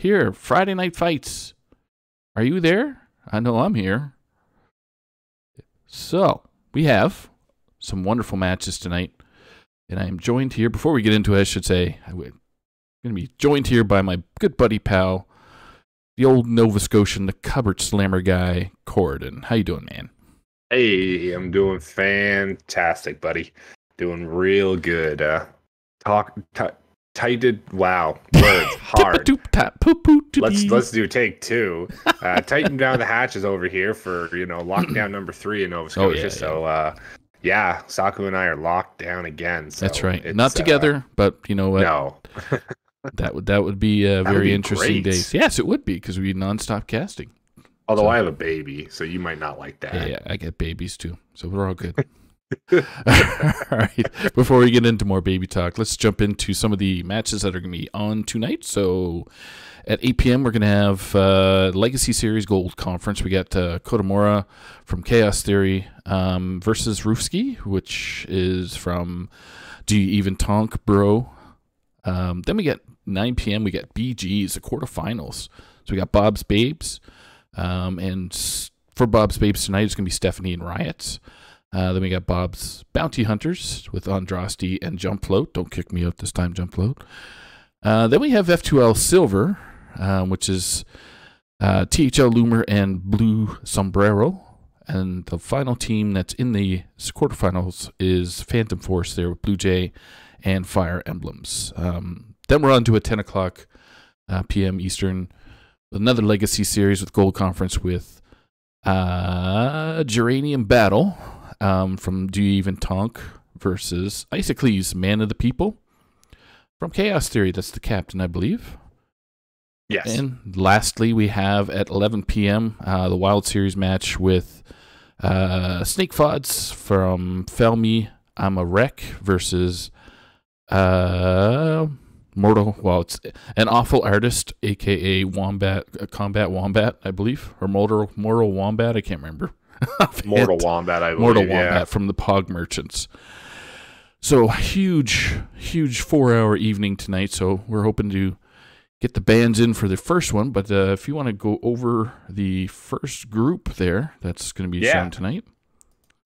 here, Friday Night Fights. Are you there? I know I'm here. So, we have some wonderful matches tonight. And I am joined here, before we get into it, I should say, I'm going to be joined here by my good buddy pal, the old Nova Scotian, the cupboard slammer guy, Corridon. How you doing, man? Hey, I'm doing fantastic, buddy. Doing real good. Uh, talk, t- tighted. Wow, words hard. let's let's do take two. Uh, tighten down the hatches over here for you know lockdown number three in Nova Scotia. Oh, yeah, so uh, yeah, Saku and I are locked down again. So That's right. Not together, uh, but you know what? No. that would that would be a very be interesting great. days. Yes, it would be because we nonstop casting. Although so, I have a baby, so you might not like that. Yeah, yeah I get babies too, so we're all good. all right. Before we get into more baby talk, let's jump into some of the matches that are going to be on tonight. So, at 8 p.m., we're going to have uh, Legacy Series Gold Conference. We got uh, from Chaos Theory um, versus Roofski, which is from Do You Even Tonk Bro? Um, then we get 9 p.m., we got BGs, the quarterfinals. So we got Bob's Babes. Um, and for Bob's Babes tonight, it's going to be Stephanie and Riots. Uh, then we got Bob's Bounty Hunters with Andraste and Jump Float. Don't kick me out this time, Jump Float. Uh, then we have F2L Silver, um, which is uh, THL Loomer and Blue Sombrero. And the final team that's in the quarterfinals is Phantom Force there with Blue Jay and Fire Emblems. Um, then we're on to a 10 o'clock uh, p.m. Eastern, another Legacy series with Gold Conference with uh, Geranium Battle um, from Do You Even Tonk versus Isocles, Man of the People. From Chaos Theory, that's the captain, I believe. Yes. And lastly, we have at 11 p.m. Uh, the Wild Series match with uh, Snake Fods from Felmy I'm a Wreck versus uh, Mortal. Well, it's an awful artist, aka Wombat, uh, Combat Wombat, I believe, or Mortal Mortal Wombat. I can't remember. Mortal Wombat, I believe. Mortal yeah. Wombat from the Pog Merchants. So huge, huge four-hour evening tonight. So we're hoping to get the bands in for the first one. But uh, if you want to go over the first group there, that's going to be yeah. shown tonight.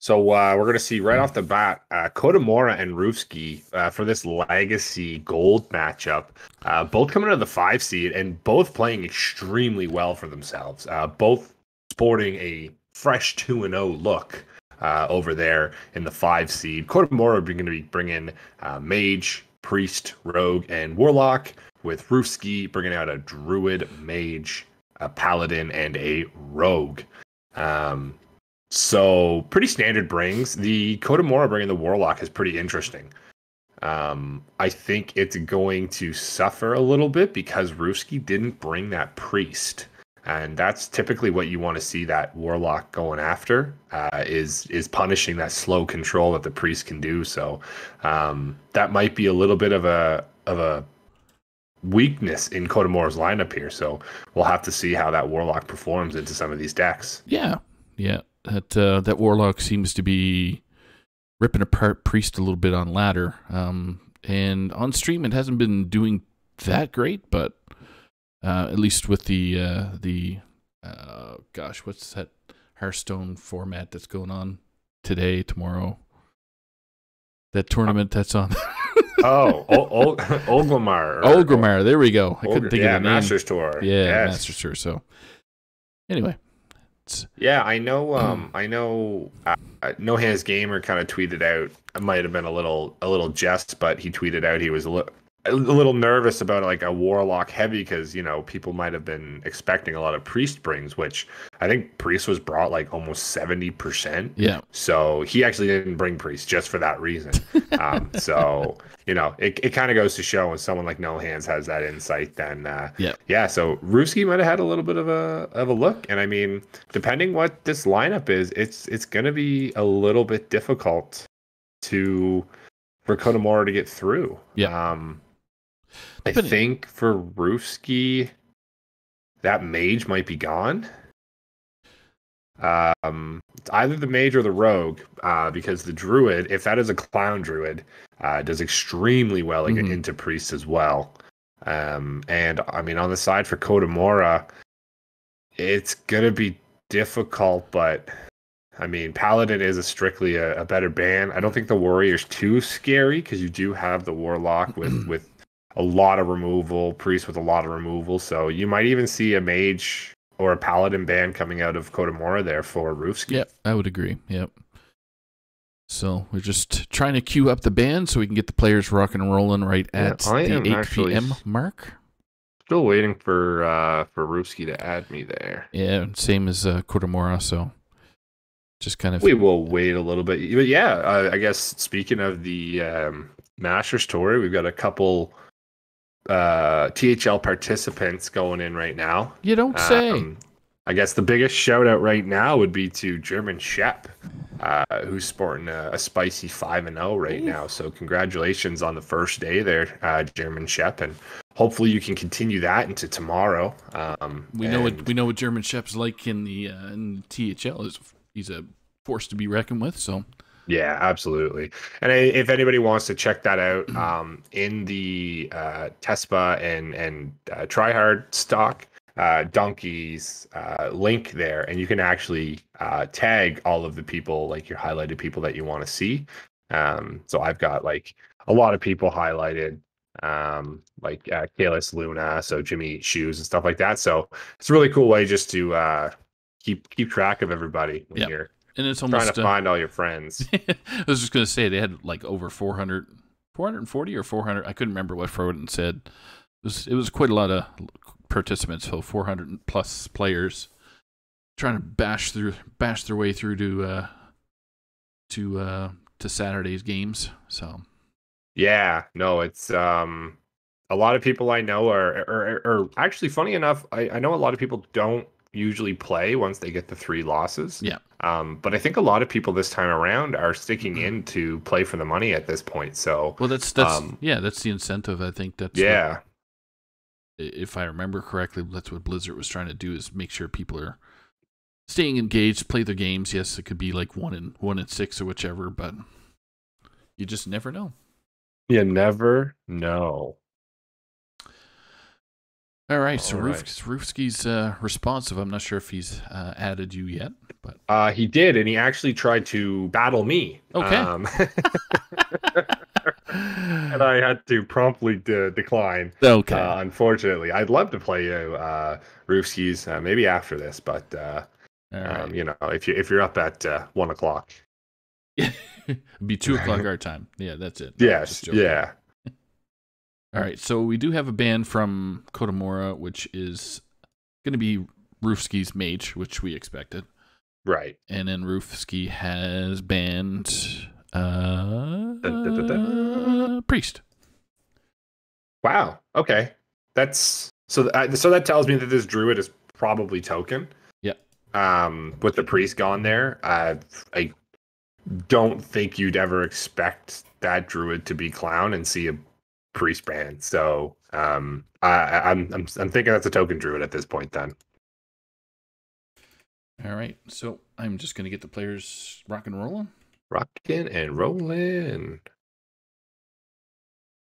So uh, we're going to see right off the bat uh, Kotomura and Roofski uh, for this Legacy Gold matchup. Uh, both coming to the five seed and both playing extremely well for themselves. Uh, both sporting a fresh 2 0 look uh, over there in the five seed. Kotomura are going to be bringing uh, Mage, Priest, Rogue, and Warlock with Roofski bringing out a Druid, Mage, a Paladin, and a Rogue. Um, so pretty standard brings. The Kotomura bringing the Warlock is pretty interesting. Um, I think it's going to suffer a little bit because Roofski didn't bring that Priest and that's typically what you want to see that warlock going after uh, is is punishing that slow control that the priest can do. So um, that might be a little bit of a of a weakness in Kotomura's lineup here. So we'll have to see how that warlock performs into some of these decks. Yeah, yeah, that uh, that warlock seems to be ripping apart priest a little bit on ladder. Um, and on stream, it hasn't been doing that great, but uh, at least with the uh, the uh, gosh, what's that Hearthstone format that's going on today, tomorrow? That tournament that's on. oh, o- Orgrimmar. Orgrimmar. There we go. I couldn't think yeah, of the name. Masters Tour. Yeah, yes. Masters Tour. So, anyway. Yeah, I know. Um, I know. Uh, no Hands Gamer kind of tweeted out. It might have been a little, a little jest, but he tweeted out he was a little a little nervous about like a warlock heavy because you know people might have been expecting a lot of priest brings which i think priest was brought like almost 70% yeah. So he actually didn't bring priest just for that reason. Um, so you know it, it kind of goes to show when someone like no hands has that insight then uh, yeah. yeah so Roofski might have had a little bit of a of a look. And i mean depending what this lineup is it's it's gonna be a little bit difficult to for Kotomura to get through. Yeah. Um I think for Roofski, that mage might be gone. Um, it's either the mage or the rogue, uh, because the druid, if that is a clown druid, uh, does extremely well mm-hmm. into priest as well. Um, and I mean, on the side for Kodamora, it's gonna be difficult, but I mean, Paladin is a strictly a, a better ban. I don't think the Warrior's too scary because you do have the Warlock with with a lot of removal, Priest with a lot of removal. So you might even see a Mage or a Paladin ban coming out of Kodamora there for Roofski. Yep, I would agree. Yep. So we're just trying to queue up the band so we can get the players rocking and rolling right at I the 8 p.m. mark. Still waiting for uh for Ruski to add me there. Yeah, same as uh, Kodamora. So just kind of We will wait a little bit, but yeah, uh, I guess speaking of the um, Masters Tour, we've got a couple uh, THL participants going in right now. you don't say. Um, I guess the biggest shout out right now would be to German Shep, uh, who's sporting a, a spicy five and zero right Oof. now. So congratulations on the first day there, uh, German Shep, and hopefully you can continue that into tomorrow. Um, we know what we know what German Shep's like in the uh, in the THL. Is he's a force to be reckoned with. So Yeah, absolutely. And I, if anybody wants to check that out, um, in the uh, Tespa and and uh, Tryhard stock, uh, donkeys uh, link there, and you can actually uh, tag all of the people, like your highlighted people that you want to see. Um, so I've got like a lot of people highlighted, um, like uh, Kalis Luna, so Jimmy Shoes and stuff like that. So it's a really cool way just to uh, keep keep track of everybody when Yep. you're and it's almost trying to uh, find all your friends. I was just gonna say they had like over 400, 440 or four hundred. I couldn't remember what Froden said. It was it was quite a lot of participants, so four hundred plus players trying to bash through bash their way through to uh to uh to Saturday's games. So Yeah, no, it's um a lot of people I know are are, are actually funny enough, I, I know a lot of people don't usually play once they get the three losses. Yeah. Um, but I think a lot of people this time around are sticking Mm-hmm. in to play for the money at this point. So well, that's that's Um, yeah, that's the incentive. I think that's what- yeah, if I remember correctly, that's what Blizzard was trying to do is make sure people are staying engaged, play their games. Yes, it could be like one in one in six or whichever, but you just never know. you never know. All right, so All right. Roofski's uh, responsive. I'm not sure if he's uh, added you yet, but Uh, he did, and he actually tried to battle me. Okay. Um, and I had to promptly de- decline. okay. Uh, unfortunately, I'd love to play you, uh, Roofskis, uh, maybe after this, but uh, All right. um, you know, if you if you're up at uh, one o'clock, It'd be two o'clock our time. Yeah, that's it. No, yes, yeah, All right, so we do have a band from Kotamora, which is going to be Roofski's Mage, which we expected. right. and then Roofski has banned uh, Priest. Wow. Okay, that's so. Th- so that tells me that this druid is probably token. Yeah. Um, with the priest gone there, uh, I don't think you'd ever expect that druid to be clown and see a priest band. So, um, I, I- I'm I'm I'm thinking that's a token druid at this point. Then. All right, so I'm just going to get the players rock and rolling. Rocking and rolling.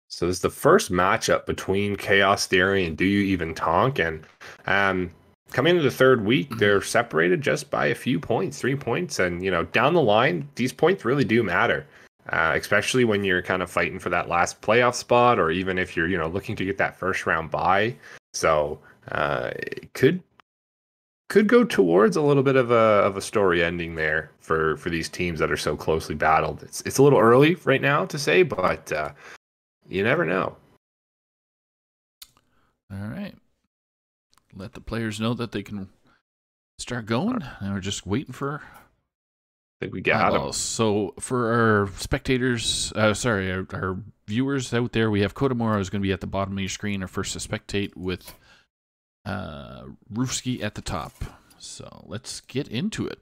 So this is the first matchup between Chaos Theory and Do You Even Tonk? And um, coming into the third week, they're separated just by a few points, three points. And, you know, down the line, these points really do matter, uh, especially when you're kind of fighting for that last playoff spot or even if you're, you know, looking to get that first round bye. So uh, it could could go towards a little bit of a of a story ending there for for these teams that are so closely battled. It's it's a little early right now to say, but uh, you never know. All right, let the players know that they can start going, and we're just waiting for think we got. So for our spectators, uh, sorry, our, our viewers out there, we have Kodamora is going to be at the bottom of your screen, or first to spectate with uh, Roofski at the top. So let's get into it.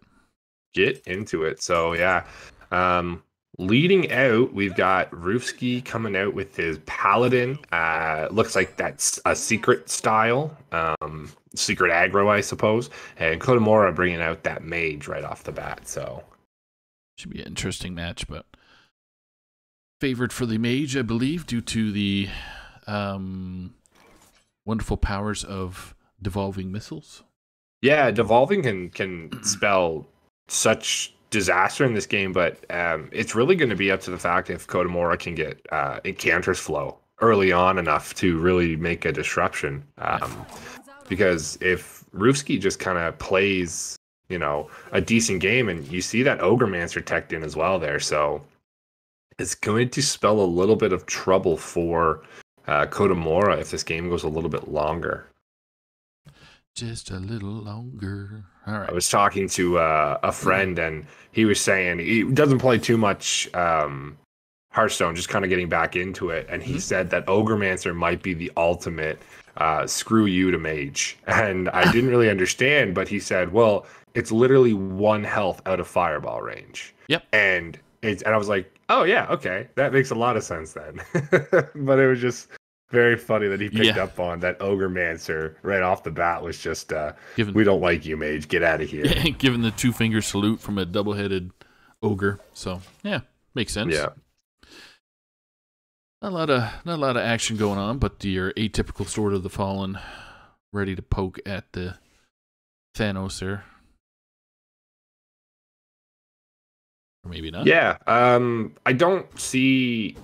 Get into it. So yeah, um, leading out, we've got Roofski coming out with his Paladin. Uh, looks like that's a secret style, um, secret aggro, I suppose. And Kodamora bringing out that mage right off the bat. So Should be an interesting match, but favored for the mage, I believe, due to the um, wonderful powers of devolving missiles. Yeah, devolving can can spell such disaster in this game, but um, it's really going to be up to the fact if Kodamora can get uh, Incanter's Flow early on enough to really make a disruption. Um, because if Roofski just kind of plays, you know, a decent game, and you see that Ogremancer teched in as well there, so it's going to spell a little bit of trouble for uh, Kodamora if this game goes a little bit longer. Just a little longer. All right. I was talking to uh, a friend, and he was saying he doesn't play too much um, Hearthstone, just kind of getting back into it. And he Mhm. said that Ogremancer might be the ultimate uh, screw you to mage. And I didn't really understand, but he said, well, it's literally one health out of fireball range. Yep. And it's and I was like, oh yeah, okay, that makes a lot of sense then. but it was just very funny that he picked Yeah. up on that ogre mancer right off the bat was just uh, Given we don't like you, mage. Get out of here. yeah, given the two finger salute from a double headed ogre. So yeah, makes sense. Yeah. Not a lot of not a lot of action going on, but your atypical sword of the fallen ready to poke at the Thanos there. Or maybe not. Yeah. Um, I don't see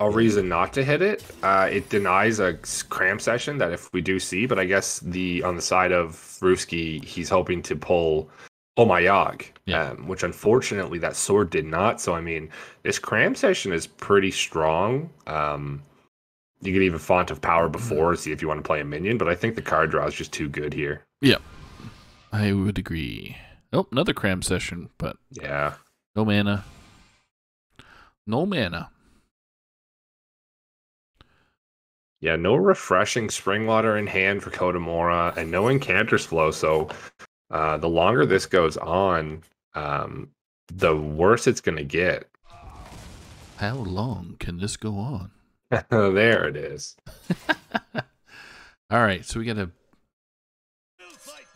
a reason not to hit it. Uh, it denies a cram session that if we do see, but I guess the on the side of Ruski, he's hoping to pull Oh my Yogg, Yeah. um, which unfortunately that sword did not. So I mean, this cram session is pretty strong. Um, you could even font of power before see if you want to play a minion, but I think the card draw is just too good here. Yeah, I would agree. Oh, another cram session, but Yeah. No mana. No mana. Yeah, no refreshing spring water in hand for Kodamora and no Incanter's Flow. So uh, the longer this goes on, um, the worse it's going to get. How long can this go on? there it is. All right, so we got a.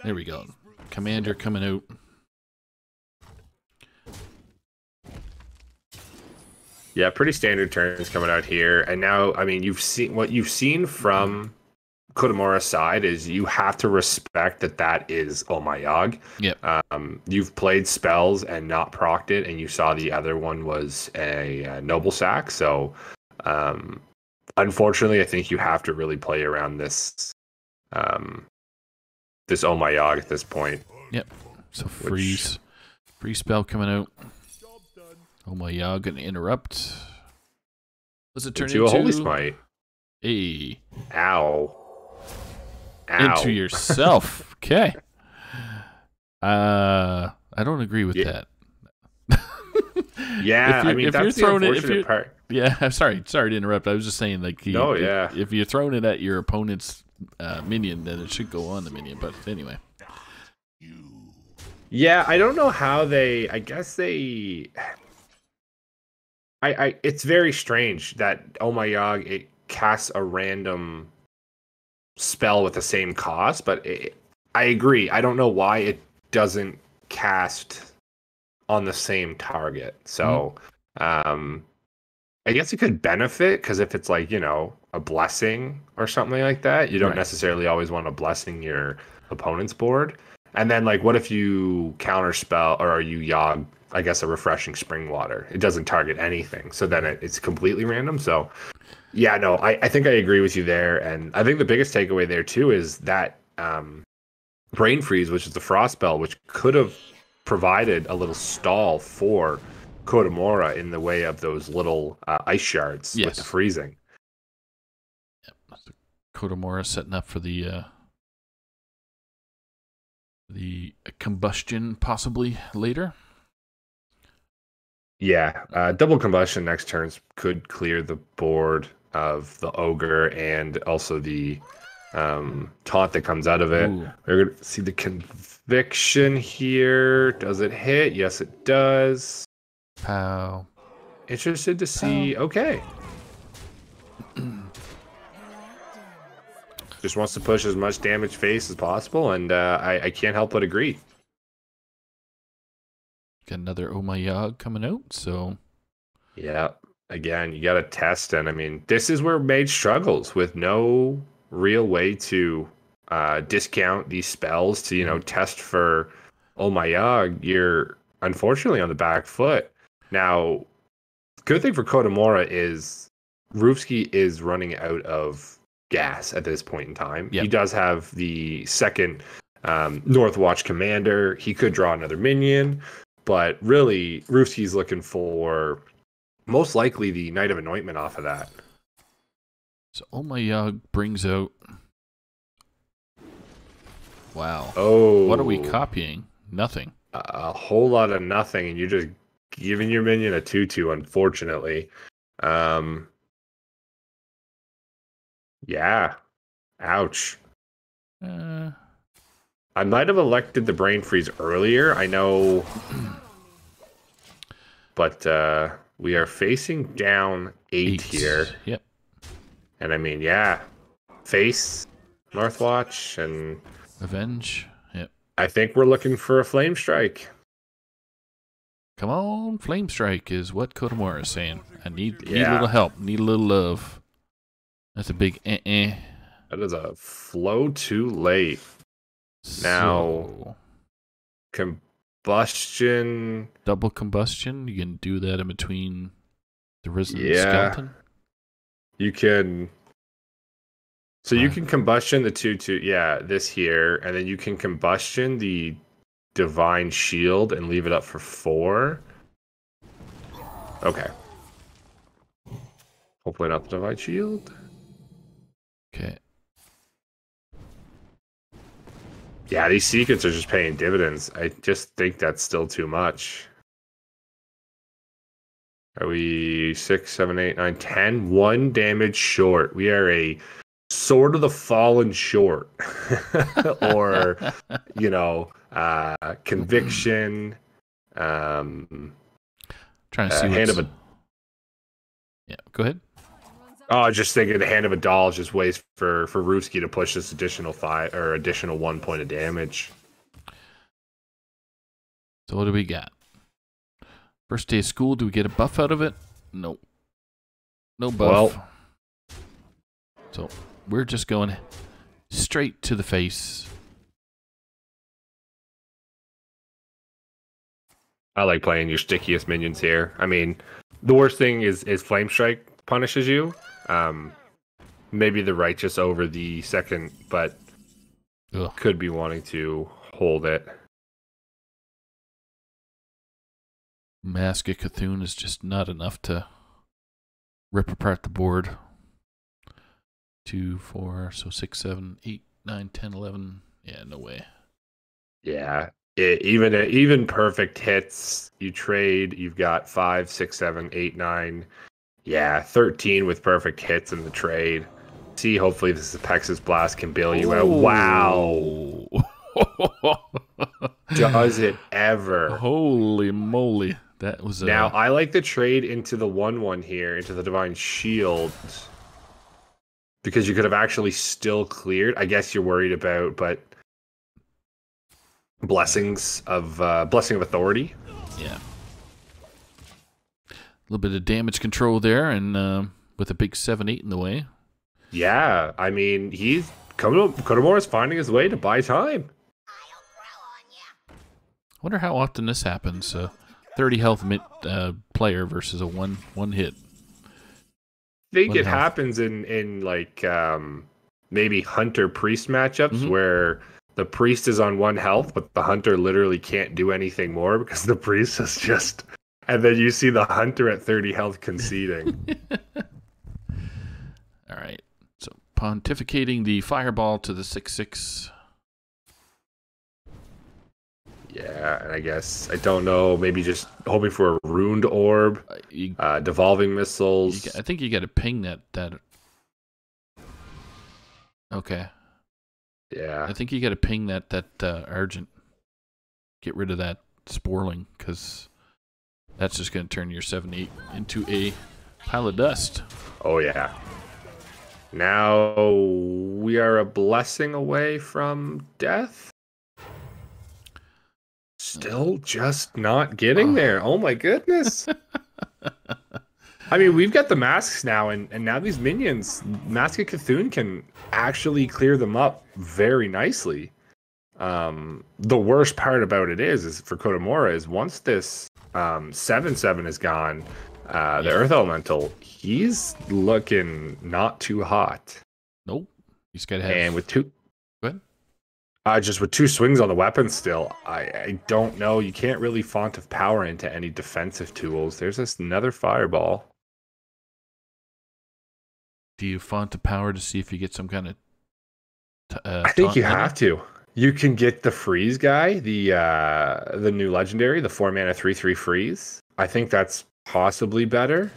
There we go. Commander coming out. Yeah, pretty standard turns coming out here. And now, I mean, you've seen what you've seen from Kodamora's side is you have to respect that that is Omayag. Yep. Um, you've played spells and not procced it, and you saw the other one was a, uh noble sack. So, um, unfortunately, I think you have to really play around this, um, this Omayag at this point. Yep. So freeze, free spell coming out. Oh my god, gonna interrupt. Does it turn Into a holy smite. a Ow. Ow. into yourself? okay. Uh, I don't agree with Yeah. that. Yeah, If you- I mean if you're that's the throwing it- if unfortunate you're- part. Yeah, I'm sorry. Sorry to interrupt. I was just saying, like, you- No, if- yeah. If, you're throwing it at your opponent's uh, minion, then it should go on the minion. But anyway, Yeah, I don't know how they. I guess they. I, I it's very strange that Oh My Yogg it casts a random spell with the same cost, but it, I agree. I don't know why it doesn't cast on the same target. So, um, I guess it could benefit because if it's like you know a blessing or something like that, you don't Right. necessarily always want a blessing your opponent's board. And then like what if you counter spell or you yog I guess a refreshing spring water. It doesn't target anything. So then it, it's completely random. So yeah, no, I, I think I agree with you there. And I think the biggest takeaway there too is that um brain freeze, which is the frost spell, which could have provided a little stall for Kodamora in the way of those little uh, ice shards with the freezing. Kodamora setting up for the uh, the combustion possibly later. Yeah, uh, double combustion next turns could clear the board of the ogre and also the um, taunt that comes out of it. Ooh. We're gonna see the conviction here. Does it hit? Yes, it does. Pow. Interested to see. Okay. Just wants to push as much damage face as possible, and uh, I, I can't help but agree. Got another Oh My Yogg coming out. So Yeah. Again, you got to test, and I mean, this is where Mage struggles with no real way to uh, discount these spells to you know test for oh my you're unfortunately on the back foot now good thing for Kodamora is Roofski is running out of gas at this point in time Yep. he does have the second um, Northwatch commander he could draw another minion but really Roofski's looking for most likely the Knight of Anointment off of that So Oh My Yogg brings out. Wow. oh What are we copying? Nothing. a whole lot of nothing and you're just giving your minion a 2-2 unfortunately um yeah ouch Uh, i might have elected the brain freeze earlier i know but uh we are facing down eight, here Yep. and i mean yeah face northwatch and Avenge. Yep. i think we're looking for a flame strike Come on, Flame Strike is what Kotamora is saying. I need need a little help. Need a little love. That's a big eh eh. that is a flow too late Now- So, combustion double combustion. You can do that in between the risen Yeah. skeleton. You can. So you can combustion the two two yeah this here, and then you can combustion the divine shield and leave it up for four. Okay. Hopefully not the divine shield. Okay. Yeah, these secrets are just paying dividends. I just think that's still too much. Are we six, seven, eight, nine, ten? One damage short. We are a sword of the fallen short. or, you know, uh conviction. Um Trying to uh, see hand of a Yeah, go ahead. Oh, I just thinking the Hand of A'dal is just ways for for Ruski to push this additional five or additional one point of damage. So what do we got? First day of school, do we get a buff out of it? No. No buff. Well- so we're just going straight to the face. I like playing your stickiest minions here. I mean, the worst thing is is Flame Strike punishes you. Um, maybe the righteous over the second, but Ugh. could be wanting to hold it. Mask of C'Thun is just not enough to rip apart the board. Two, four, so six, seven, eight, nine, ten, eleven. Yeah, no way. Yeah, it, even even perfect hits. You trade. You've got five, six, seven, eight, nine. Yeah, thirteen with perfect hits in the trade. See, hopefully this is Apexis Blast can bail you out. Wow, does it ever? Holy moly. That was a. Now I like the trade into the one one here, into the divine shield. Because you could have actually still cleared. I guess you're worried about, but blessings of uh blessing of authority. Yeah. A little bit of damage control there, and uh, with a big 7 8 in the way. Yeah, I mean he's Kodomora is finding his way to buy time. I wonder how often this happens. Uh, 30 health mit, uh, player versus a one one hit. I think One it health. happens in in like um maybe hunter priest matchups Mhm. where the priest is on one health, but the hunter literally can't do anything more because the priest is just. And then you see the hunter at 30 health conceding. All right. So pontificating the fireball to the 6 6. yeah, and I guess I don't know. Maybe just hoping for a Runed Orb, Uh, you, uh, devolving missiles. ga- I think you got to ping that. that. Okay. yeah, I think you got to ping that that uh, urgent. Get rid of that sporling because that's just going to turn your seven eight into a pile of dust. oh yeah. Now we are a blessing away from death. Still just not getting Oh. there. Oh my goodness. I mean, we've got the masks now, and, and now these minions, Mask of C'Thun can actually clear them up very nicely. Um, the worst part about it is, is for Kodomora is once this um seven seven is gone, uh, the Yeah. Earth Elemental, he's looking not too hot. Nope. He's got to have. And with two, Go ahead. uh, just with two swings on the weapon still, I, I don't know. You can't really font of power into any defensive tools. There's this another fireball. do you font of power to see if you get some kind of? T- uh, I think you have to. You can get the freeze guy, the uh the new legendary, the four mana three three freeze. I think that's possibly better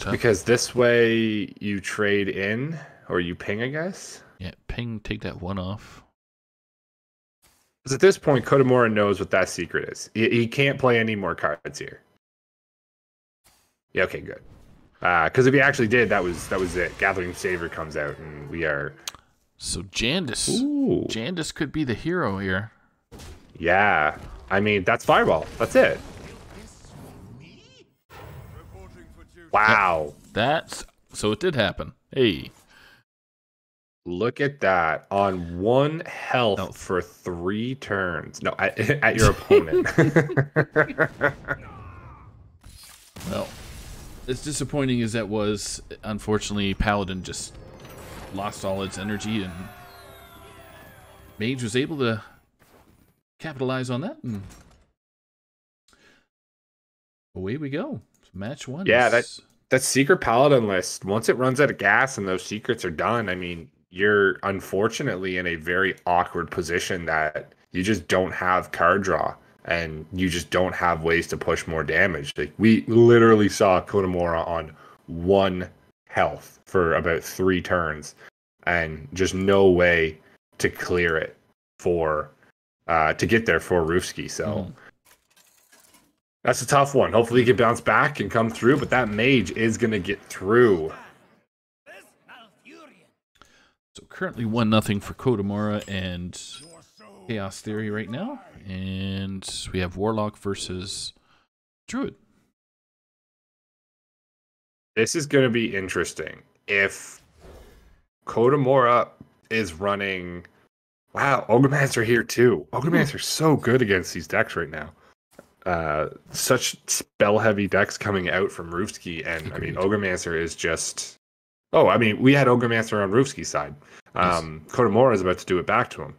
Tough. because this way you trade in or you ping, I guess. Yeah, ping. Take that one off. Because at this point, Kodamura knows what that secret is. He, he can't play any more cards here. Yeah. Okay. Good. Because if he actually did, that was that was it. Gathering Saver comes out, and we are. So Jandice, Ooh. Jandice could be the hero here. Yeah. I mean, that's Fireball. That's it. Wow. That's so it did happen. Hey, Look at that. On one health No. for three turns. No, at, at your opponent. well, as disappointing as that was, unfortunately, Paladin just lost all its energy, and Mage was able to capitalize on that, and away we go. Match one. Yeah, that- that secret paladin list once it runs out of gas and those secrets are done i mean you're unfortunately in a very awkward position that you just don't have card draw and you just don't have ways to push more damage like we literally saw kodamora on one health for about three turns and just no way to clear it for uh to get there for Roofski. so Mhm. that's a tough one. Hopefully, he can bounce back and come through, but that mage is going to get through. So currently one nothing for Kodamora and Chaos Theory right now, and we have Warlock versus Druid. This is going to be interesting. If Kodamora is running. Wow, Ogremancer here too. Ogremancer's so good against these decks right now. Uh, such spell heavy decks coming out from Roofski, and I mean, Agreed. Ogremancer is just. Oh, I mean, we had Ogremancer on Roofski's side. Um, Kodamora is about to do it back to him.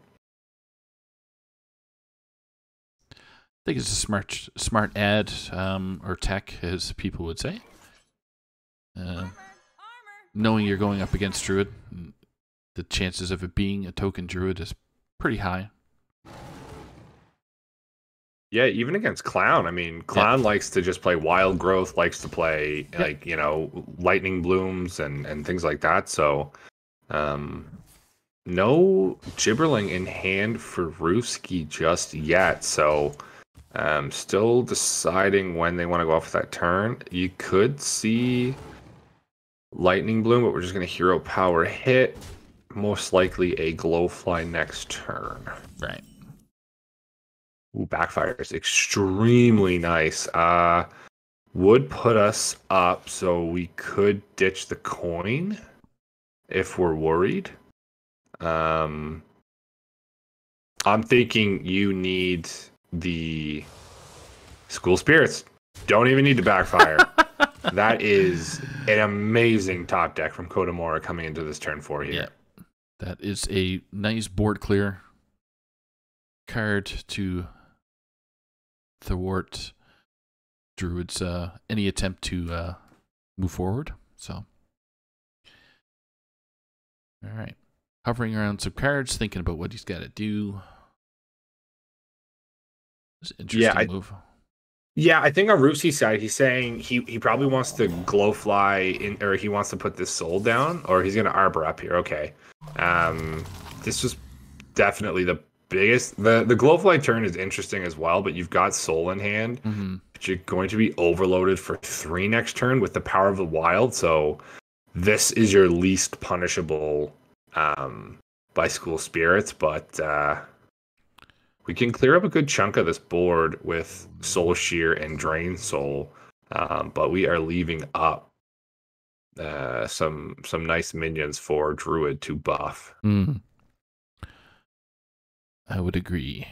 I think it's a smart smart ad um, or tech, as people would say. Uh, knowing you're going up against Druid, the chances of it being a token Druid is pretty high. Yeah, even against Clown. I mean, Clown likes to just play Wild Growth, likes to play Yeah. like you know Lightning Blooms and and things like that. So, um, no Gibberling in hand for Roofski just yet. So, um, still deciding when they want to go off that turn. You could see Lightning Bloom, but we're just gonna Hero Power hit. Most likely a Glowfly next turn. Right. Ooh, backfires extremely nice. Uh would put us up so we could ditch the coin if we're worried. Um I'm thinking you need the school spirits. Don't even need to backfire. that is an amazing top deck from Kodamora coming into this turn four here. Yeah. That is a nice board clear card to thwart Druid's uh, any attempt to uh, move forward. So, all right, hovering around some cards, thinking about what he's got to do. It's interesting I- move. Yeah, I think on Roofsy's side, he's saying he, he probably wants to glow fly in, or he wants to put this soul down, or he's gonna arbor up here. Okay, um, this was definitely the biggest. the The glow fly turn is interesting as well, but you've got soul in hand, hmm but you're going to be overloaded for three next turn with the power of the wild. So this is your least punishable um, by school spirits, but uh, we can clear up a good chunk of this board with Soul Shear and Drain Soul. Um, but we are leaving up uh, some some nice minions for Druid to buff. Mm. I would agree.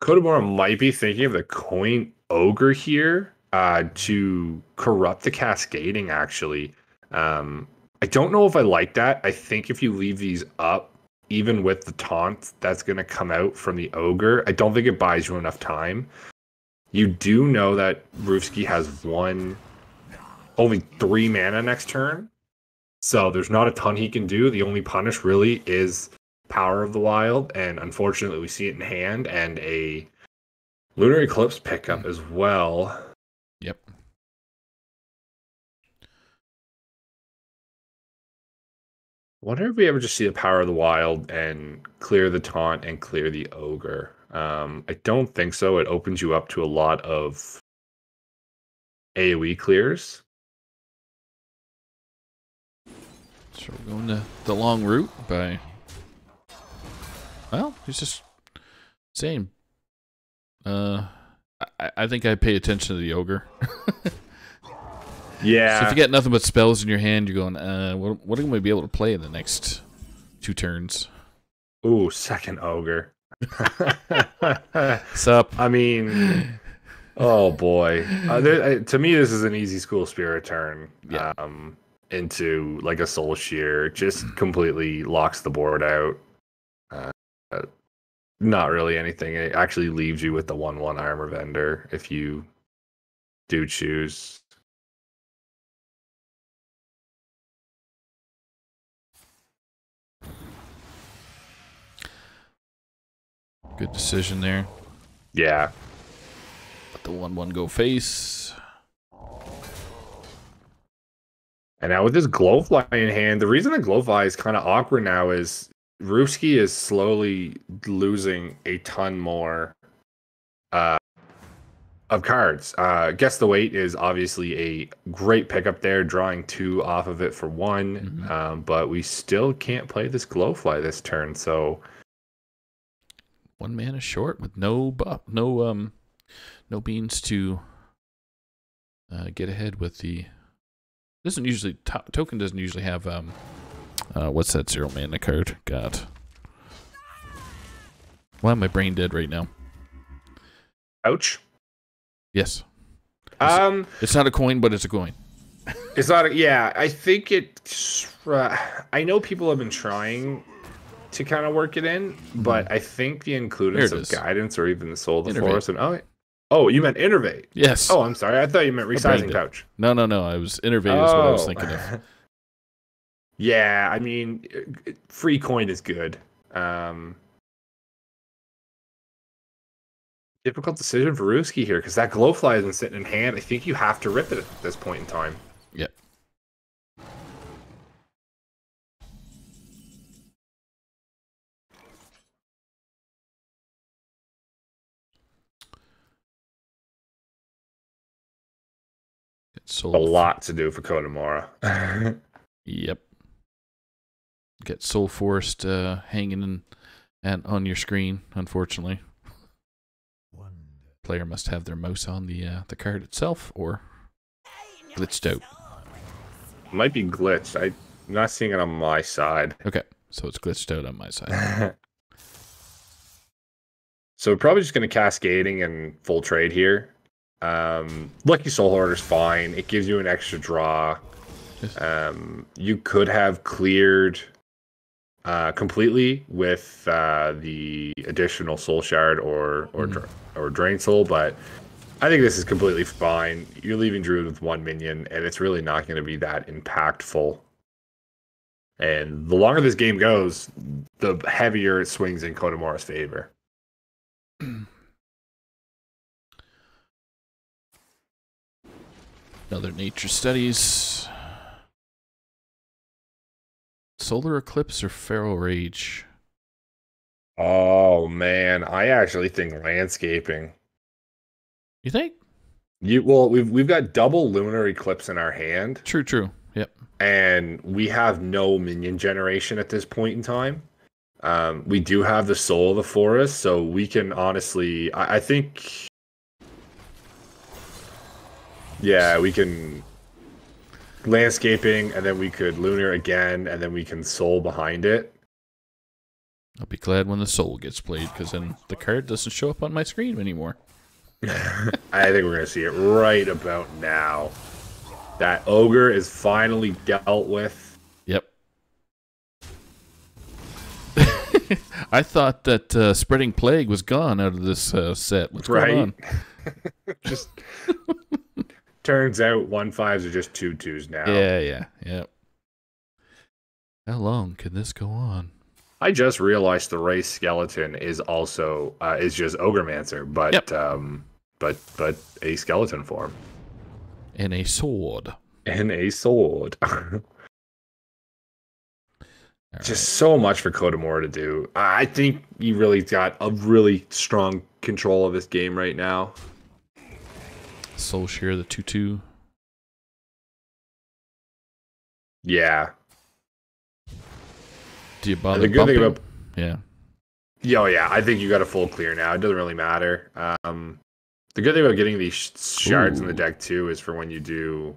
Kodamora might be thinking of the coin ogre here uh, to corrupt the cascading. Actually, um, I don't know if I like that. I think if you leave these up, even with the taunt that's going to come out from the ogre, I don't think it buys you enough time. You do know that Roofski has one, only three mana next turn, so there's not a ton he can do. The only punish really is Power of the Wild, and unfortunately, we see it in hand and a Lunar Eclipse pickup hmm. as well. Wonder if we ever just see the Power of the Wild and clear the taunt and clear the ogre. Um, I don't think so. It opens you up to a lot of AoE clears. So we're going the, the long route by. Well, he's just saying. Uh, I, I think I pay attention to the ogre. Yeah. So if you get nothing but spells in your hand, you're going, uh, what, what am I going to be able to play in the next two turns? Ooh, second ogre. Sup? I mean, oh boy. Uh, there, uh, to me, this is an easy school spirit turn. Yeah. Um, into like a soul shear, just completely locks the board out. Uh, uh, not really anything. It actually leaves you with the one-one armor vendor if you do choose. Good decision there. Yeah. Let the one one go face. And now with this Glowfly in hand, the reason the Glowfly is kind of awkward now is Roofski is slowly losing a ton more uh, of cards. Uh, Guess the Weight is obviously a great pickup there, drawing two off of it for one. Mhm. Um, but we still can't play this Glowfly this turn. So One man is short with no bu- no um no beans to uh, get ahead with the doesn't usually to- token doesn't usually have um uh what's that zero mana card? God. Why am I brain dead right now? ouch. Yes. Um, It's not a coin, but it's a coin. It's not. A, yeah, I think it. Uh, I know people have been trying to kind of work it in, but I think the There inclusions of is. guidance or even the soul of the Innervate. forest and oh, oh, you meant innervate. Yes. Oh, I'm sorry. I thought you meant resizing pouch. No, no, no. I was innervated is what I was Oh. thinking of. yeah, I mean, free coin is good. Um, difficult decision for Ruski here because that glowfly isn't sitting in hand. I think you have to rip it at this point in time. Yep. Get soul A lot to do for Kodamora. Yep. Get Soul Forest uh, hanging in, and on your screen. Unfortunately, player must have their mouse on the uh, the card itself or glitched out. Might be glitched. I'm not seeing it on my side. Okay, so it's glitched out on my side. so we're probably just going to cascading and full trade here. Um, Lucky Soul is fine. It gives you an extra draw. Um, you could have cleared uh, completely with uh, the additional Soul Shard or or dra- or Drain Soul, but I think this is completely fine. You're leaving Druid with one minion, and it's really not going to be that impactful. And the longer this game goes, the heavier it swings in Kodamora's favor. Another nature studies. Solar eclipse or feral rage? Oh man, I actually think landscaping. You think? You well, we've we've got double lunar eclipse in our hand, True, true. Yep. and we have no minion generation at this point in time. Um, we do have the soul of the forest, so we can honestly, I, I think, yeah, we can landscaping, and then we could lunar again, and then we can soul behind it. I'll be glad when the soul gets played because then the card doesn't show up on my screen anymore. I think we're gonna see it right about now. That ogre is finally dealt with. Yep. I thought that uh, spreading plague was gone out of this uh, set. What's Right. going on? Just turns out one fives are just two twos now. Yeah, yeah, yeah. How long can this go on? I just realized the race skeleton is also uh, is just ogremancer, but Yep. um, but but a skeleton form And a sword. and a sword. Just so much for Kodamora to do. I I think he really got a really strong control of this game right now. Soul Share, the 2 2. Yeah. Do you bother the good thing about Yeah. Yeah, oh yeah, I think you got a full clear now. It doesn't really matter. Um, the good thing about getting these sh- shards in the deck too is for when you do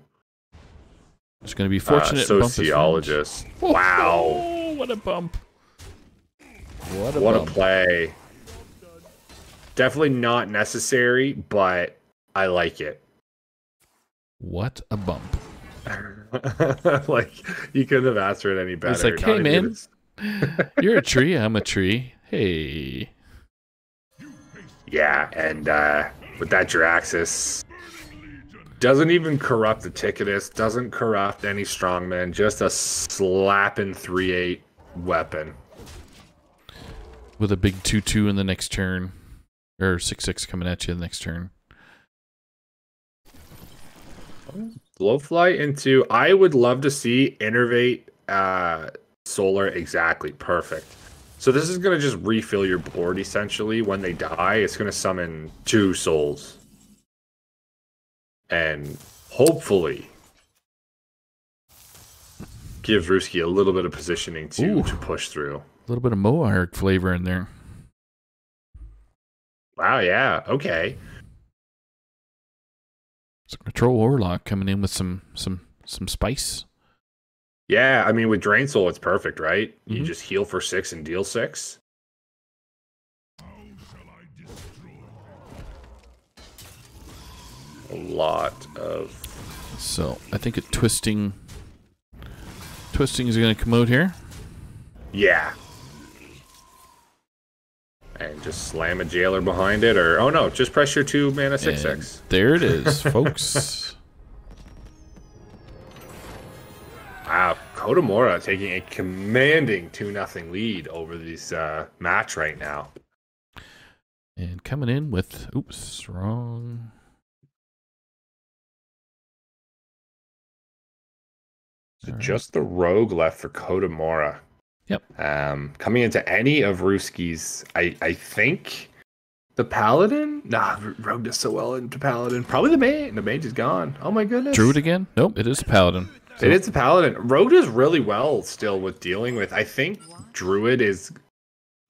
It's going to be uh, fortunate. and bump his sociologist. Wow, Oh, what a bump. What a what a play! Definitely not necessary, but I like it. What a bump. like you couldn't have asked for it any better. It's like, hey, man. You're a tree. I'm a tree. Hey. Yeah, and uh, with that Jaraxxus, doesn't even corrupt the Tickatus, doesn't corrupt any strongman, just a slapping 3 8 weapon. With a big 2 2 in the next turn. Or 6 6 coming at you the next turn. Glowfly into, I would love to see Innervate uh, Solar exactly perfect. So this is going to just refill your board essentially. When they die, it's going to summon two souls. And hopefully gives Ruski a little bit of positioning to, Ooh. to push through. A little bit of Moarg flavor in there. Wow, yeah, okay. Control Warlock coming in with some some some spice. Yeah, I mean with Drain Soul it's perfect, right? You Mhm. just heal for six and deal six. A lot of So I think a twisting twisting is going to come out here. yeah. And just slam a jailer behind it, or oh no, just press your two mana six And six. There it is, folks. Wow, Kodamora taking a commanding two nothing lead over this uh, match right now. And coming in with oops, wrong. So All right. just the rogue left for Kodamora. Yep. Um, coming into any of Ruski's, I I think the paladin. Nah, rogue does so well into paladin. Probably the mage. The mage is gone. Oh my goodness. Druid again? Nope, it is a paladin. It is a paladin. Rogue does really well still with dealing with. I think druid is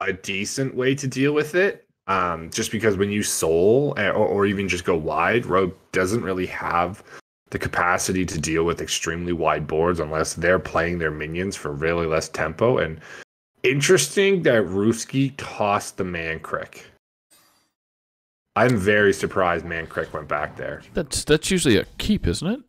a decent way to deal with it. Um, just because when you soul eh, or, or even just go wide, rogue doesn't really have the capacity to deal with extremely wide boards unless they're playing their minions for really less tempo. And interesting that Ruski tossed the Mankrik. I'm very surprised Mankrik went back there. That's that's usually a keep, isn't it?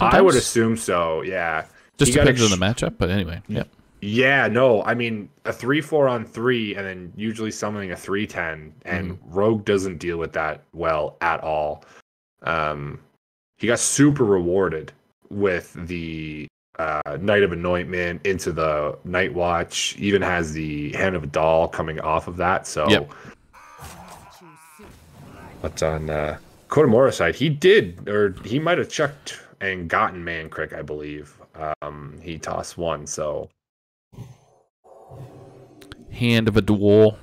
I would assume so. Yeah. Just he depends on the matchup, but anyway, yep. Yeah, no, I mean a three four on three, and then usually summoning a three ten, and Rogue doesn't deal with that well at all. Um, he got super rewarded with the uh, Knight of Anointment into the Night Watch. Even has the Hand of A'dal coming off of that. So, Yep. but on uh, Kodamora's side, he did, or he might have chucked and gotten Mankrik, I believe. Um, he tossed one, so. Hand of A'dal.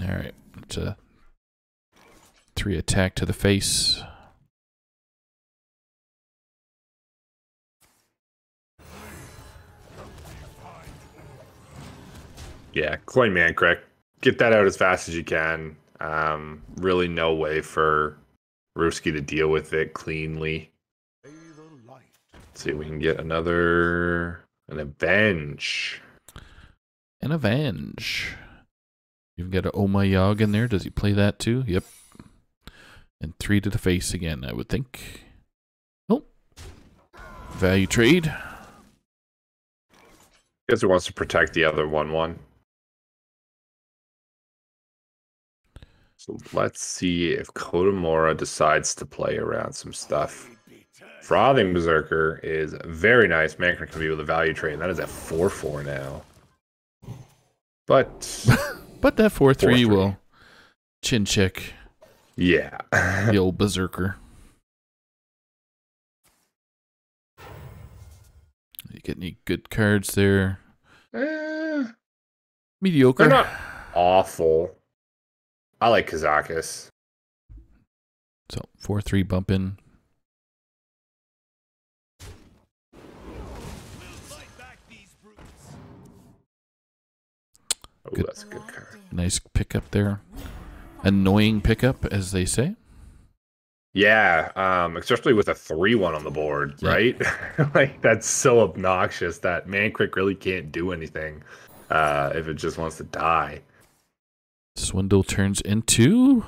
All right, it's a three attack to the face. Yeah, coin Mankrik. Get that out as fast as you can. Um, really no way for Ruski to deal with it cleanly. Let's see if we can get another an avenge. An avenge. You've got an Omayog in there. Does he play that too? Yep. And three to the face again, I would think. Oh. Value trade. Guess who wants to protect the other one one. So let's see if Kodamora decides to play around some stuff. Frothing Berserker is very nice. Mankrik can be with a value trade, and that is at 4 4 now. But. but that 4 3 will chin check. Yeah. the old Berserker. You get any good cards there? Eh, Mediocre. they're not awful. I like Kazakus. So 4 3 bump in. Oh, Good. that's a good card. Nice pickup there. Annoying pickup, as they say. Yeah, um, especially with a three-one on the board, Yeah. right? like that's so obnoxious that Mankrik really can't do anything uh, if it just wants to die. Swindle turns into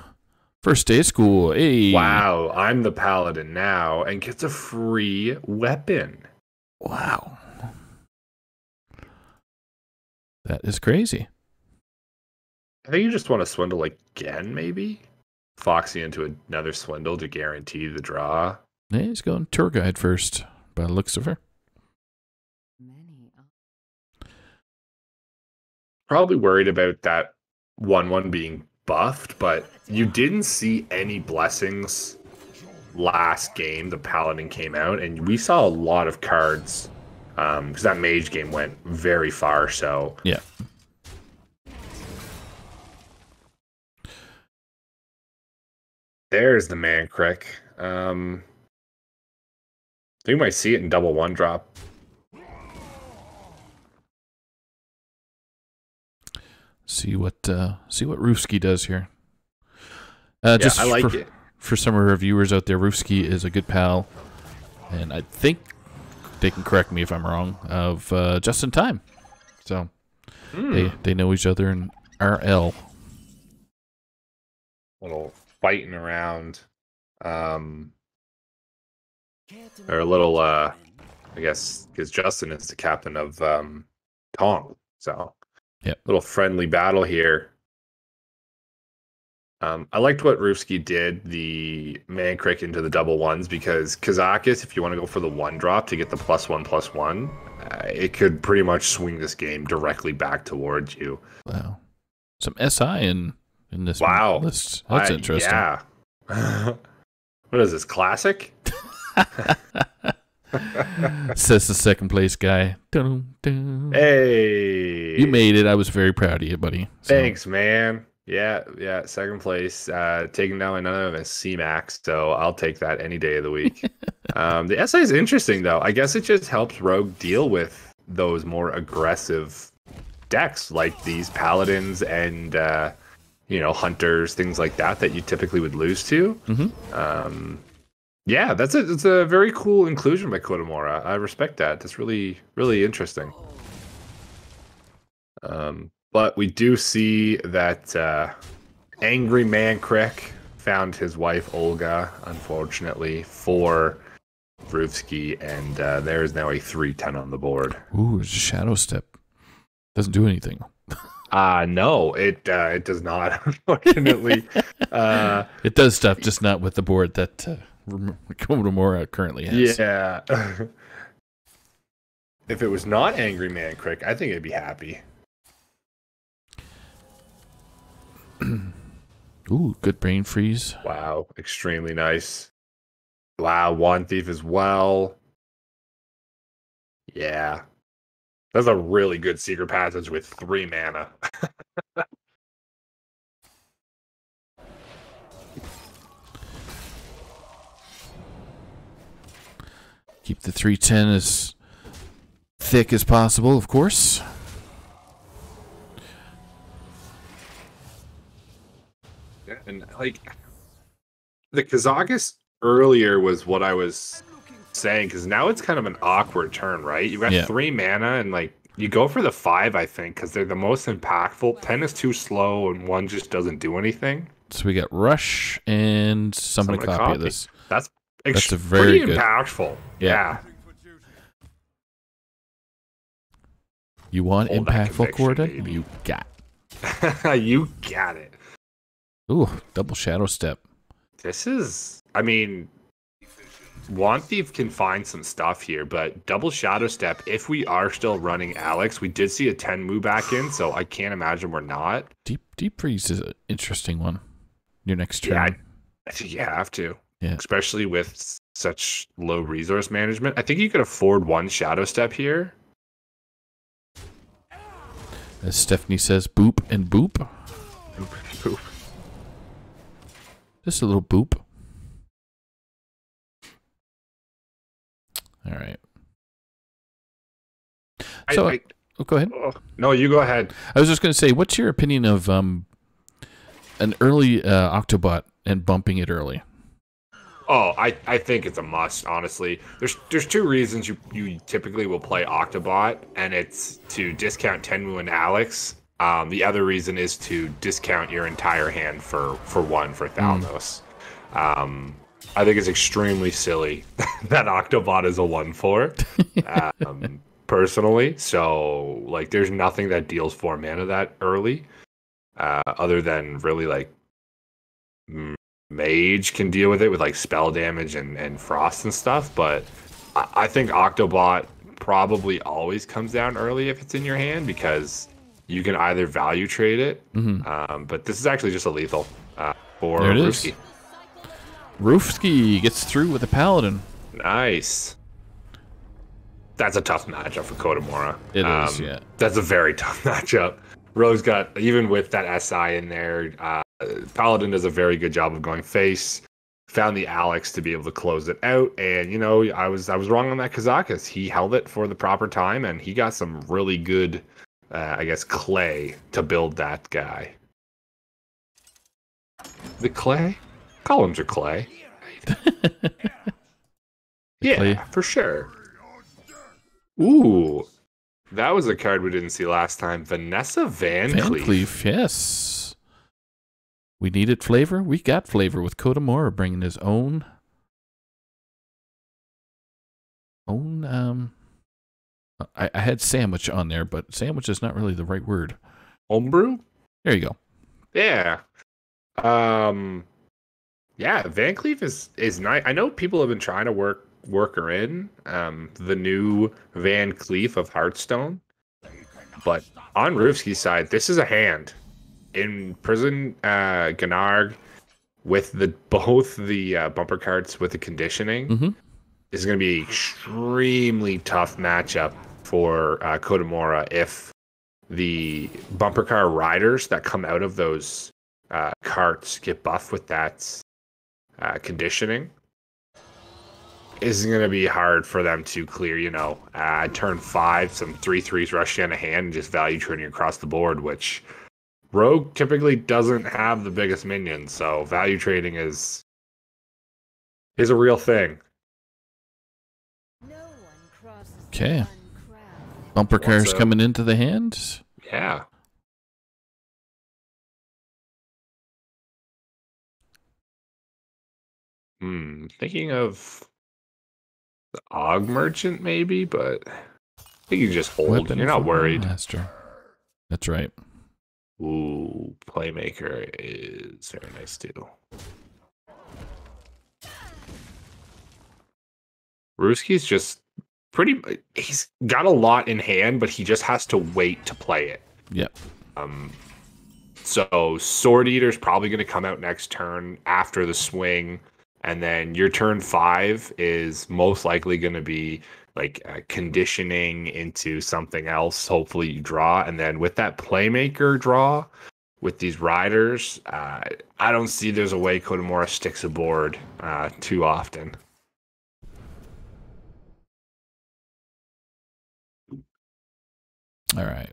first day of school. Hey. Wow, I'm the paladin now and gets a free weapon. Wow. That is crazy. I think you just want to swindle again, maybe. Foxy into another swindle to guarantee the draw. Yeah, he's going tour guide first, by the looks of her. Many Probably worried about that one-one being buffed, but you didn't see any blessings last game. The paladin came out, and we saw a lot of cards um, because that mage game went very far. So Yeah. There's the Mankrik. Um, we might see it in double one drop. See what uh see what Roofsky does here. Uh Yeah, just I like for, it. for some of our viewers out there, Roofsky is a good pal. And I think they can correct me if I'm wrong, of uh just in time. So Hmm. they they know each other in RL. little fighting around. Um, or a little, uh, I guess, because Justin is the captain of um, Tong. So, Yep. little friendly battle here. Um, I liked what Ruski did, the Mankrik into the double ones, because Kazakus, if you want to go for the one drop to get the plus one plus one, uh, it could pretty much swing this game directly back towards you. Wow. Some SI in in this Wow. list. That's I- interesting. Yeah. what is this? Classic? Says the second place guy. Dun, dun. Hey. You made it. I was very proud of you, buddy. So, Thanks, man. Yeah, yeah. Second place, uh, taking down another of a C Max. So I'll take that any day of the week. um, the SI is interesting, though. I guess it just helps Rogue deal with those more aggressive decks like these Paladins and, uh, you know, Hunters, things like that, that you typically would lose to. Mhm. Um, yeah, that's a, it's a very cool inclusion by Kodamora. I respect that. That's really, really interesting. Um, but we do see that uh, angry Mankrik found his wife Olga, unfortunately, for Vruvsky, and uh, there is now a 310 on the board. Ooh, it's a shadow step. Doesn't do anything. Uh no, it uh, it does not, unfortunately. uh, It does stuff, just not with the board that uh, Komodamora currently has. yeah. if it was not angry Mankrik, I think I'd be happy. Ooh, good brain freeze. Wow, extremely nice. Wow, Wand Thief as well. Yeah. That's a really good secret passage with three mana. Keep the 310 as thick as possible, of course. Yeah, and like the Kazakus earlier was what I was saying because now it's kind of an awkward turn, right? You got Yeah. three mana and like you go for the five, I think, because they're the most impactful. Ten is too slow and one just doesn't do anything. So we got Rush and somebody Someone copy, copy. this. That's That's a very good- impactful. Yeah. You want Hold impactful baby. You got. You got it. Ooh, double shadow step. This is, I mean, Wand Thief can find some stuff here, but Double Shadow Step, if we are still running Alex, we did see a 10 move back in, so I can't imagine we're not. Deep deep freeze is an interesting one. Your next turn. Yeah, I think you have to, Yeah. especially with such low resource management. I think you could afford one Shadow Step here. As Stephanie says, boop and boop. boop. Boop. Just a little boop. All right. So- I- Oh, go ahead. oh, no, you go ahead. I was just going to say, what's your opinion of um, an early uh, Octobot and bumping it early? Oh, I, I think it's a must, honestly. There's there's two reasons you, you typically will play Octobot, and it's to discount Tenwu and Alex. Um, the other reason is to discount your entire hand for, for one for Thalnos. Um, I think it's extremely silly that Octobot is a one for, um, personally. So like, there's nothing that deals four mana that early, uh, other than really like mage can deal with it with like spell damage and, and frost and stuff but I, I think octobot probably always comes down early if it's in your hand because you can either value trade it hmm um, but this is actually just a lethal uh, for There it is. Ruski. Roofski gets through with the Paladin. nice that's a tough matchup for Kodamora. It is, yeah. That's a very tough matchup. Rogue's got even with that SI in there. Uh, Paladin does a very good job of going face. Found the Alex to be able to close it out, and you know I was I was wrong on that Kazakus. He held it for the proper time, and he got some really good, uh, I guess, clay to build that guy. The clay columns are clay. yeah, clay. for sure. Ooh, that was a card we didn't see last time. Vanessa Van, Van Cleef. Cleef, yes. We needed flavor. We got flavor with Kodamora bringing his own own. Um, I, I had sandwich on there, but sandwich is not really the right word. Homebrew. There you go. Yeah. Um. Yeah, Van Cleef is is nice. I know people have been trying to work work her in. Um, the new Van Cleef of Hearthstone. But on Roofski's side, this is a hand in prison. Uh, Ganarg with the both the uh, bumper cards with the conditioning hmm is going to be extremely tough matchup for uh, Kodamora if the bumper car riders that come out of those uh, carts get buffed with that uh, conditioning. Is going to be hard for them to clear. You know, uh, turn five, some three threes rush in a hand, and just value trading across the board, which Rogue typically doesn't have the biggest minions, so value trading is is a real thing. Okay. Bumper cars coming into the hand. Yeah. Hmm. Thinking of the Og Merchant, maybe, but I think you just hold. Weapon You're not worried. Master. That's right. Ooh, Playmaker is very nice too. Ruski's just pretty. He's got a lot in hand, but he just has to wait to play it. Yep. Um, so Sword Eater's probably going to come out next turn after the swing, and then your turn five is most likely going to be like uh, conditioning into something else. Hopefully you draw, and then with that playmaker draw with these riders, uh, I don't see there's a way Kodamora sticks a board uh, too often. All right.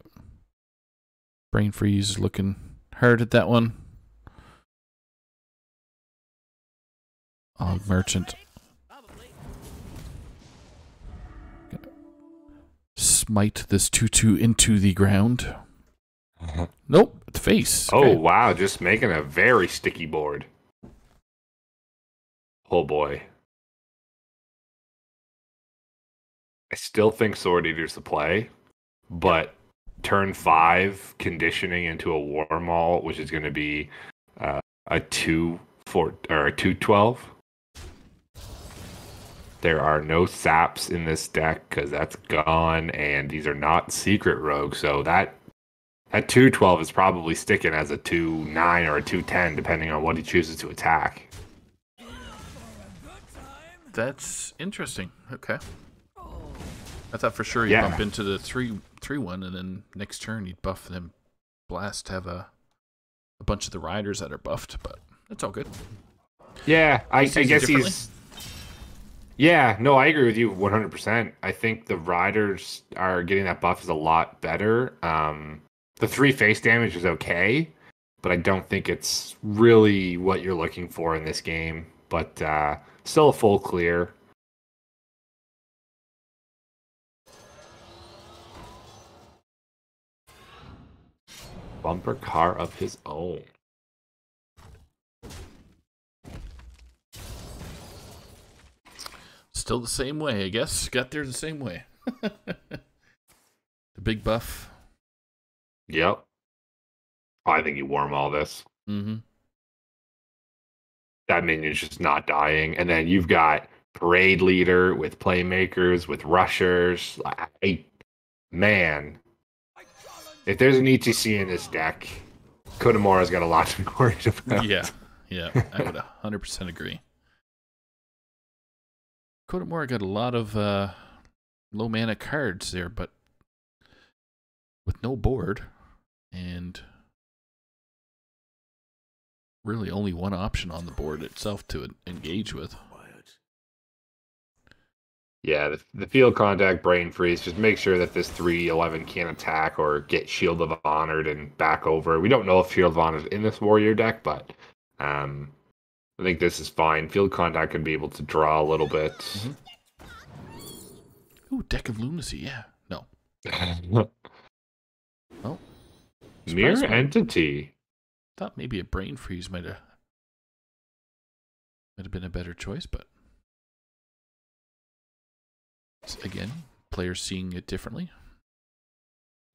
Brain freeze looking hard at that one. Merchant. Smite this 2 2 into the ground. Nope, the face. Oh Okay. wow, just making a very sticky board. Oh boy. I still think Sword Eater's the play, but turn five conditioning into a war mall, which is going to be uh, a two four or a two twelve. There are no saps in this deck because that's gone, and these are not secret rogues. So that that two twelve is probably sticking as a two nine or a two ten, depending on what he chooses to attack. That's interesting. Okay. I thought for sure he'd Yeah. bump into the three three one, and then next turn he'd buff them. Blast have a a bunch of the riders that are buffed, but it's all good. Yeah, I, I guess he's. Yeah, no, I agree with you 100%. I think the riders are getting that buff is a lot better. Um, the three face damage is okay, but I don't think it's really what you're looking for in this game. But uh, still a full clear. Bumper car of his own. Still the same way, I guess. Got there the same way. the big buff. Yep. I think you warm all this. Mm-hmm. that minion's just not dying. And then you've got parade leader with playmakers, with rushers. I, man, if there's an ETC in this deck, Kodamura's got a lot to be worried about. Yeah, yeah, I would 100% agree. Kodamura got a lot of uh, low mana cards there, but with no board and really only one option on the board itself to engage with. Yeah, the, the field contact brain freeze. Just make sure that this 311 can't attack or get Shield of Honored and back over. We don't know if Shield of Honored is in this warrior deck, but um, I think this is fine. Field contact can be able to draw a little bit. Mm-hmm. Ooh, Deck of Lunacy, yeah. No. Oh. Mirror me. entity. Thought maybe a brain freeze might have might have been a better choice, but again, players seeing it differently.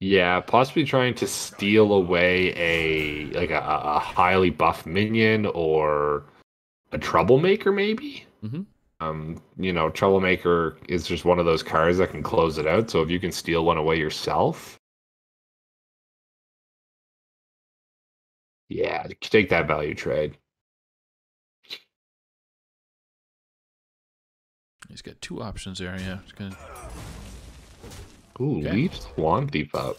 Yeah, possibly trying to steal away a like a, a highly buff minion or a troublemaker, maybe. Mhm. Um, you know, troublemaker is just one of those cars that can close it out. So if you can steal one away yourself, yeah, take that value trade. He's got two options there. Yeah, he's gonna Ooh, Okay. leave Wand Thief up.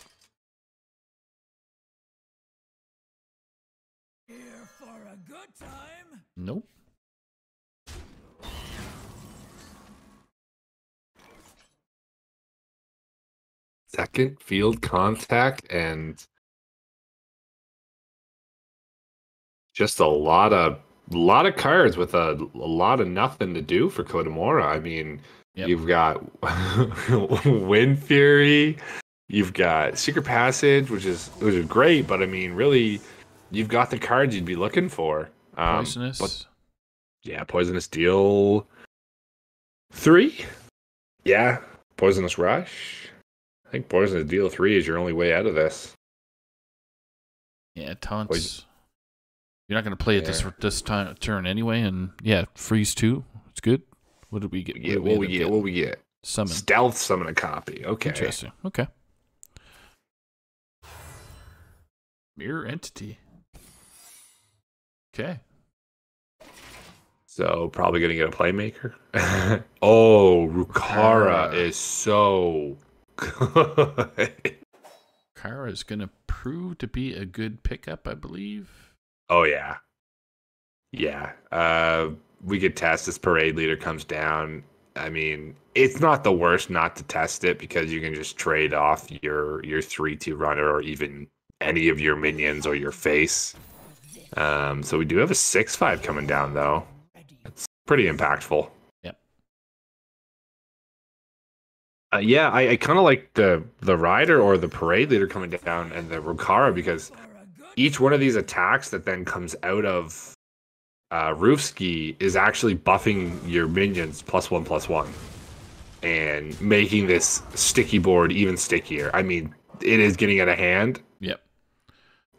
nope. Second field contact and just a lot of lot of cards with a, a lot of nothing to do for Kodamora. I mean, Yep. you've got Wind Fury, you've got Secret Passage, which is which is great, but I mean, really, you've got the cards you'd be looking for. Um, Poisonous. but yeah, Poisonous Deal three. Yeah, Poisonous Rush. I think Poisonous Deal three is your only way out of this. yeah, taunts. Poison- You're not gonna play it this Yeah. this time turn anyway, and yeah, freeze two. It's good. What did we get? Did what end we get. getting? What we get. Summon. Stealth summon a copy. Okay. Interesting. Okay. Mirror entity. Okay. So probably gonna get a playmaker. oh, Rokara Rokara. is so good. Kara is gonna prove to be a good pickup, I believe. oh yeah. Yeah. Uh we could test this parade leader comes down. I mean, it's not the worst not to test it because you can just trade off your your three two runner or even any of your minions or your face. Um, so we do have a six five coming down though. That's pretty impactful. Uh, yeah, I, I kind of like the the rider or the parade leader coming down and the Rokara because each one of these attacks that then comes out of uh, roof ski is actually buffing your minions plus one plus one and making this sticky board even stickier. I mean, it is getting out of hand. Yep.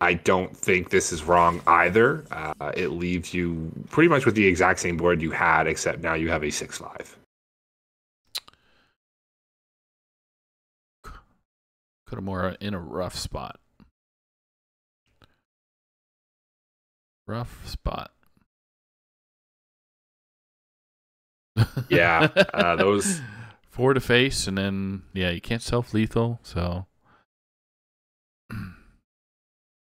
I don't think this is wrong either. Uh, it leaves you pretty much with the exact same board you had, except now you have a six five. Kodamora in a rough spot. Rough spot. Yeah, uh, those four to face, and then yeah, you can't self lethal. So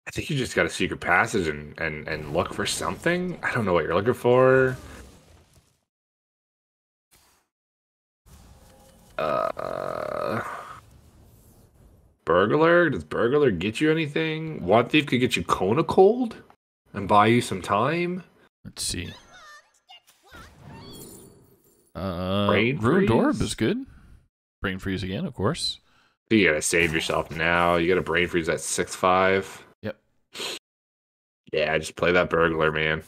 I think you just got a secret passage and, and, and look for something. I don't know what you're looking for. Uh, burglar? Does burglar get you anything? Wand Thief could get you Cone of Cold and buy you some time. let's see. Uh, Brain Runed Orb is good. Brain freeze again, of course. You gotta save yourself now. You gotta brain freeze at six five. Yep. Yeah, just play that burglar, man.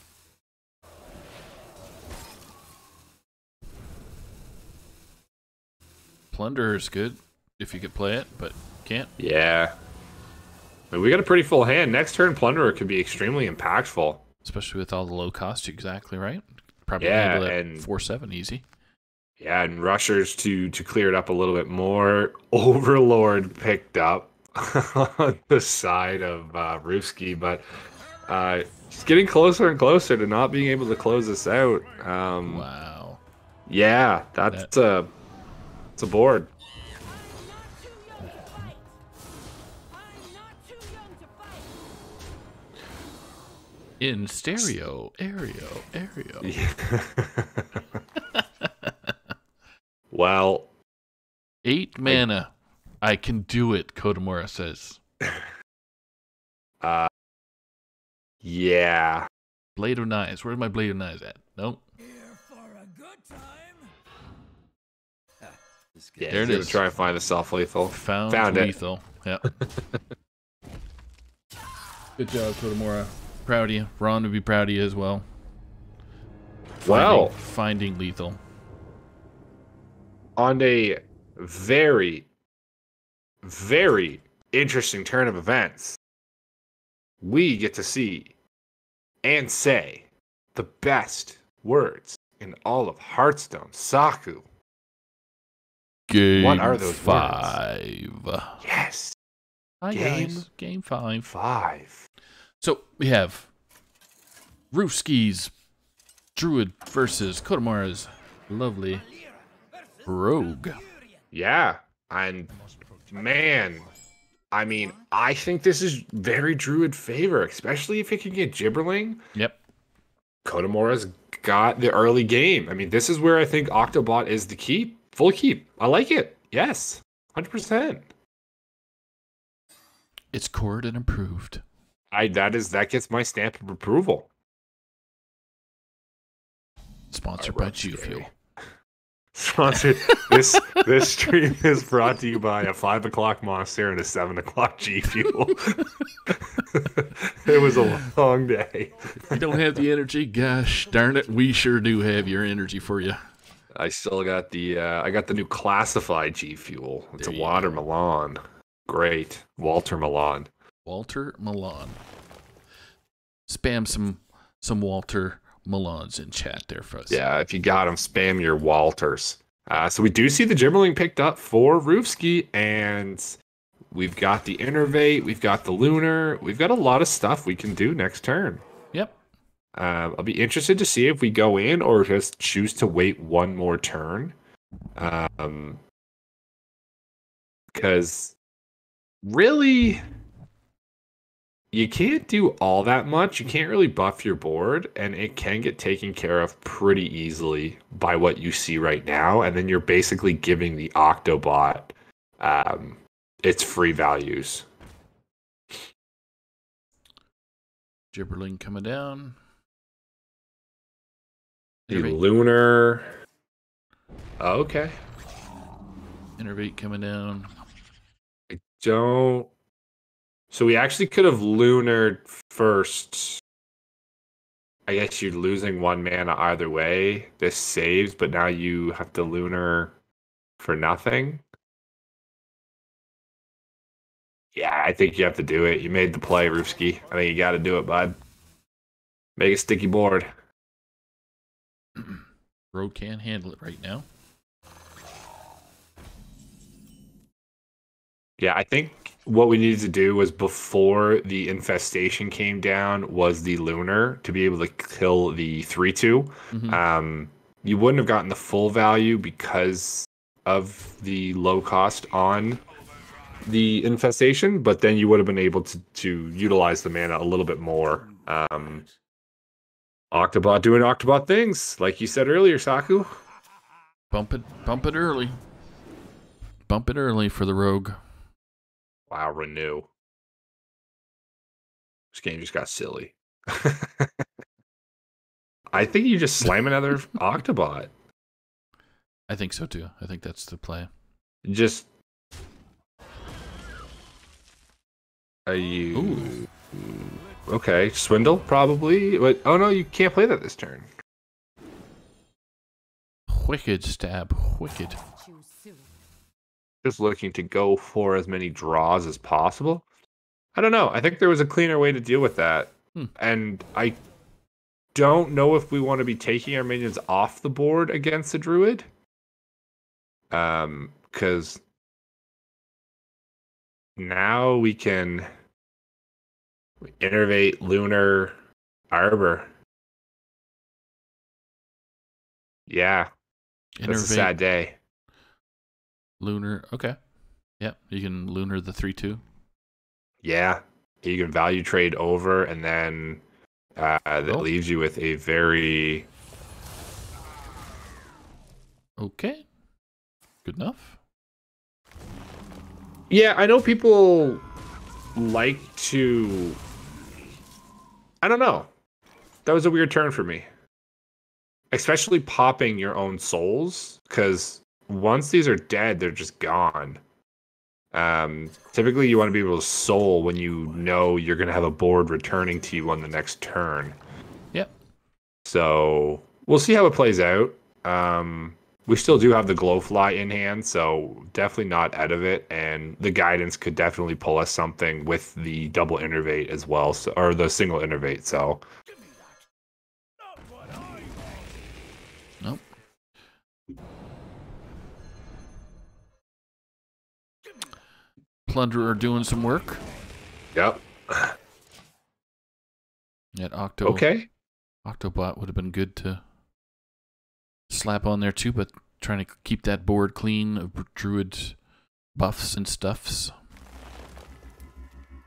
Plunder is good if you could play it, but can't. Yeah. I mean, we got a pretty full hand. Next turn, Plunderer could be extremely impactful. Especially with all the low cost, exactly right. Probably Yeah, able to and- four seven easy. Yeah, and rushers to to clear it up a little bit more. Overlord picked up on the side of uh, Roofski, but uh, he's getting closer and closer to not being able to close this out. Um, Wow. Yeah, that's a it's a board. In stereo, aereo, aereo. well, Eight mana. I can do it, Kodamura says. uh, yeah, Blade of Knives. Where's my Blade of Knives at? Nope. yeah. There it he's gonna. Try and find the self lethal. Found, Found it. lethal. Yeah. Good job, Kodamura. Proud of you. Ron would be proud of you as well. Well, Finding, finding lethal. on a very, very interesting turn of events, we get to see and say the best words in all of Hearthstone. Saku. Game What are those words? five. Yes. Hi Game guys. Game five. Five. So we have Roof Skis Druid versus Kodamura's lovely Rogue. Yeah. And man, I mean, I think this is very Druid favor, especially if it can get Gibberling. Yep. Kodamora's got the early game. I mean, this is where I think Octobot is the keep. Full keep. I like it. Yes. 100%. It's cored and improved. I that is that gets my stamp of approval. Sponsored by G Fuel. Sponsored. this this stream is brought to you by a five o'clock monster and a seven o'clock G Fuel. it was a long day. You don't have the energy? Gosh darn it, we sure do have your energy for you. I still got the uh, I got the new classified G Fuel. It's There a you water Milan. Great. Walter Milan. Walter Milan. Spam some some Walter Milans in chat there for us. Yeah, if you got them, spam your Walters. Uh, so we do see the Gibberling picked up for Roofski, and we've got the Innervate, we've got the Lunar, we've got a lot of stuff we can do next turn. Yep. Um, I'll be interested to see if we go in or just choose to wait one more turn. Um, because really, you can't do all that much. You can't really buff your board, and it can get taken care of pretty easily by what you see right now. And then you're basically giving the Octobot um, its free values. Gibberling coming down. The Innervate, lunar. Oh, okay. Innervate coming down. I don't. So we actually could have lunared first. I guess you're losing one mana either way. This saves, but now you have to lunar for nothing. Yeah, I think you have to do it. You made the play, Roofski. I think you got to do it, bud. Make a sticky board. Road can't handle it right now. Yeah, I think what we needed to do was before the infestation came down was the lunar to be able to kill the three two. Mhm. Um, you wouldn't have gotten the full value because of the low cost on the infestation, but then you would have been able to to utilize the mana a little bit more. Um, Octobot doing Octobot things, like you said earlier, Saku. Bump it, bump it early. Bump it early for the rogue. Wow, renew. This game just got silly. I think you just slam another Octobot. I think so too. I think that's the play. Just. Are you. Ooh. Okay, Swindle, probably. But, oh no, you can't play that this turn. Wicked stab. Wicked. Just looking to go for as many draws as possible. I don't know. I think there was a cleaner way to deal with that. Hmm. And I don't know if we want to be taking our minions off the board against the druid. Um, because now we can innervate lunar arbor. Yeah, that's a sad day. Lunar. Okay. Yep. You can lunar the three two. Yeah, you can value trade over, and then uh, that Oh. leaves you with a very Okay. Good enough. yeah. I know people like to. I don't know. That was a weird turn for me, especially popping your own souls because once these are dead, they're just gone. Um, typically, you want to be able to soul when you know you're going to have a board returning to you on the next turn. Yep. So we'll see how it plays out. Um, we still do have the glowfly in hand, so definitely not out of it. And the guidance could definitely pull us something with the double innervate as well, so, or the single innervate. So Plunderer doing some work. yep. At Octo. Okay. Octobot would have been good to slap on there too, but trying to keep that board clean of druid buffs and stuffs.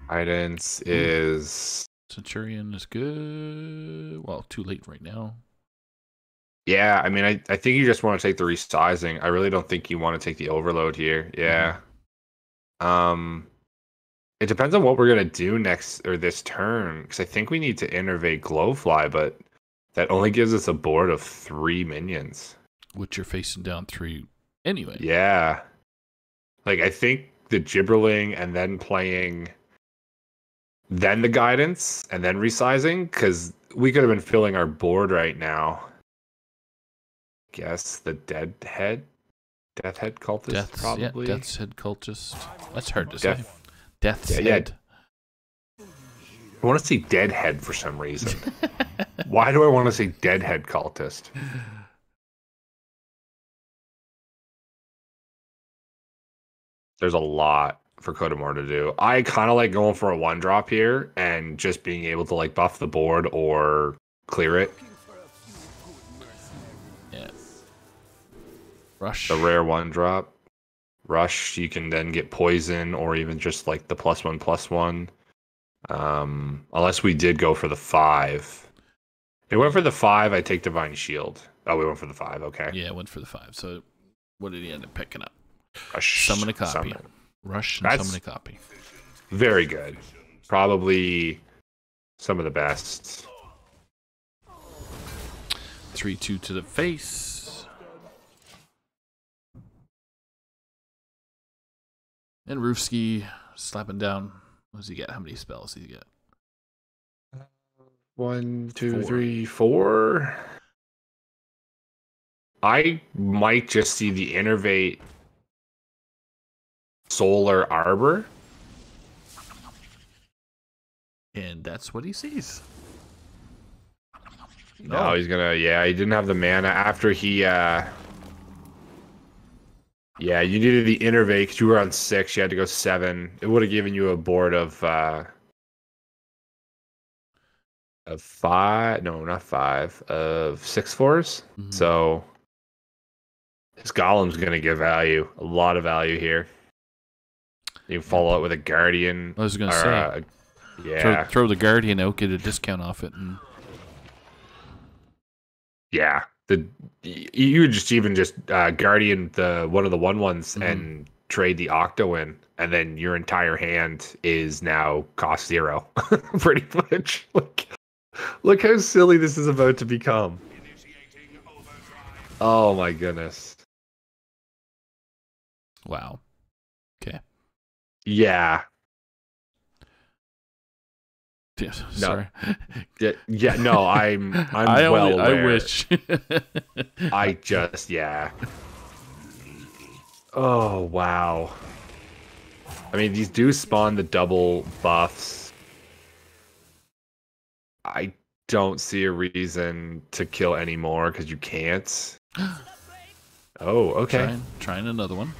Guidance hmm. is Centurion is good. Well, too late right now. yeah. I mean, I, I think you just want to take the resizing. I really don't think you want to take the overload here. Yeah. Mm-hmm. Um, it depends on what we're gonna do next or this turn because I think we need to innervate Glowfly, but that only gives us a board of three minions. Which you're facing down three anyway. Yeah. Like I think the gibberling and then playing then the guidance and then resizing because we could have been filling our board right now. Guess the dead head, death head cultist Death's, probably. Yeah, Death's Head Cultist. That's hard to say. Death- Death's Yeah, yeah. Head. I want to see Deadhead for some reason. Why do I want to see Deadhead cultist? There's a lot for Kodamor to do. I kind of like going for a one drop here and just being able to like buff the board or clear it. Rush. The rare one drop. Rush, you can then get poison or even just like the plus one plus one. Um, unless we did go for the five. It went for the five, I take Divine Shield. Oh, we went for the five. Okay. Yeah, went for the five. So what did he end up picking up? Rush, Summon a copy. summon. Rush and That's- summon a copy. Very good. Probably some of the best. 3 2 to the face. And Roofski slapping down. What does he get? How many spells does he get? One, two, Four. three, four. I might just see the Innervate Solar Arbor. And that's what he sees. No, he's gonna. Yeah, he didn't have the mana after he. uh Yeah, you needed the Innervate because you were on six. You had to go seven. It would have given you a board of. uh Of five, no, not five, of six fours. Mhm. So this golem's gonna give value, a lot of value here. You follow it with a guardian. I was going or, say, uh, throw, yeah, throw the Guardian out, get a discount off it. And yeah. The you would just even just uh, guardian the one of the one ones Mhm. and trade the octo in, and then your entire hand is now cost zero, pretty much. Look, look how silly this is about to become. Oh my goodness. wow. Okay. Yeah, Yeah, Sorry. Yeah, yeah, no, I'm I'm I well only, aware. I wish. I just yeah. Oh wow. I mean, these do spawn the double buffs. I don't see a reason to kill anymore because you can't. Oh, okay. Trying, trying another one.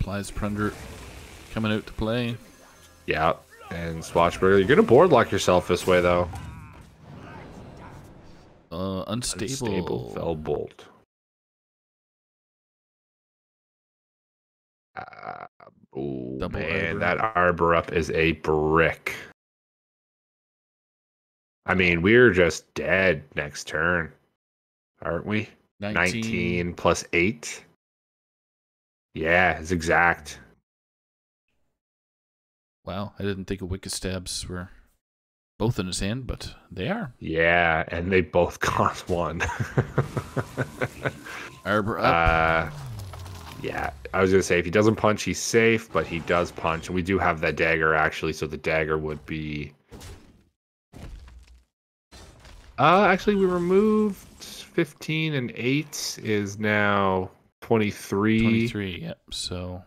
Applies Plunder coming out to play. Yeah. And Swatchburger, you're gonna board lock yourself this way though. Uh, unstable. Unstable Felbolt. Uh, Double man, Arbor. that arbor up is a brick. I mean, we're just dead next turn, aren't we? 19. 19 plus 8. Yeah, it's exact. Wow, I didn't think of Wicked Stabs were both in his hand, but they are. Yeah, and they both cost one. Arbor up. Uh, yeah, I was gonna say if he doesn't punch, he's safe, but he does punch, and we do have that dagger actually, so the dagger would be. Uh, actually, we removed fifteen and eight is now 23, 23, yep. So.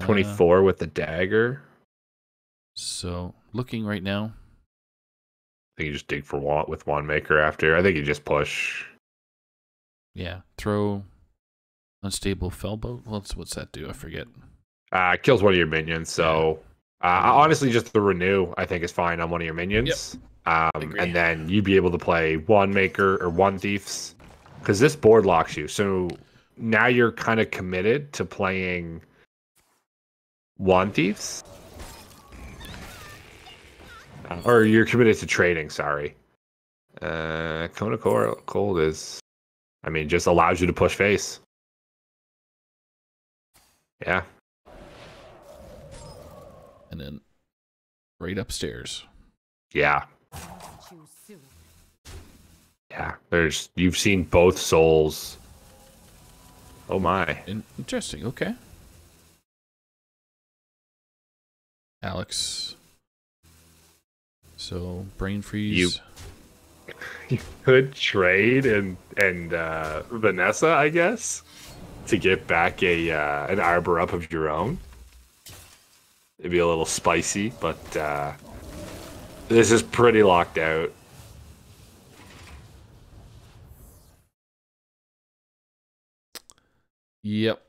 uh, 24 with the dagger. So, looking right now. I think you just dig for wand with Wandmaker after. I think you just push. Yeah, throw unstable Felbolt. What's what's that do? I forget. Uh, kills one of your minions. So uh, honestly, just the renew I think is fine on one of your minions. Um, and then you'd be able to play Wandmaker or Wand Thieves because this board locks you. So now you're kind of committed to playing Wand Thieves, Uh, or you're committed to trading. Sorry. Uh, Kona Cor- Cold is, I mean, just allows you to push face. Yeah. And then right upstairs. Yeah. Yeah, there's you've seen both souls. Oh my. In- interesting. Okay. Alex. So brain freeze. You could trade and and uh, Vanessa, I guess, to get back a uh, an arbor up of your own. It'd be a little spicy, but uh, this is pretty locked out. Yep.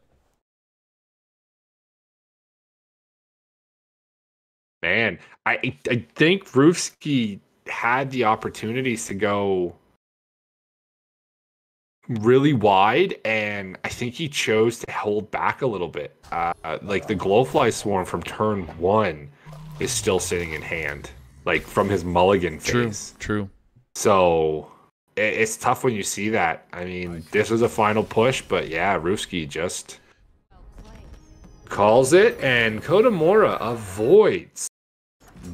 Man, I I think Roofski had the opportunities to go really wide, and I think he chose to hold back a little bit. Uh, like the glowfly swarm from turn one is still sitting in hand, like from his mulligan True. phase. True. So i- it's tough when you see that. I mean, this was a final push, but yeah, Roofski just calls it, and Kodamora avoids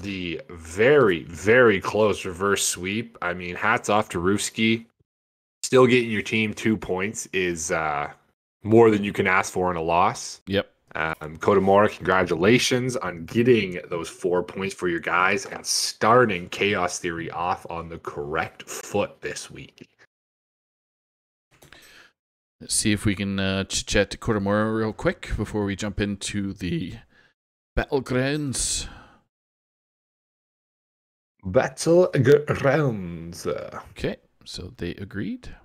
the very, very close reverse sweep. I mean, hats off to Ruski. Still getting your team two points is uh, more than you can ask for in a loss. Yep. Um, Kodamora, congratulations on getting those four points for your guys and starting Chaos Theory off on the correct foot this week. Let's see if we can uh, chat to Kodamora real quick before we jump into the battlegrounds. Battlegrounds. Okay, so they agreed.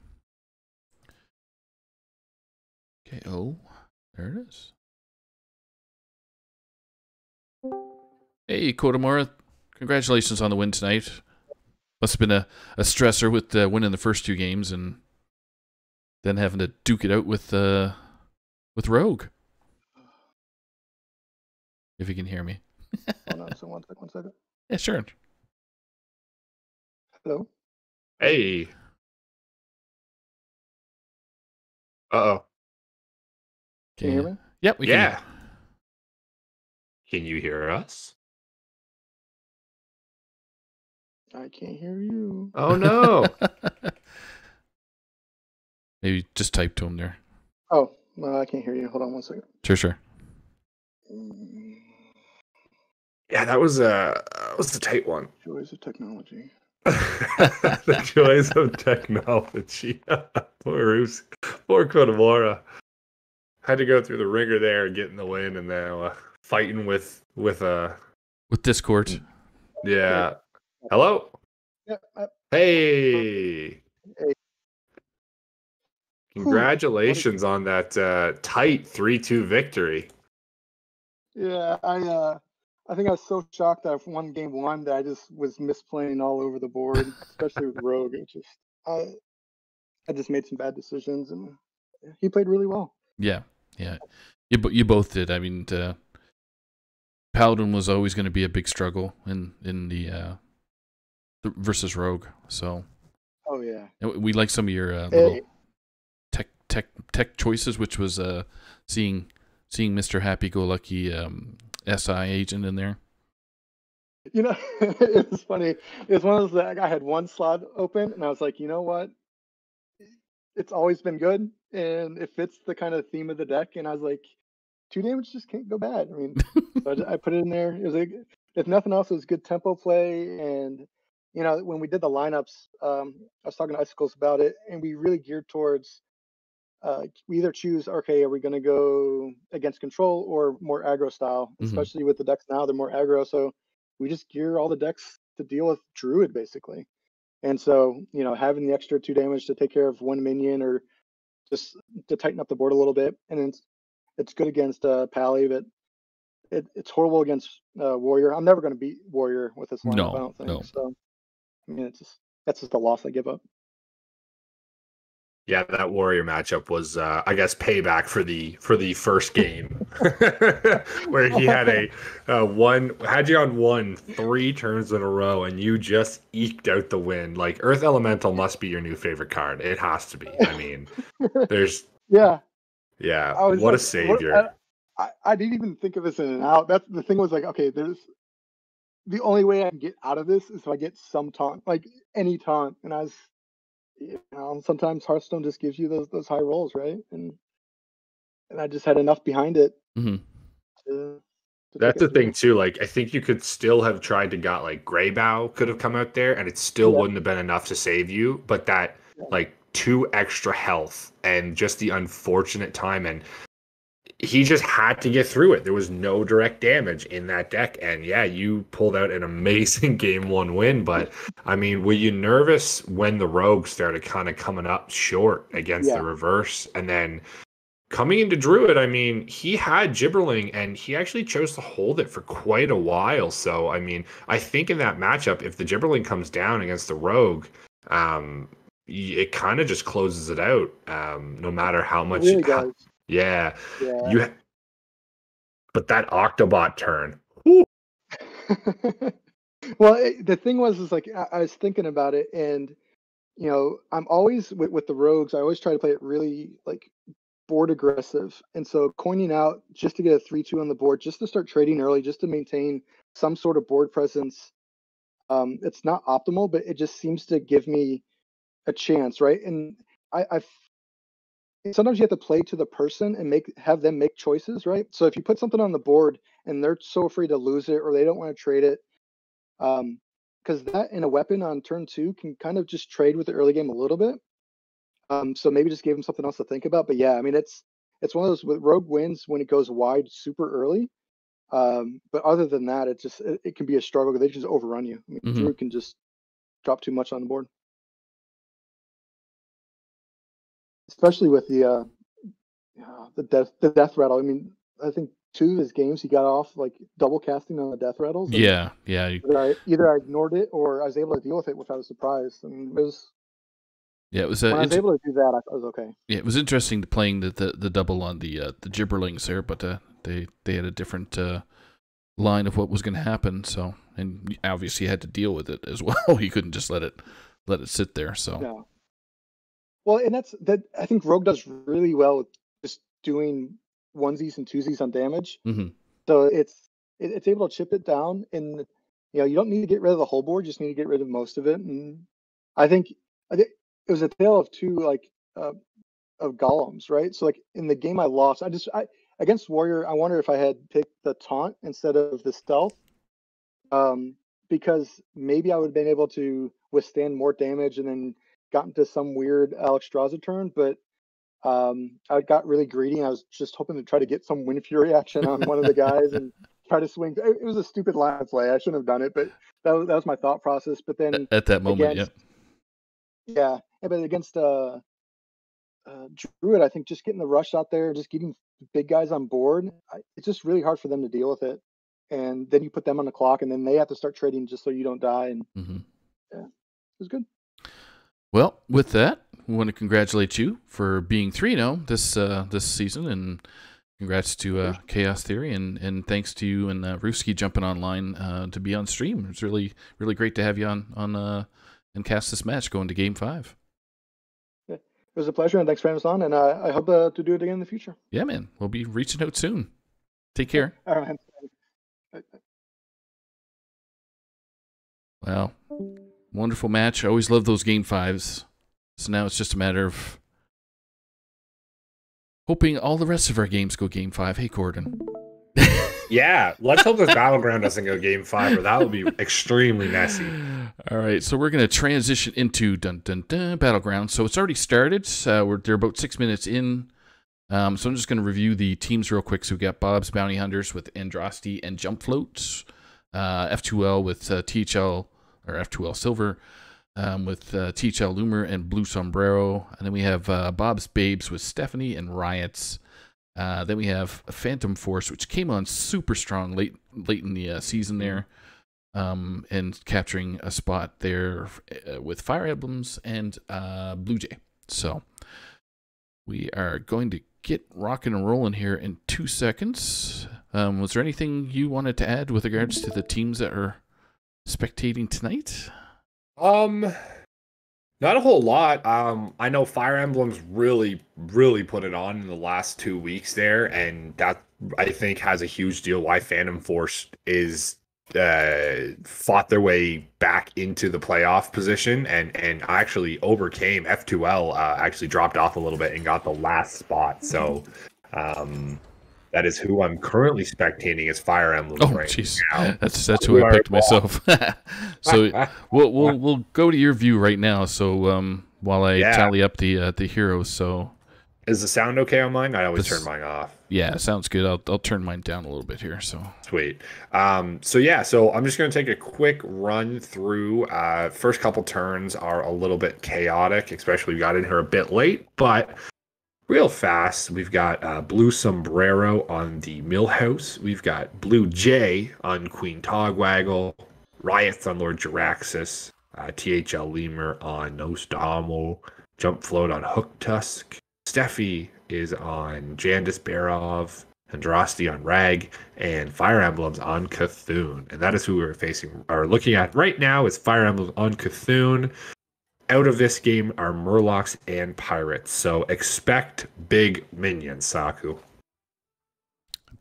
Okay, oh, there it is. Hey, Kodamora, congratulations on the win tonight. Must have been a, a stressor with uh, winning the first two games and then having to duke it out with uh, with Rogue. If you can hear me. Hold on, so one second, one second. Yeah, sure. Hello. Hey. Uh oh. Can you hear me? Yep, we can. Yeah. Can you hear us? I can't hear you. Oh no. Maybe just type to him there. Oh, no, I can't hear you. Hold on one second. Sure, sure. Mm, yeah, that was a that was a tight one. Joys of technology. the joys of technology. poor Roos, poor Kodamora. Had to go through the ringer there and get in the win, and now uh, fighting with with uh With Discord. yeah. Hello. Yeah, I, Hey. Hey. Congratulations on that uh, tight three-two victory. yeah. I uh, I think I was so shocked that I won game one that I just was misplaying all over the board, especially with Rogue. It just I I just made some bad decisions, and he played really well. Yeah, yeah. You you both did. I mean, uh, Paladin was always going to be a big struggle in in the, uh, the versus Rogue. So Oh yeah. we like some of your uh, Hey. little tech tech tech choices, which was uh, seeing seeing Mister Happy Go Lucky um, SI agent in there. You know, it was funny. It was one of those that I had one slot open, and I was like, you know what? It's always been good, and it fits the kind of theme of the deck. And I was like, two damage just can't go bad. I mean, so I, I put it in there. It was a, if nothing else, it was good tempo play. And you know, when we did the lineups, um, I was talking to Icicles about it, and we really geared towards. Uh, we either choose, okay, are we going to go against control or more aggro style? Mhm. Especially with the decks now, they're more aggro. So we just gear all the decks to deal with druid basically and so you know having the extra two damage to take care of one minion or just to tighten up the board a little bit and it's it's good against uh pally but it, it's horrible against uh warrior i'm never going to beat warrior with this lineup No, i don't think no. so i mean it's just that's just the loss i give up Yeah, that warrior matchup was, uh, I guess, payback for the for the first game, where he had a uh, one had you on one three turns in a row, and you just eked out the win. Like Earth Elemental must be your new favorite card. It has to be. I mean, there's yeah yeah, what a savior. I, I, I didn't even think of this in and out. That's the thing was like, okay, there's the only way I can get out of this is if I get some taunt, like any taunt. And I was, you know, sometimes Hearthstone just gives you those those high rolls, right? And and I just had enough behind it. Mhm. To, to That's the thing too. Like I think you could still have tried to got like Greybough could have come out there, and it still Yeah. wouldn't have been enough to save you. But that Yeah. like two extra health and just the unfortunate time, and he just had to get through it. There was no direct damage in that deck, and yeah, you pulled out an amazing game one win. But I mean, were you nervous when the rogue started kind of coming up short against Yeah. the reverse, and then? coming into Druid, I mean, he had Gibberling and he actually chose to hold it for quite a while. So, I mean, I think in that matchup, if the Gibberling comes down against the Rogue, um, it kind of just closes it out. Um, no matter how It much, really how- does. Yeah, Yeah. you. Ha- but that Octobot turn, well, it, the thing was, is like I, I was thinking about it, and you know, I'm always with, with the rogues. I always try to play it really like board aggressive, and so coining out just to get a three-two on the board, just to start trading early, just to maintain some sort of board presence. Um, it's not optimal, but it just seems to give me a chance, right? And I, I sometimes you have to play to the person and make have them make choices, right? So if you put something on the board and they're so afraid to lose it or they don't want to trade it, um, because that in a weapon on turn two can kind of just trade with the early game a little bit. Um, so maybe just give them something else to think about. But yeah, I mean it's it's one of those with rogue wins when it goes wide super early. Um, but other than that, it just it, it can be a struggle. Because they just overrun you. I mean, Mhm. Druid can just drop too much on the board, especially with the uh, the death the deathrattle. I mean, I think two of his games he got off like double casting on the deathrattles. Yeah, yeah, Either I, either I ignored it or I was able to deal with it, which I was surprised. I mean, it was yeah. It was when uh, I was able to do that, I, was okay. yeah, it was interesting to playing the, the, the double on the uh, the gibberlings there, but uh, they they had a different uh, line of what was going to happen. So, and obviously you had to deal with it as well. you couldn't just let it let it sit there. So, Yeah. Well, and that's that. I think Rogue does really well with just doing onesies and twosies on damage. Mhm. So it's it, it's able to chip it down, and you know you don't need to get rid of the whole board. You just need to get rid of most of it. And I think I think it was a tale of two like uh, of golems, right? So like in the game I lost, I just I against warrior, I wonder if I had picked the taunt instead of the stealth, um, because maybe I would have been able to withstand more damage and then gotten to some weird Alexstrasza turn, but um, I got really greedy. And I was just hoping to try to get some Windfury action on one of the guys and try to swing. It, was a stupid line play. I shouldn't have done it, but that was that was my thought process. But then at, at that moment, against- yeah, yeah, but against uh, uh, Druid, I think just getting the rush out there, just getting big guys on board, I, it's just really hard for them to deal with it. And then you put them on the clock, and then they have to start trading just so you don't die. And it hmm yeah, it was good. Well, with that, we want to congratulate you for being 3 0 this uh, this season. And congrats to uh, Chaos Theory. And, and thanks to you and uh, Ruski jumping online uh, to be on stream. It's really, really great to have you on, on uh, and cast this match going to game five. It was a pleasure, and thanks for having us on. And uh, I hope uh, to do it again in the future. Yeah, man. We'll be reaching out soon. Take care. All right. Wow. Wonderful match. I always love those game fives. So now it's just a matter of hoping all the rest of our games go game five. Hey, Gordon. Yeah, let's hope this battleground doesn't go game five, or that would be extremely messy. All right, so we're going to transition into dun dun dun battleground. So it's already started. Uh, we're they're about six minutes in. Um, so I'm just going to review the teams real quick. So we got Bob's Bounty Hunters with Andrasti and Jump Floats, uh, F2L with uh, THL or F2L Silver um, with uh, THL Loomer and Blue Sombrero, and then we have uh, Bob's Babes with Stephanie and Riots. Uh, then we have Phantom Force, which came on super strong late late in the uh, season there, um, and capturing a spot there uh, with Fire Emblems and uh, Blue Jay. So we are going to get rocking and rolling here in two seconds. Um, was there anything you wanted to add with regards to the teams that are spectating tonight? Um, not a whole lot. Um, I know Fire Emblems really, really put it on in the last two weeks there, and that I think has a huge deal why Phantom Force is uh fought their way back into the playoff position and and actually overcame F2L uh actually dropped off a little bit and got the last spot so um that is who I'm currently spectating as Fire Emblems Oh, right jeez, now. that's that's who I picked myself. so we'll we'll we'll go to your view right now. So um, while I Yeah. tally up the uh, the heroes, so is the sound okay on mine? I always This- turn mine off. yeah, sounds good. I'll I'll turn mine down a little bit here. So Sweet. Um, so yeah, so I'm just gonna take a quick run through. Uh, first couple turns are a little bit chaotic, especially we got in here a bit late, but real fast. We've got uh, Blue Sombrero on the Millhouse. We've got Blue Jay on Queen Togwaggle. Riots on Lord Jaraxxus. Uh, THL Lemur on Nozdormu. Jump Float on Hooktusk. Steffi is on Jandice Barov. Andrasti on Rag, and Fire Emblems on Cthulhu. And that is who we're facing or looking at right now is Fire Emblems on Cthulhu. Out of this game are Murlocs and Pirates. So expect big minions, Saku.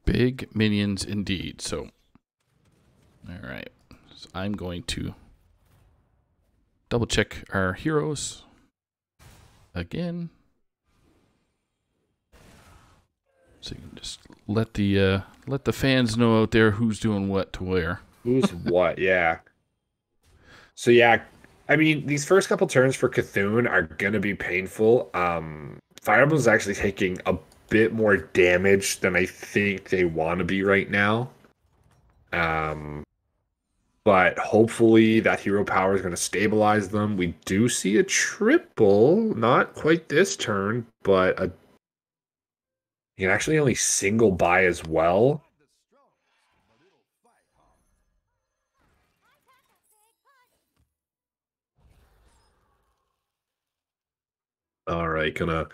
big minions indeed. So all right, so I'm going to double check our heroes again. So you can just let the uh, let the fans know out there who's doing what to where. Who's what? Yeah. So yeah, I mean, these first couple turns for Cthulhu are gonna be painful. Um, Fire actually taking a bit more damage than I think they want to be right now. Um, but hopefully that hero power is going to stabilize them. We do see a triple, not quite this turn, but a you can actually only single buy as well. All right, gonna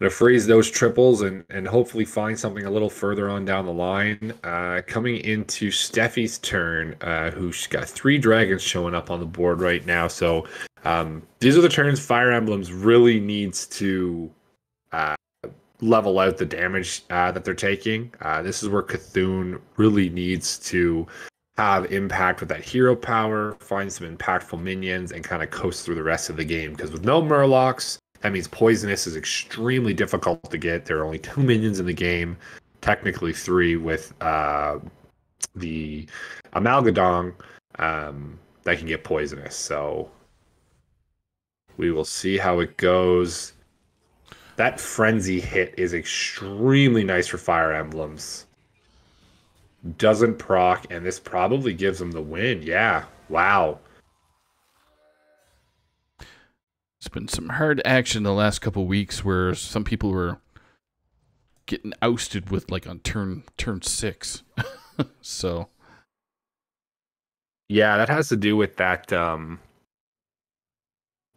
gonna freeze those triples and and hopefully find something a little further on down the line. Uh, coming into Steffi's turn, uh, who's got three dragons showing up on the board right now. So um, these are the turns Fire Emblems really needs to uh, level out the damage uh, that they're taking. Uh, this is where Cthulhu really needs to have impact with that hero power, find some impactful minions, and kind of coast through the rest of the game. Because with no Murlocs, that means poisonous is extremely difficult to get. There are only two minions in the game, technically three with uh, the Amalgadon um, that can get poisonous. So we will see how it goes. That frenzy hit is extremely nice for fire emblems. Doesn't proc, and this probably gives them the win. Yeah. Wow. It's been some hard action the last couple weeks where some people were getting ousted with like on turn turn six. so Yeah, that has to do with that um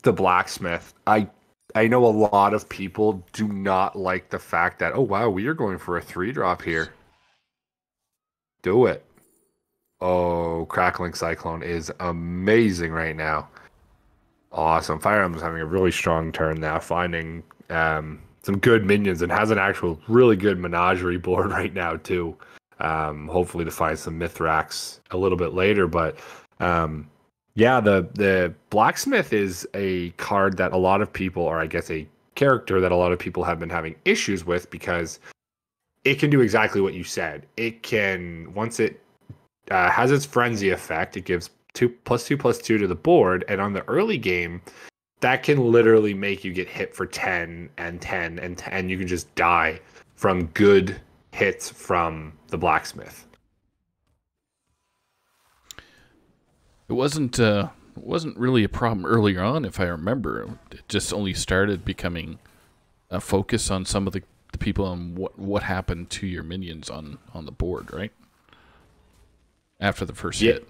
the blacksmith. I I know a lot of people do not like the fact that oh wow, we are going for a 3 drop here. Do it. Oh, crackling cyclone is amazing right now. Awesome. Fire Emblem's having a really strong turn now, finding um, some good minions and has an actual really good menagerie board right now too. Um, hopefully to find some Mythrax a little bit later, but um, yeah, the the blacksmith is a card that a lot of people, or I guess a character that a lot of people have been having issues with because it can do exactly what you said. It can once it uh, has its frenzy effect, it gives two plus two plus two to the board, and on the early game, that can literally make you get hit for ten and ten and ten. You can just die from good hits from the blacksmith. it wasn't uh it wasn't really a problem earlier on if I remember. It just only started becoming a focus on some of the, the people and what what happened to your minions on on the board, right? After the first Yeah. hit.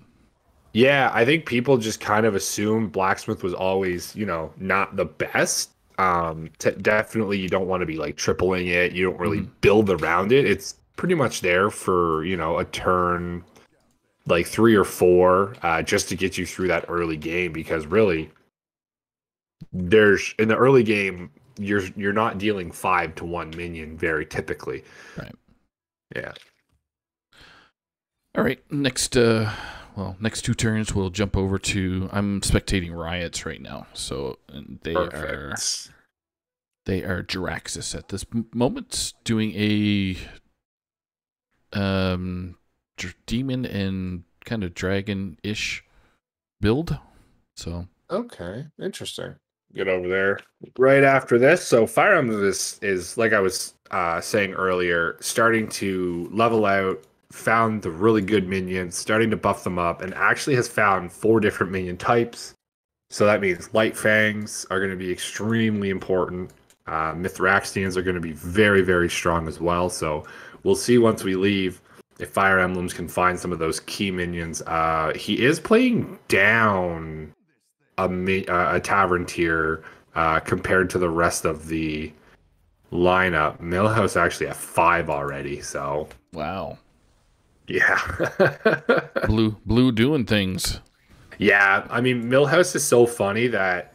Yeah, I think people just kind of assume blacksmith was always, you know, not the best. Um, t- definitely, you don't want to be like tripling it. You don't really build around it. It's pretty much there for you know a turn, like three or four, uh, just to get you through that early game. Because really, there's in the early game, you're you're not dealing five to one minion very typically. Right. Yeah. All right, next uh well, next two turns we'll jump over to I'm spectating riots right now. So and they are they are Jaraxxus at this moment doing a um demon and kind of dragon-ish build. So Okay, interesting. Get over there right after this. So Fire Emblem is is like I was uh, saying earlier, starting to level out. Found the really good minions, starting to buff them up, and actually has found four different minion types. So that means Lightfangs are going to be extremely important. Uh, Mithraxians are going to be very, very strong as well. So we'll see once we leave if Fire Emblems can find some of those key minions. Uh, he is playing down a uh, a tavern tier uh, compared to the rest of the lineup. Millhouse actually at five already, so wow. Yeah. Blue blue doing things. Yeah, I mean, Millhouse is so funny that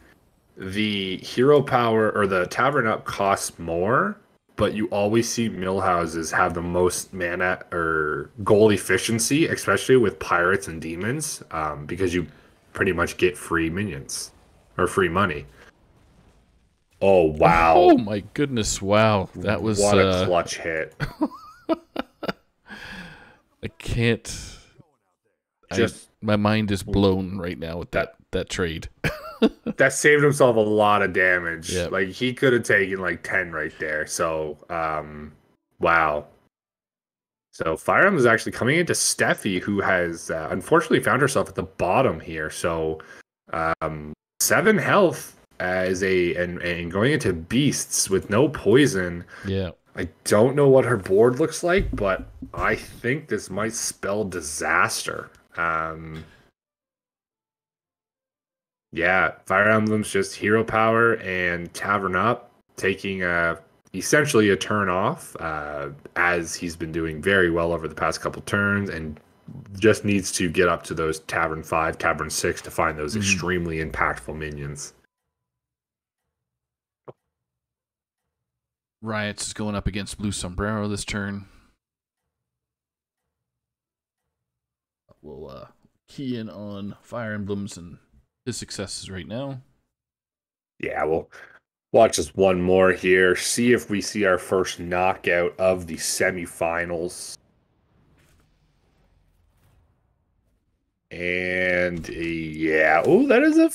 the hero power or the tavern up costs more, but you always see Millhouses have the most mana or goal efficiency, especially with pirates and demons, um, because you pretty much get free minions. or free money. Oh wow! Oh my goodness! Wow, that was what a uh, clutch hit. I can't. I- Just my mind is blown right now with that that trade. that saved himself a lot of damage. Yep. Like he could have taken like 10 right there. So, um wow. So Fire Emblem is actually coming into Steffi, who has uh, unfortunately found herself at the bottom here. So, um, seven health as a and, and going into beasts with no poison. yeah. I don't know what her board looks like, but I think this might spell disaster. Um, yeah, Fire Emblem's just hero power and Tavern Up taking a essentially a turn off, uh, as he's been doing very well over the past couple turns, and just needs to get up to those Tavern Five, Tavern Six to find those Mhm. extremely impactful minions. Riots is going up against Blue Sombrero this turn. We'll uh, key in on Fire Emblems and his successes right now. Yeah, we'll watch just one more here. See if we see our first knockout of the semifinals. And yeah, oh, that is a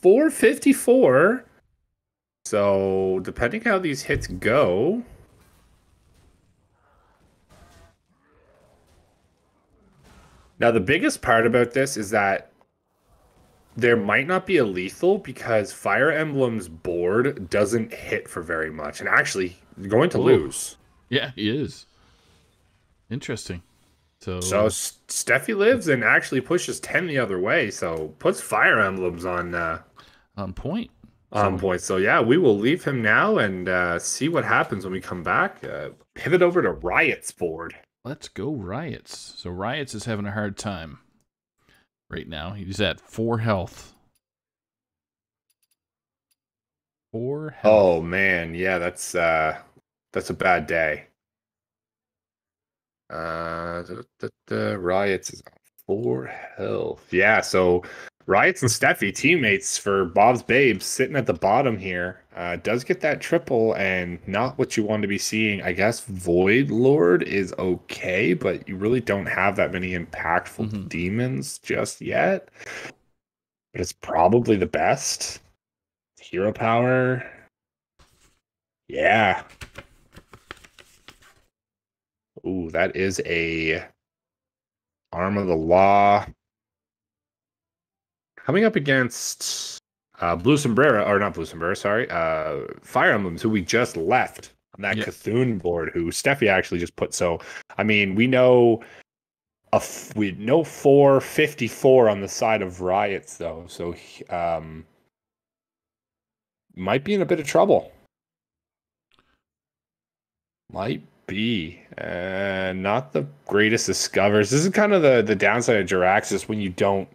454. So, depending how these hits go, Now, the biggest part about this is that there might not be a lethal because Fire Emblem's board doesn't hit for very much, and actually going to Ooh. lose. Yeah, he is. Interesting. So, So Steffi lives and actually pushes ten the other way, so puts Fire Emblems on uh, on point. On point. So yeah, we will leave him now and uh, see what happens when we come back. Uh, pivot over to Riot's board. Let's go Riots. So Riots is having a hard time right now. He's at four health. Four health. Oh man, yeah, that's uh, that's a bad day. Uh, the, the, the riots is four health. Yeah, so riots and Steffi, teammates for Bob's Babes, sitting at the bottom here. Uh, does get that triple and not what you want to be seeing. I guess Voidlord is okay, but you really don't have that many impactful Mhm. demons just yet. But it's probably the best. Hero power. Yeah. Ooh, that is a arm of the law. Coming up against uh, Blue Sombrero, or not Blue Sombrero, sorry, uh, Fire Emblems, who we just left on that Yeah. Cthulhu board, who Steffi actually just put. So, I mean, we know a f- we know 454 on the side of riots, though. So, he- um, might be in a bit of trouble. Might be. Uh, not the greatest discovers. This is kind of the, the downside of Jaraxxus when you don't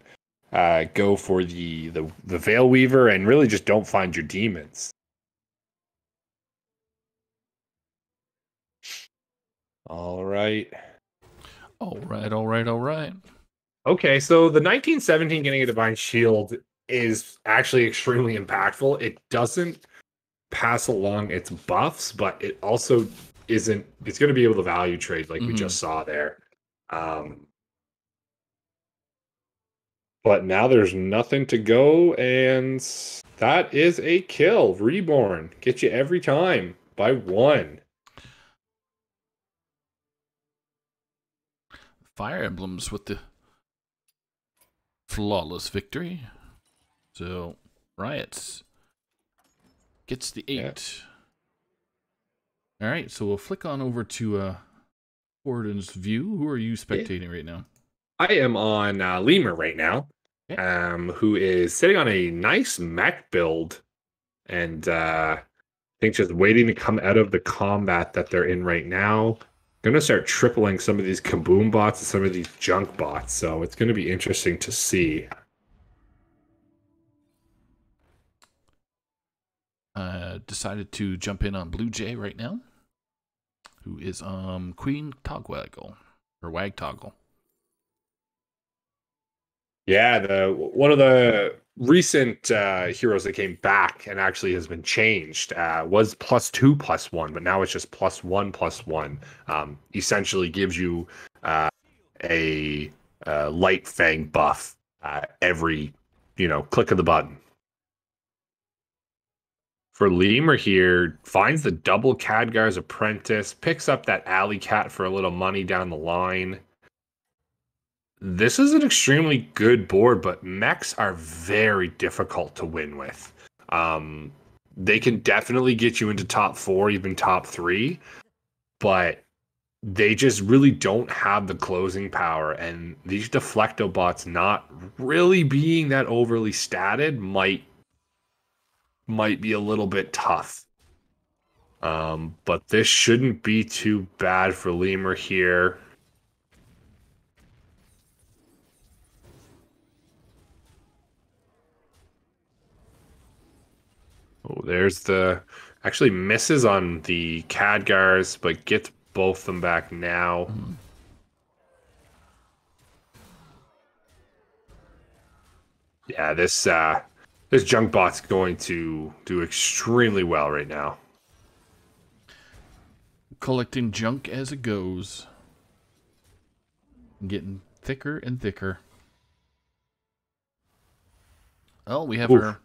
uh, go for the, the, the Veil Weaver and really just don't find your demons. All right. All right, all right, all right. Okay, so the 1917 getting a divine shield is actually extremely impactful. It doesn't pass along its buffs, but it also isn't it's going to be able to value trade like we Mhm. just saw there. Um but now there's nothing to go and that is a kill. Reborn get you every time by one. Fire Emblems with the flawless victory. So Riots gets the Yeah. eight. All right, so we'll flick on over to uh Gordon's view. Who are you spectating right now? I am on uh, Lemur right now. Um, who is sitting on a nice mech build, and uh, I think just waiting to come out of the combat that they're in right now. Going to start tripling some of these kaboom bots and some of these junk bots, so it's going to be interesting to see. Uh decided to jump in on Blue Jay right now. Who is um Queen Togwaggle or Wag Toggle. Yeah, the one of the recent uh, heroes that came back and actually has been changed uh, was plus two plus one, but now it's just plus one plus one. Um, essentially gives you uh, a, a Lightfang buff uh, every you know click of the button. For Lemur here, finds the double Khadgar's apprentice, picks up that alley cat for a little money down the line this is an extremely good board, but mechs are very difficult to win with. Um, they can definitely get you into top four, even top three, but they just really don't have the closing power. And these Deflect-o-Bots not really being that overly statted might might be a little bit tough. Um, but this shouldn't be too bad for Lemur here. Oh, there's the actually misses on the Khadgars, but gets both them back now. Mm-hmm. Yeah, this uh this junk bot's going to do extremely well right now. Collecting junk as it goes. Getting thicker and thicker. Oh, we have Oof. our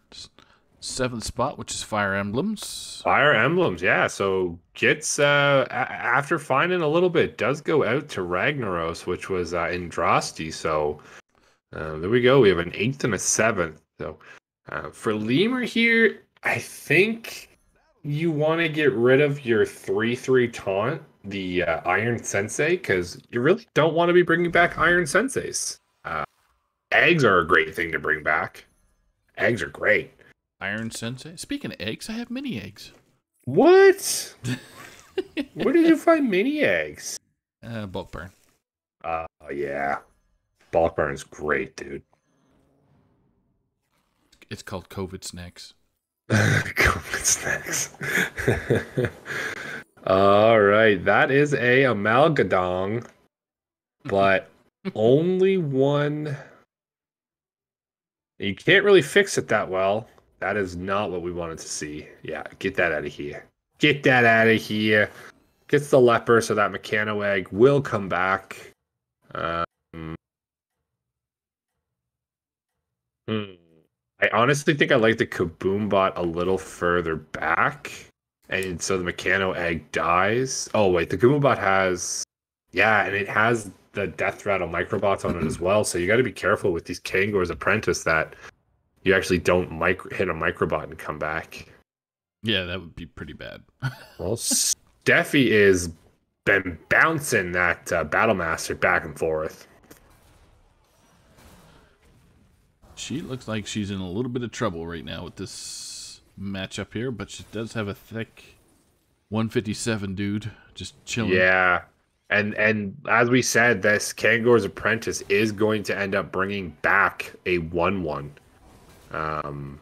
seventh spot, which is Fire Emblems. Fire Emblems, yeah. So gets uh, a- after finding a little bit, does go out to Ragnaros, which was uh, Andraste. So uh, there we go. We have an eighth and a seventh. So uh, for Lemur here, I think you want to get rid of your three three taunt, the uh, Iron Sensei, because you really don't want to be bringing back Iron Senseis. Uh, eggs are a great thing to bring back. Eggs are great. Iron Sensei. Speaking of eggs, I have mini eggs. What? Where did you find mini eggs? Uh, bulk burn. Oh uh, yeah, bulk burn is great, dude. It's called COVID snacks. COVID snacks. All right, that is a Amalgadon, but only one. You can't really fix it that well. That is not what we wanted to see. Yeah, get that out of here. Get that out of here. Gets the leper so that Mechano egg will come back. Um, hmm. I honestly think I like the Kaboom bot a little further back. And so the Mechano egg dies. Oh, wait, the Kaboom bot has. Yeah, and it has the Death Rattle microbots on it as well. So you got to be careful with these Kangor's Apprentice that you actually don't micro, hit a microbot and come back. Yeah, that would be pretty bad. well, Steffi is been bouncing that uh, Battlemaster back and forth. She looks like she's in a little bit of trouble right now with this matchup here, but she does have a thick 157 dude just chilling. Yeah. And and as we said, this Kangor's apprentice is going to end up bringing back a 1-1. Um,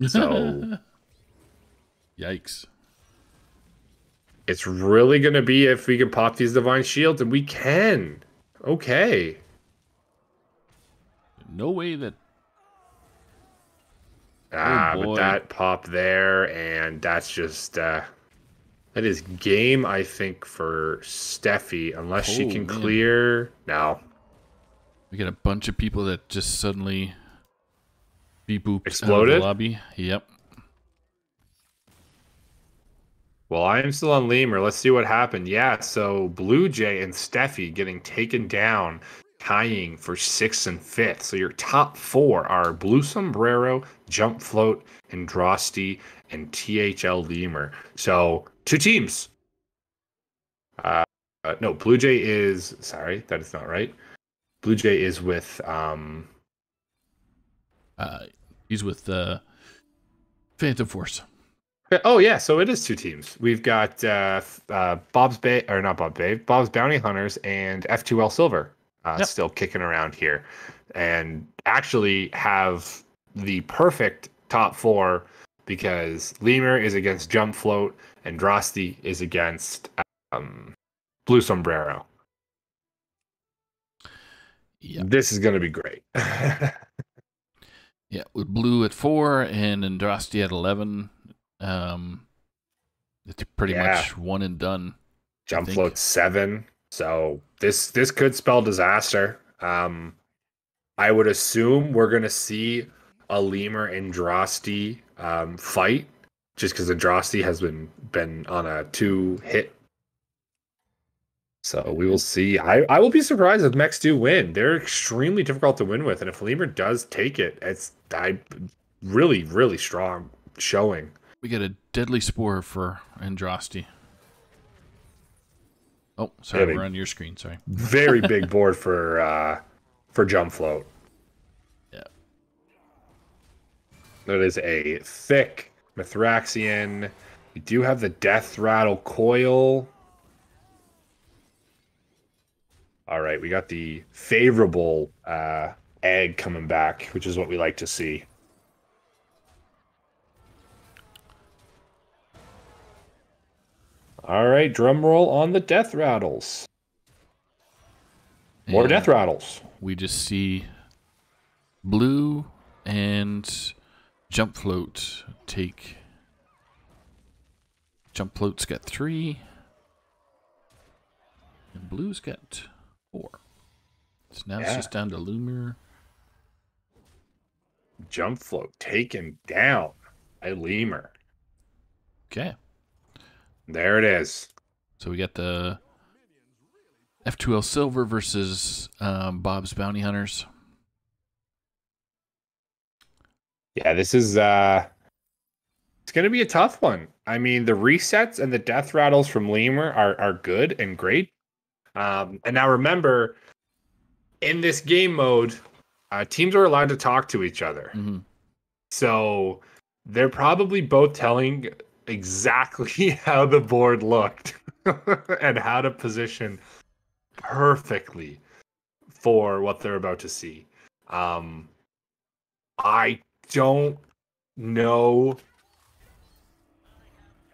so, yikes! It's really gonna be if we can pop these divine shields, and we can. Okay. No way that. Ah, oh but that pop there, and that's just uh, that is game. I think for Steffi, unless oh, she can man. clear. No. We got a bunch of people that just suddenly Beep boop. Exploded? lobby. Yep. Well, I am still on Lemur. Let's see what happened. Yeah, so Blue Jay and Steffi getting taken down, tying for sixth and fifth. So your top four are Blue Sombrero, Jump Float, Andraste, and THL Lemur. So two teams. Uh, uh, no, Blue Jay is sorry, that is not right. Blue Jay is with um uh, he's with uh, Phantom Force. Oh yeah, so it is two teams. We've got uh, uh, Bob's Bay or not Bob Bay, Bob's Bounty Hunters and F2L Silver uh, yep. still kicking around here, and actually have the perfect top four because Lemur is against Jump Float and Drosty is against um, Blue Sombrero. Yep. This is going to be great. Yeah, with Blue at four and Andraste at eleven. Um, it's pretty Yeah. much one and done. Jump float seven. So this this could spell disaster. Um, I would assume we're gonna see a Lemur Andraste um, fight, just because Andraste has been been on a two hit. So we will see. I, I will be surprised if Mechs do win. They're extremely difficult to win with, and if Lemur does take it, it's I really really strong showing. We get a deadly spore for Andraste. Oh, sorry, Really? we're on your screen. Sorry. Very big board for uh, for jump float. Yeah. That is a thick Mithraxian. We do have the Death Rattle Coil. All right, we got the favorable uh, egg coming back, which is what we like to see. All right, drum roll on the Death Rattles. More And Death Rattles. We just see Blue and Jump Float take. Jump Float's got three. And Blue's got four. So now it's just down to Loomer. Jump Float taken down by Lemur. Okay. There it is. So we got the F2L Silver versus um, Bob's Bounty Hunters. Yeah, this is uh it's gonna be a tough one. I mean, the resets and the death rattles from Lemur are are good and great. Um, and now remember, in this game mode, uh, teams are allowed to talk to each other. hmm So they're probably both telling exactly how the board looked and how to position perfectly for what they're about to see. Um, I don't know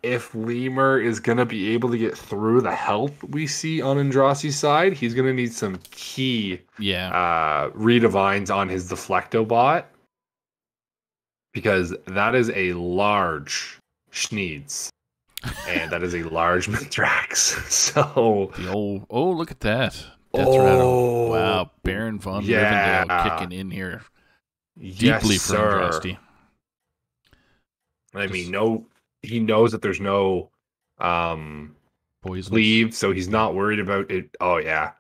if Lemur is going to be able to get through the health we see on Andrasti's side. He's going to need some key Yeah. uh, redivines on his Deflect-o-Bot because that is a large Sneeds and that is a large Mythrax. So, The old oh look at that. Death Rattle. Oh, Wow, Baron von yeah. Rivendare kicking in here yes, deeply for sir. Andraste. I mean, no, he knows that there's no um Poison. leave, so he's not worried about it. Oh yeah,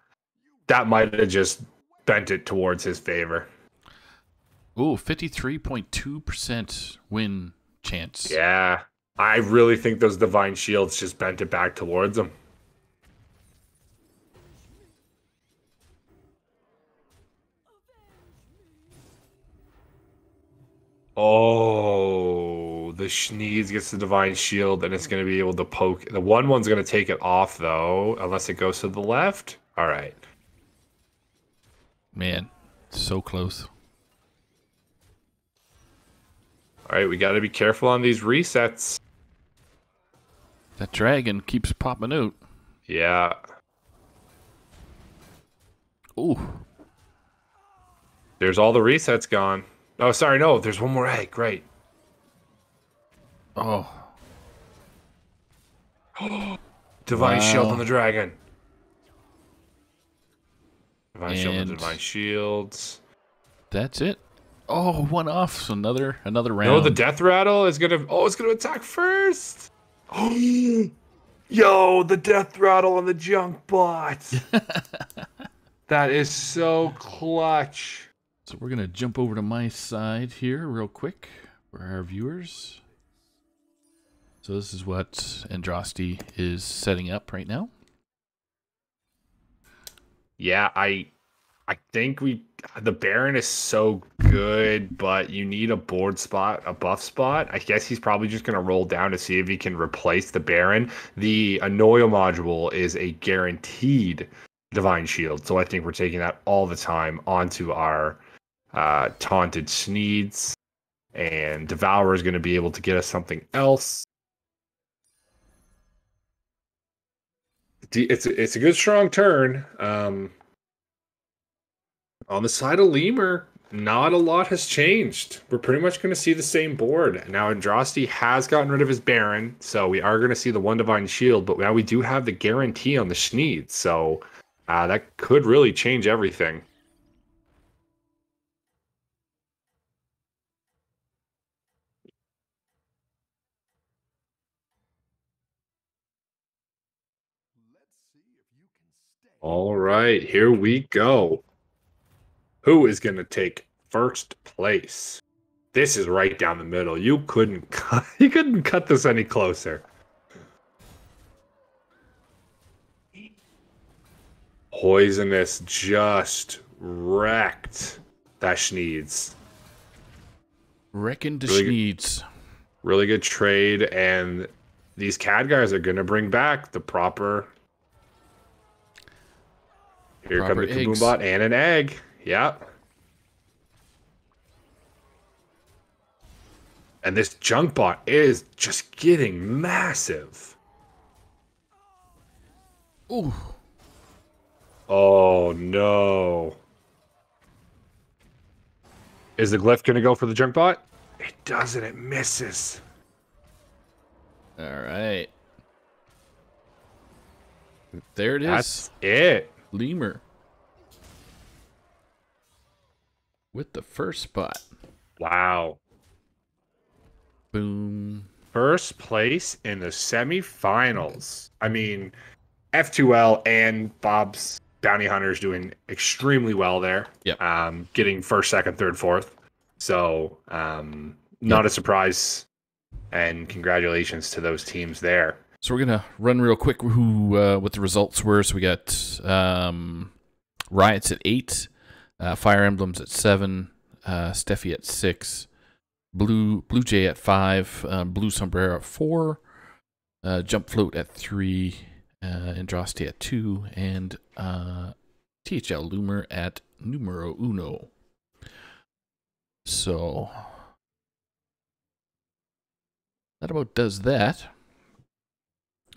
that might have just bent it towards his favor. Ooh, 53.2% win chance. Yeah, I really think those divine shields just bent it back towards him. Oh, the Sneeds gets the divine shield and it's going to be able to poke. The one one's going to take it off though, unless it goes to the left. All right. Man, so close. All right, we got to be careful on these resets. That dragon keeps popping out. Yeah. Ooh, There's all the resets gone. Oh, sorry, no, there's one more egg, right. Oh, Divine shield Wow. on the dragon. Divine shield on And- the divine shields. that's it. Oh, one off. So another another round. No, the death rattle is gonna. Oh, it's gonna attack first. Oh, Yo, the death rattle on the junk bot. that is so clutch. So we're gonna jump over to my side here real quick for our viewers. So this is what Andraste is setting up right now. Yeah, I I think we the Baron is so good, but you need a board spot, a buff spot. I guess he's probably just gonna roll down to see if he can replace the Baron. The Annoy-o-Module is a guaranteed divine shield, so I think we're taking that all the time onto our uh taunted Sneeds. And Devourer is gonna be able to get us something else. It's it's a good strong turn. Um, on the side of Lemur, not a lot has changed. We're pretty much going to see the same board. Now, Andraste has gotten rid of his Baron, so we are going to see the One Divine Shield, but now we do have the guarantee on the Sneed, so uh, that could really change everything. All right, here we go. Who is going to take first place? This is right down the middle. You couldn't cut, you couldn't cut this any closer. Poisonous just wrecked that Sneeds. Reckon the Really good- Really good trade, and these CAD guys are gonna bring back the proper. Here Proper comes the eggs. Kaboombot and an egg. Yep. And this junk bot is just getting massive. Ooh. Oh no. Is the glyph gonna go for the junk bot? It doesn't, it misses. All right. There it is. That's it. Lemur. With the first spot. Wow. Boom. First place in the semifinals. I mean, F2L and Bob's Bounty Hunters doing extremely well there. Yep. Um, getting first, second, third, fourth. So, um, not a surprise. And congratulations to those teams there. So we're gonna run real quick who uh, what the results were. So we got um, riots at eight, uh, fire emblems at seven, uh, Steffi at six, blue blue jay at five, uh, blue sombrero at four, uh, jump float at three, uh, at two, and uh, THL Loomer at numero uno. So that about does that.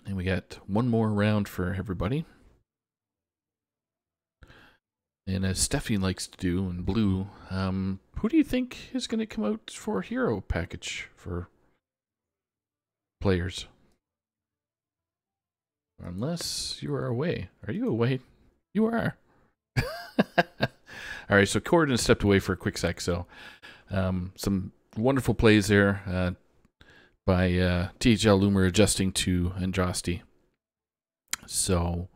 And we got one more round for everybody. And as Steffi likes to do in blue, um, who do you think is going to come out for a hero package for players? Unless you are away. Are you away? You are. All right, so Corden stepped away for a quick sec. So um, some wonderful plays there. Uh, by uh, THL Loomer adjusting to Andraste. So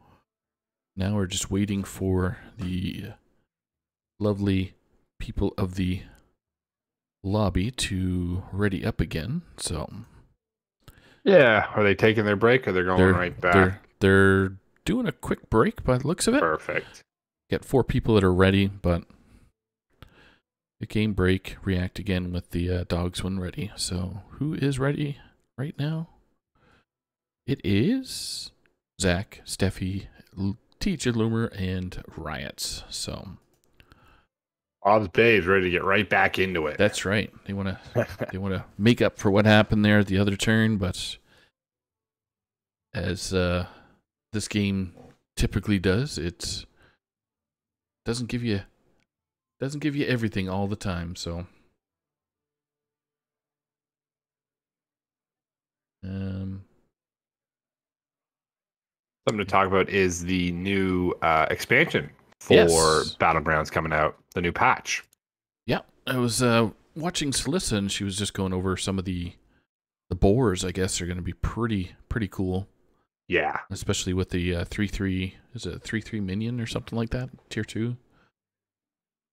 now we're just waiting for the lovely people of the lobby to ready up again. So Yeah. Are they taking their break or they're going they're right back? they're they're doing a quick break by the looks of it. Perfect. Got four people that are ready, but the game break react again with the uh, dogs when ready. So who is ready right now? It is Zach, Steffi, Teacher Loomer, and Riots. So Bob's is ready to get right back into it. that's right. They want to they want to make up for what happened there at the other turn, but as uh, this game typically does, it doesn't give you doesn't give you everything all the time. So, um, Something to talk about is the new uh, expansion for Yes. Battlegrounds coming out, the new patch. yeah, I was uh, watching Celissa, and she was just going over some of the the boars. I guess are going to be pretty pretty cool. Yeah. especially with the uh, three three is it three three minion or something like that tier two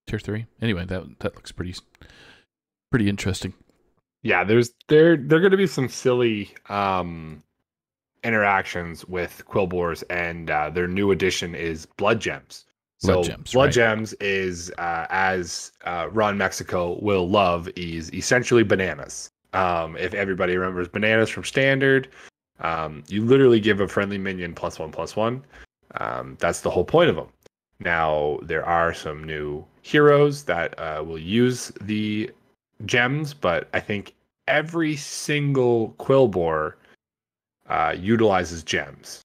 tier three anyway that that looks pretty pretty interesting Yeah, there's there there going to be some silly um interactions with Quilboars and uh, their new addition is Blood Gems. So Blood Gems, Blood right. Gems is uh, as uh, Ron Mexico will love is essentially bananas. Um, if everybody remembers bananas from Standard, um, you literally give a friendly minion plus one plus one. Um, that's the whole point of them. Now there are some new heroes that uh, will use the gems, but I think every single Quilboar uh, utilizes gems.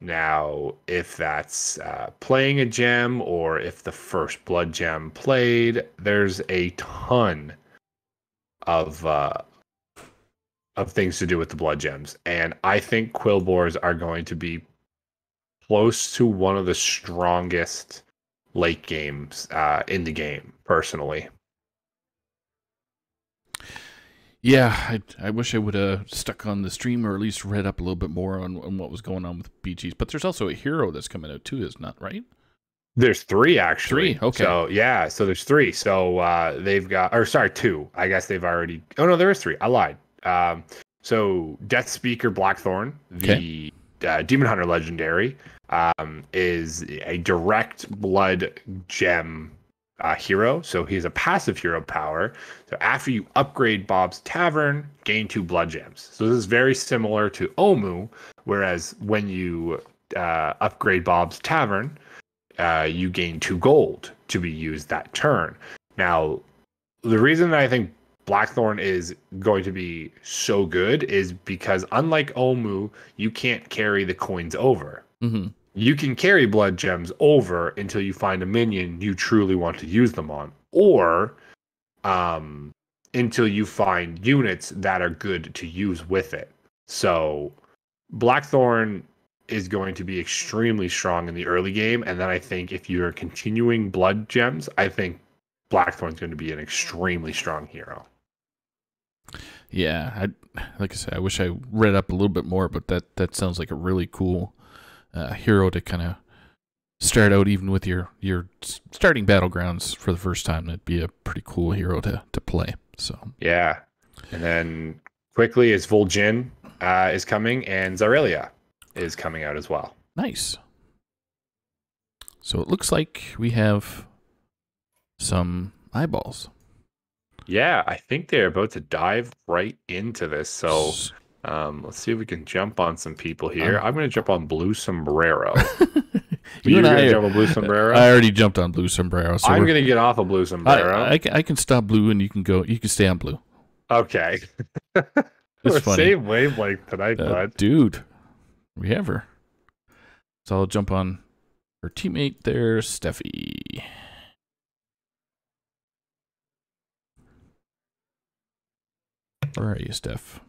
Now, if that's uh, playing a gem or if the first blood gem played, there's a ton of uh, of things to do with the blood gems, and I think Quilboars are going to be close to one of the strongest late games uh, in the game. Personally, Yeah, I, I wish I would have stuck on the stream or at least read up a little bit more on, on what was going on with BGs. But there's also a hero that's coming out too, is not right? There's three actually. Three, okay. So yeah, so there's three. So uh, they've got, or sorry, two. I guess they've already. Oh no, there is three. I lied. Um, so Death Speaker Blackthorn, the uh, Demon Hunter legendary, um, is a direct blood gem uh, hero. So he's a passive hero power. So after you upgrade Bob's Tavern, gain two blood gems. So this is very similar to Omu, whereas when you uh, upgrade Bob's Tavern, uh, you gain two gold to be used that turn. Now, the reason that I think Blackthorn is going to be so good is because unlike Omu, you can't carry the coins over. Mm-hmm. You can carry blood gems over until you find a minion you truly want to use them on, or um, until you find units that are good to use with it. So, Blackthorn is going to be extremely strong in the early game, and then I think if you're continuing blood gems, I think Blackthorn's going to be an extremely strong hero. Yeah, I like I said, I wish I read up a little bit more, but that that sounds like a really cool uh, hero to kind of start out, even with your your starting battlegrounds for the first time. That'd be a pretty cool hero to to play. So Yeah, and then quickly is Vol'jin uh, is coming, and Xyrella is coming out as well. nice. So it looks like we have some eyeballs. Yeah, I think they're about to dive right into this. So um, let's see if we can jump on some people here. Um, I'm going to jump on Blue Sombrero. you You're and going I, to jump on Blue Sombrero? I already jumped on blue sombrero. So I'm going to get off of Blue Sombrero. I, I, can, I can stop blue and you can go. You can stay on blue. okay. It's We're funny. same wavelength tonight, Uh, bud. dude, we have her. So I'll jump on her teammate there, Steffi. Where are you, Steph?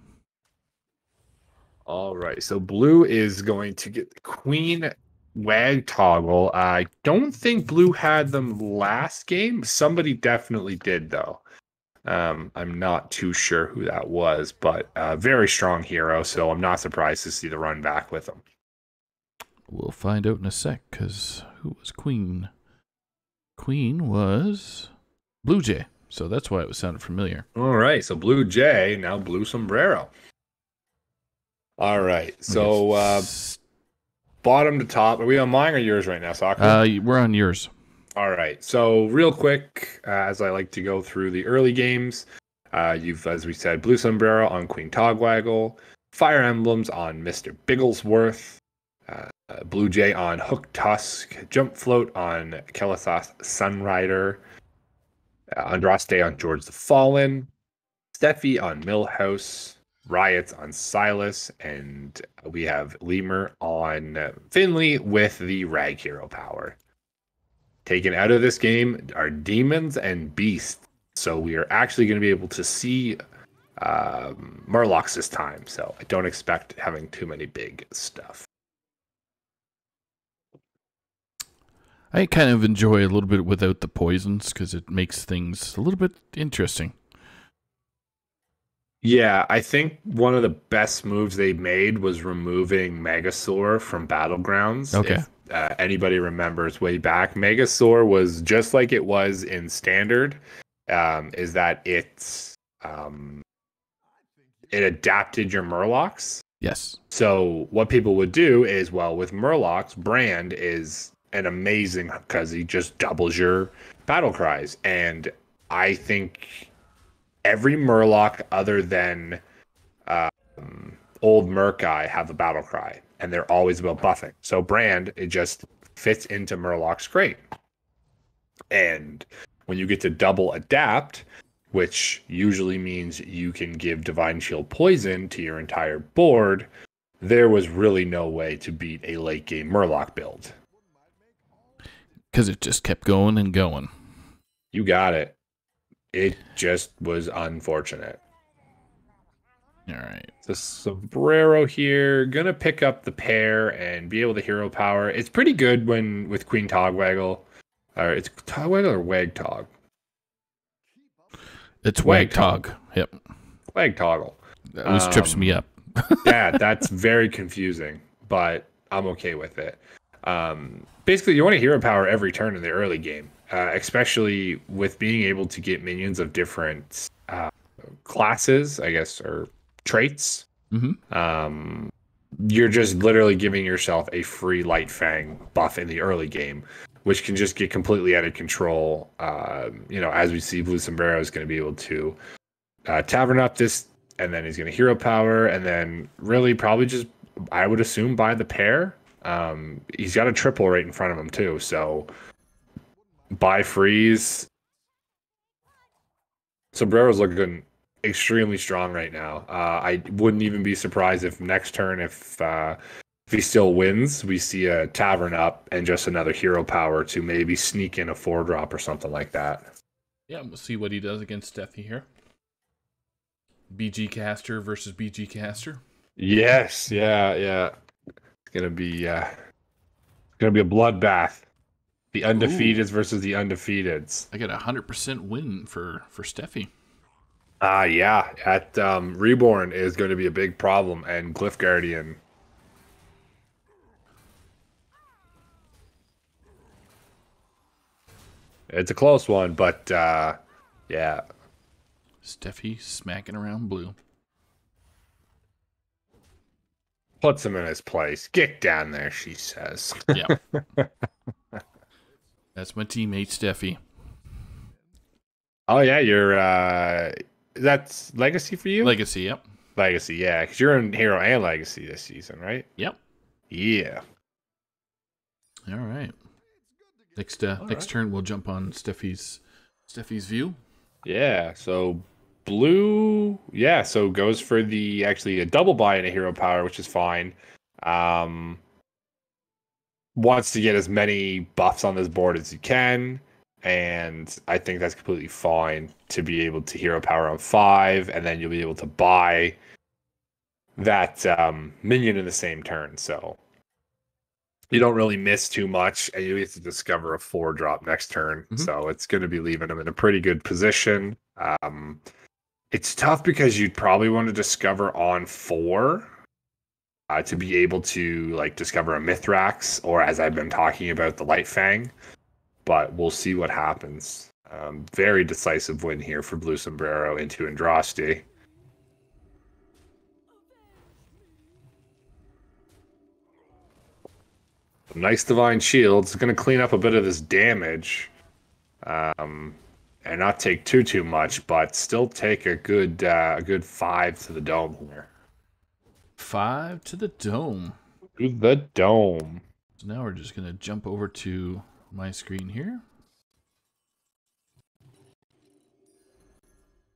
All right. So Blue is going to get the Queen Wag toggle. I don't think Blue had them last game. Somebody definitely did, though. Um, I'm not too sure who that was, but uh, very strong hero. So I'm not surprised to see the run back with him. We'll find out in a sec, because who was Queen? Queen was Blue Jay. So that's why it was sounded familiar. All right. So Blue Jay, now Blue Sombrero. All right. So uh, bottom to top. Are we on mine or yours right now, Soccer? uh, we're on yours. All right. So, real quick, uh, as I like to go through the early games, uh, you've, as we said, Blue Sombrero on Queen Togwaggle, Fire Emblems on Mr. Bigglesworth, uh, uh, Blue Jay on Hooktusk, Jump Float on Kael'thas Sunstrider, uh, Andraste on George the Fallen, Steffi on Millhouse, Riots on Silas, and we have Lemur on Finley with the Rag Hero power taken out of this game are demons and beasts. So we are actually going to be able to see um, Murlocs this time. So I don't expect having too many big stuff. I kind of enjoy a little bit without the poisons because it makes things a little bit interesting. Yeah, I think one of the best moves they made was removing Megasaur from Battlegrounds. Okay. If, uh, anybody remembers way back, Megasaur was just like it was in Standard. Um, is that it's um, it adapted your Murlocs. Yes. So what people would do is, well, with Murlocs, Brann is an amazing because he just doubles your battle cries, and I think every Murloc other than um, old Murk-Eye have a battle cry, and they're always about buffing. So Brann it just fits into Murloc's great, and when you get to double adapt, which usually means you can give Divine Shield poison to your entire board, there was really no way to beat a late game Murloc build. Because it just kept going and going. You got it. It just was unfortunate. All right. The sombrero here gonna pick up the pair and be able to hero power. It's pretty good when with Queen Togwaggle. Or it's Togwaggle or Wagtog? It's Wag Wagtog. Yep. Wagtoggle. That always trips Um, me up. yeah, that's very confusing, but I'm okay with it. Um, basically, you want to hero power every turn in the early game, uh, especially with being able to get minions of different uh, classes, I guess, or traits. Mhm. Um, you're just literally giving yourself a free Lightfang buff in the early game, which can just get completely out of control. Um, you know, as we see, Blue Sombrero is going to be able to uh, tavern up this and then he's going to hero power, and then really probably just I would assume buy the pair. Um, he's got a triple right in front of him too, so buy freeze. Sombrero's looking extremely strong right now. Uh, I wouldn't even be surprised if next turn, if uh, if he still wins, we see a tavern up and just another hero power to maybe sneak in a four drop or something like that. Yeah, we'll see what he does against Steffi here. BG caster versus BG caster. Yes, yeah, yeah. It's gonna be uh it's gonna be a bloodbath. The undefeateds versus the undefeateds. I got a hundred percent win for for Steffi. Ah, yeah. At um, Reborn is going to be a big problem, and Glyph Guardian. It's a close one, but uh, yeah, Steffi smacking around blue. puts him in his place. Get down there, she says. Yeah. That's my teammate Steffi. oh yeah, you're. uh That's legacy for you. Legacy, yep. Legacy, yeah, because you're in Hero and Legacy this season, right? Yep. Yeah. All right. Next uh, All next right. turn we'll jump on Steffi's Steffi's view. Yeah. So blue, yeah. So goes for the actually a double buy in a hero power, which is fine. Um, wants to get as many buffs on this board as you can, and I think that's completely fine to be able to hero power on five, and then you'll be able to buy that um, minion in the same turn. So you don't really miss too much, and you get to discover a four drop next turn. Mhm. So it's going to be leaving them in a pretty good position. Um, it's tough because you'd probably want to discover on four uh, to be able to like discover a Mythrax, or as I've been talking about, the Lightfang. But we'll see what happens. Um, very decisive win here for Blue Sombrero into Andraste. Nice divine shield. It's going to clean up a bit of this damage, um, and not take too too much, but still take a good uh, a good five to the dome here. Five to the dome. To the dome. So now we're just gonna jump over to my screen here.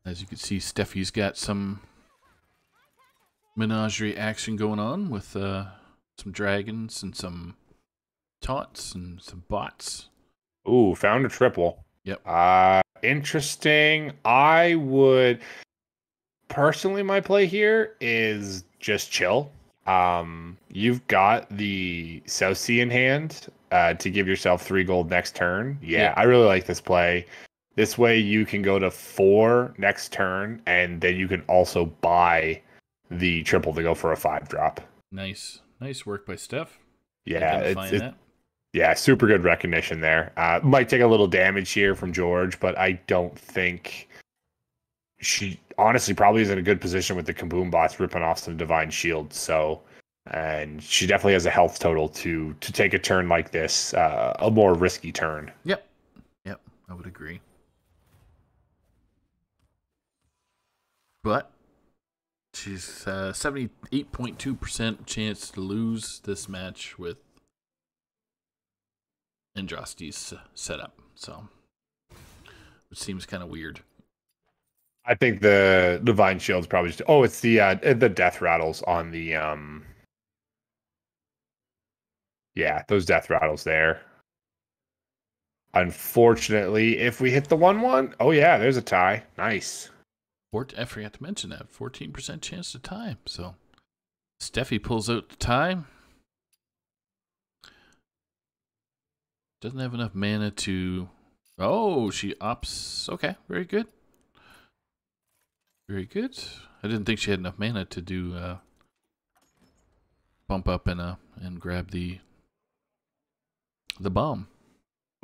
As you can see, Steffi's got some menagerie action going on with uh, some dragons and some taunts and some bots. Ooh, found a triple. Yep. Uh interesting. I would personally my play here is just chill. Um you've got the South Sea in hand uh to give yourself 3 gold next turn. Yeah, Yeah. I really like this play. This way you can go to 4 next turn and then you can also buy the triple to go for a 5 drop. Nice, nice work by Steph. Yeah, it's, it's yeah, super good recognition there. Uh, might take a little damage here from George, but I don't think she honestly probably is in a good position with the Kaboom bots ripping off some divine Shield. So, and she definitely has a health total to to take a turn like this, uh, a more risky turn. Yep, yep, I would agree. But she's uh, seventy-eight point two percent chance to lose this match with Andraste's uh, setup. So, which seems kind of weird. I think the divine shield's probably just oh, it's the uh, the death rattles on the um Yeah, those death rattles there. Unfortunately, if we hit the one one, oh yeah, there's a tie. Nice. I forgot to mention that. 14% chance to tie. So Steffi pulls out the tie. Doesn't have enough mana to. Oh, she opts. Okay, very good. Very good. I didn't think she had enough mana to do uh, bump up and uh and grab the the bomb.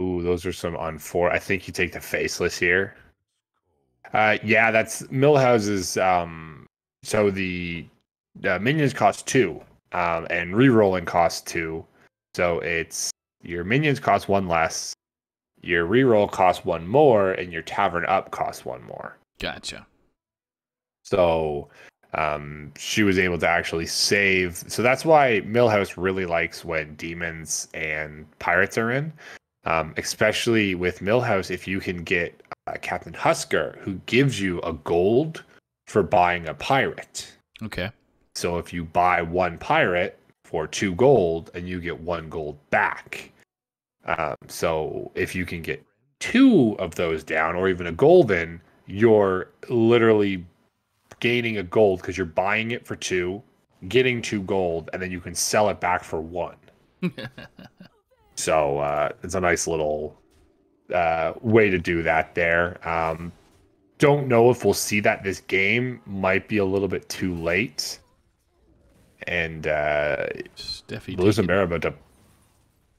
Ooh, those are some on four. I think you take the faceless here. Uh, yeah, that's Millhouse's. Um, so the uh, minions cost two, um, and re-rolling costs two. So it's your minions cost one less, your re-roll costs one more, and your tavern up costs one more. Gotcha. So um, she was able to actually save. So that's why Millhouse really likes when demons and pirates are in, um, especially with Millhouse. If you can get uh, Captain Husker, who gives you a gold for buying a pirate. Okay. So if you buy one pirate for two gold, and you get one gold back. Um, so if you can get two of those down, or even a golden, you're literally gaining a gold because you're buying it for two, getting two gold, and then you can sell it back for one. so uh, it's a nice little uh, way to do that there. Um, don't know if we'll see that this game might be a little bit too late. And uh, Steffi. Luz taking- and about to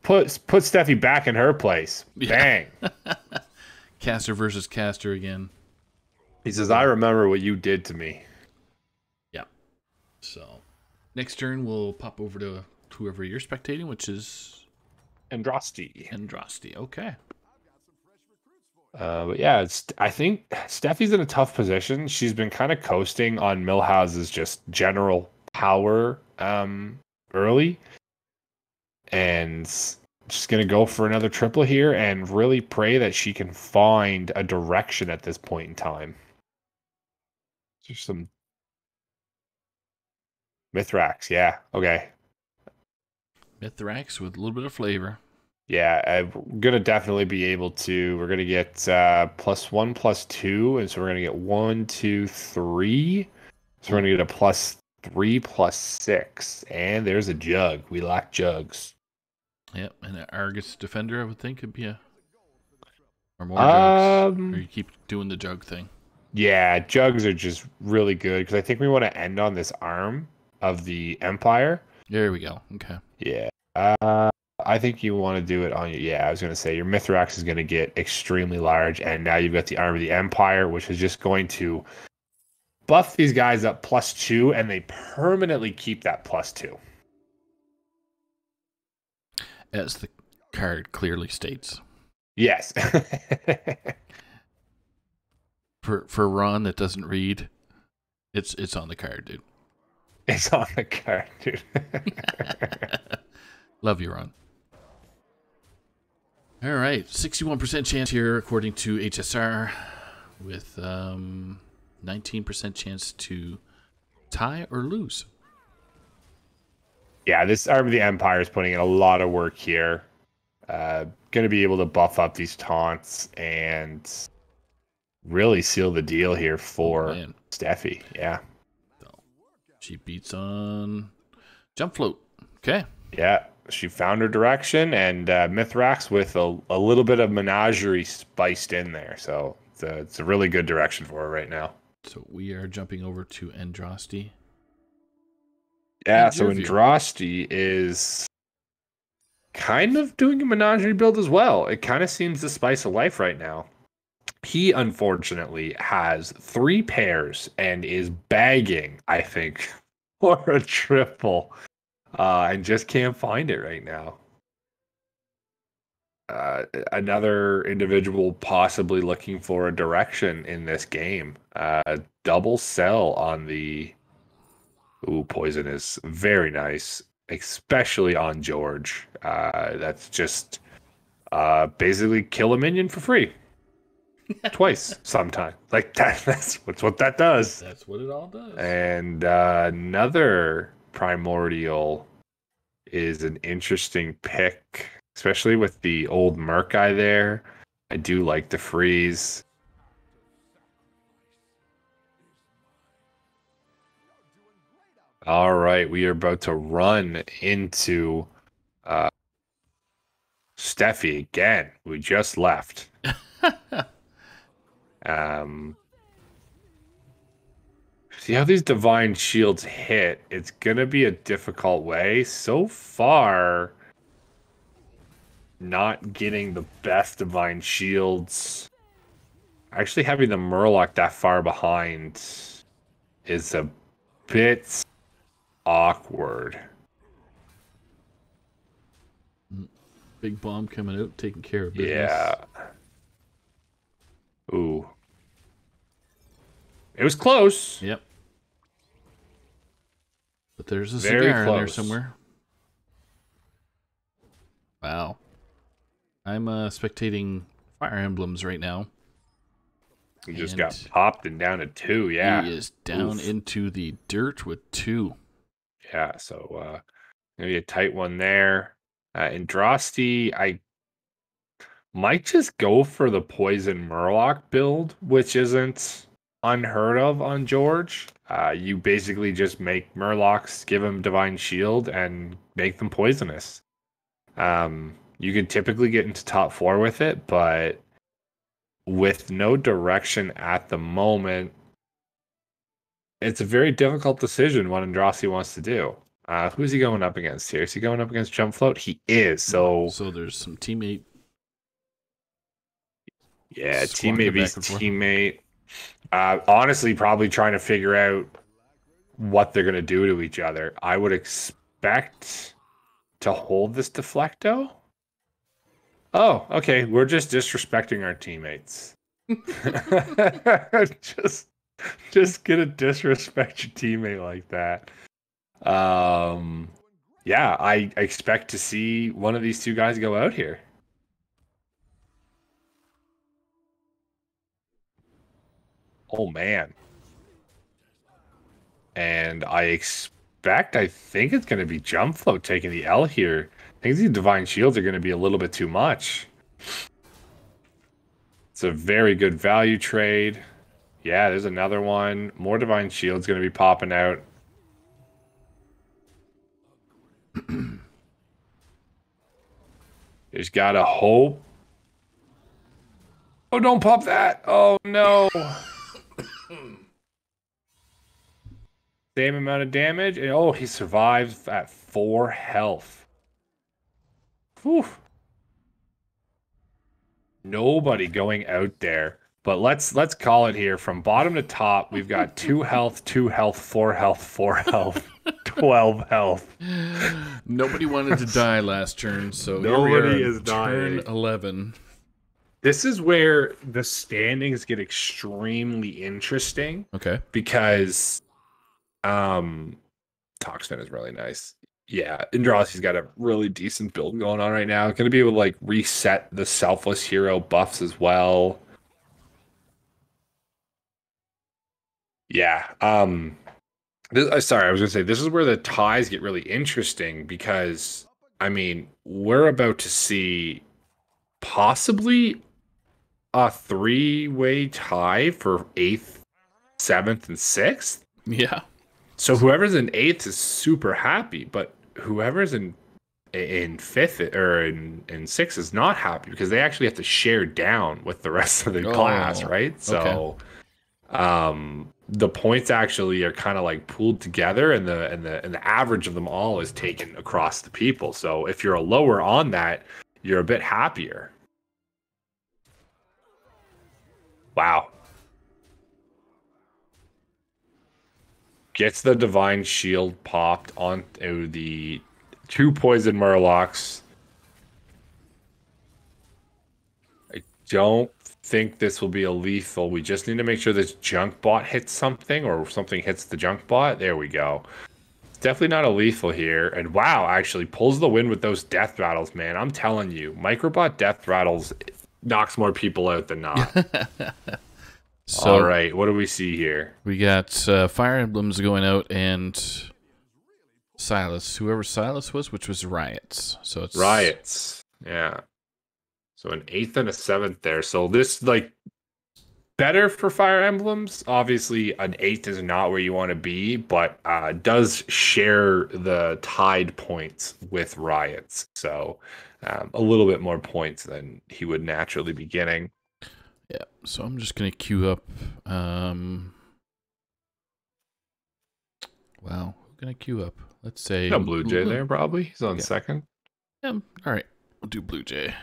put put Steffi back in her place. Yeah. Bang. Caster versus caster again. He says, "I remember what you did to me." Yeah. So next turn we'll pop over to whoever you're spectating, which is Andrasti. Andrasti. Okay. Uh, but yeah, it's, I think Steffi's in a tough position. She's been kind of coasting on Millhouse's just general power um, early, and just gonna go for another triple here and really pray that she can find a direction at this point in time. There's some Mythrax, yeah, okay, Mythrax with a little bit of flavor. Yeah, I'm gonna definitely be able to. We're gonna get uh, plus one, plus two, and so we're gonna get one, two, three. So we're gonna get a plus three, plus six, and there's a jug. We lack jugs. Yep, and an Argus defender, I would think, could be a or more jugs. Um, Or you keep doing the jug thing. Yeah, jugs are just really good because I think we want to end on this arm of the Empire. There we go. Okay. Yeah. Uh, I think you want to do it on your. Yeah, I was going to say your Mythrax is going to get extremely large, and now you've got the Arm of the Empire, which is just going to buff these guys up plus two, and they permanently keep that plus two. As the card clearly states. Yes. For for Ron that doesn't read, it's it's on the card, dude. it's on the card, dude. Love you, Ron. All right, 61% chance here, according to HSR, with um, 19% chance to tie or lose. yeah, this Arm of the Empire is putting in a lot of work here. Uh, going to be able to buff up these taunts and really seal the deal here for Man, Steffi. Yeah. she beats on jump float. Okay. Yeah, she found her direction, and uh, Mythrax with a, a little bit of menagerie spiced in there. So it's a, it's a really good direction for her right now. So we are jumping over to Andrasti. Yeah, so view. Is kind of doing a menagerie build as well. It kind of seems the spice of life right now. He unfortunately has three pairs and is bagging, I think, for a triple, uh, and just can't find it right now. Uh, another individual possibly looking for a direction in this game. Uh, double sell on the Ooh, poison is very nice, especially on George. Uh, that's just uh, basically kill a minion for free twice sometime. Like that. That's what's what that does. That's what it all does. And uh, another primordial is an interesting pick, especially with the old Merc guy there. I do like the freeze. All right, we are about to run into uh, Steffi again. We just left. um, see how these divine shields hit. It's gonna be a difficult way. So far, not getting the best divine shields. Actually, having the Murloc that far behind is a bit awkward. Big bomb coming out, taking care of business. Yeah. Ooh. It was close. Yep. But there's a Very cigar in there somewhere. Wow. I'm uh, spectating Fire Emblems right now. He just got popped and down to two. Yeah. He is down Oof. into the dirt with two. Yeah. So uh maybe a tight one there. Uh Andrasti, I might just go for the poison Murloc build, which isn't unheard of on George. Uh you basically just make Murlocs, give them divine shield, and make them poisonous. Um you could typically get into top four with it, but with no direction at the moment, it's a very difficult decision what Andrasi wants to do. Uh, who's he going up against here? Is he going up against Jump Float? He is. So So there's some teammate. Yeah, teammate back beats and forth. teammate. Uh, honestly, probably trying to figure out what they're gonna do to each other. I would expect to hold this deflecto. Oh, okay. We're just disrespecting our teammates. just just gonna disrespect your teammate like that. Um yeah, I expect to see one of these two guys go out here. Oh man. And I expect I think it's gonna be jump float taking the L here. I think these divine shields are gonna be a little bit too much. It's a very good value trade. Yeah, there's another one. More divine shields gonna be popping out. There's gotta hope. Oh, don't pop that. Oh no. Same amount of damage. and- Oh, he survives at four health. Whew. Nobody going out there. But let's let's call it here from bottom to top. We've got two health, two health, four health, four health, twelve health. Nobody wanted to die last turn, so here we Nobody are, is turn dying. eleven. This is where the standings get extremely interesting. Okay. because um Toxfin is really nice. Yeah, Indrasi's got a really decent build going on right now. Gonna be able to like reset the selfless hero buffs as well. Yeah. Um this, uh, sorry, I was gonna say this is where the ties get really interesting because I mean we're about to see possibly a three-way tie for eighth, seventh, and sixth. Yeah. So whoever's in eighth is super happy, but whoever's in in fifth or in in sixth is not happy because they actually have to share down with the rest of the Oh, class, right? So, um, the points actually are kind of like pooled together, and the and the and the average of them all is taken across the people. So if you're a lower on that, you're a bit happier. Wow. Gets the divine shield popped onto the two poison murlocs. I don't think this will be a lethal. We just need to make sure this junk bot hits something or something hits the junk bot. There we go. It's definitely not a lethal here. And wow, actually pulls the win with those deathrattles, man. I'm telling you, microbot deathrattles knocks more people out than not. So All right, what do we see here? we got uh, Fire Emblems going out, and Silas, whoever Silas was, which was riots. So it's Riots. Yeah. So an eighth and a seventh there. So this like better for Fire Emblems. Obviously, an eighth is not where you want to be, but uh, does share the tied points with Riots. So um, a little bit more points than he would naturally be getting. Yeah. So I'm just gonna queue up. Um. Wow, who can I queue up? Let's say No Blue Jay there, probably. He's on Yeah. second. Yeah. All right. We'll do Blue Jay.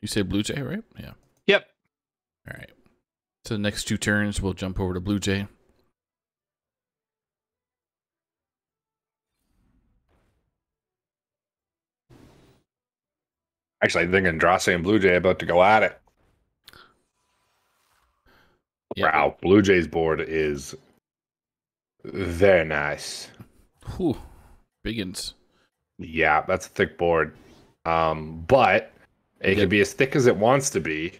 You say Blue Jay, right? Yeah. Yep. All right. So the next two turns, we'll jump over to Blue Jay. Actually, I think Andraste and Blue Jay about to go at it. Wow, Blue Jays board is very nice. Whew. Biggins. Yeah, that's a thick board. Um, but it Yeah. can be as thick as it wants to be,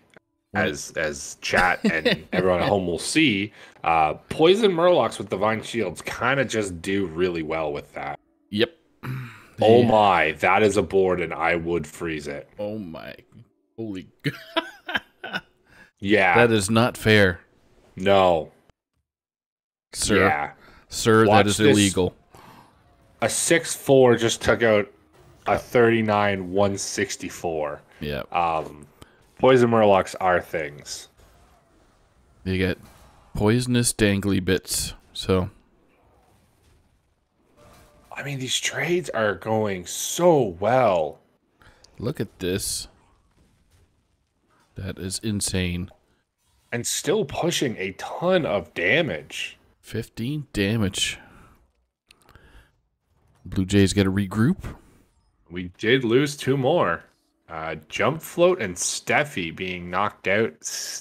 as as chat and everyone at home will see. Uh, Poison Murlocs with Divine Shields kind of just do really well with that. Yep. Oh my, that is a board, and I would freeze it. Oh my. Holy. g- Yeah, that is not fair, no, sir. yeah. Sir, Watch that is this. illegal. A six four just took out a thirty nine one sixty four. Yeah. Um, Poison Murlocs are things. You get poisonous dangly bits. So I mean, these trades are going so well. look at this. That is insane. And still pushing a ton of damage. 15 damage. Blue Jays got to regroup. We did lose two more. Uh, Jump Float and Steffi being knocked out,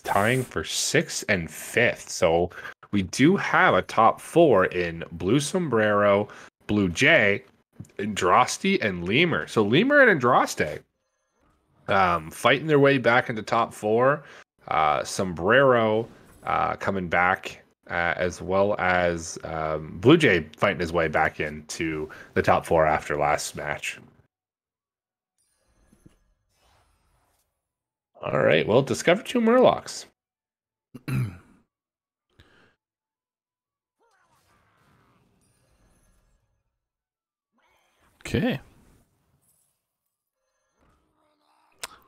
tying for sixth and fifth. So we do have a top four in Blue Sombrero, Blue Jay, Andraste, and Lemur. So Lemur and Andraste um, fighting their way back into top four. Uh, Sombrero uh, coming back, uh, as well as um, Blue Jay fighting his way back into the top four after last match. All right. Well, discover two Murlocs. Okay.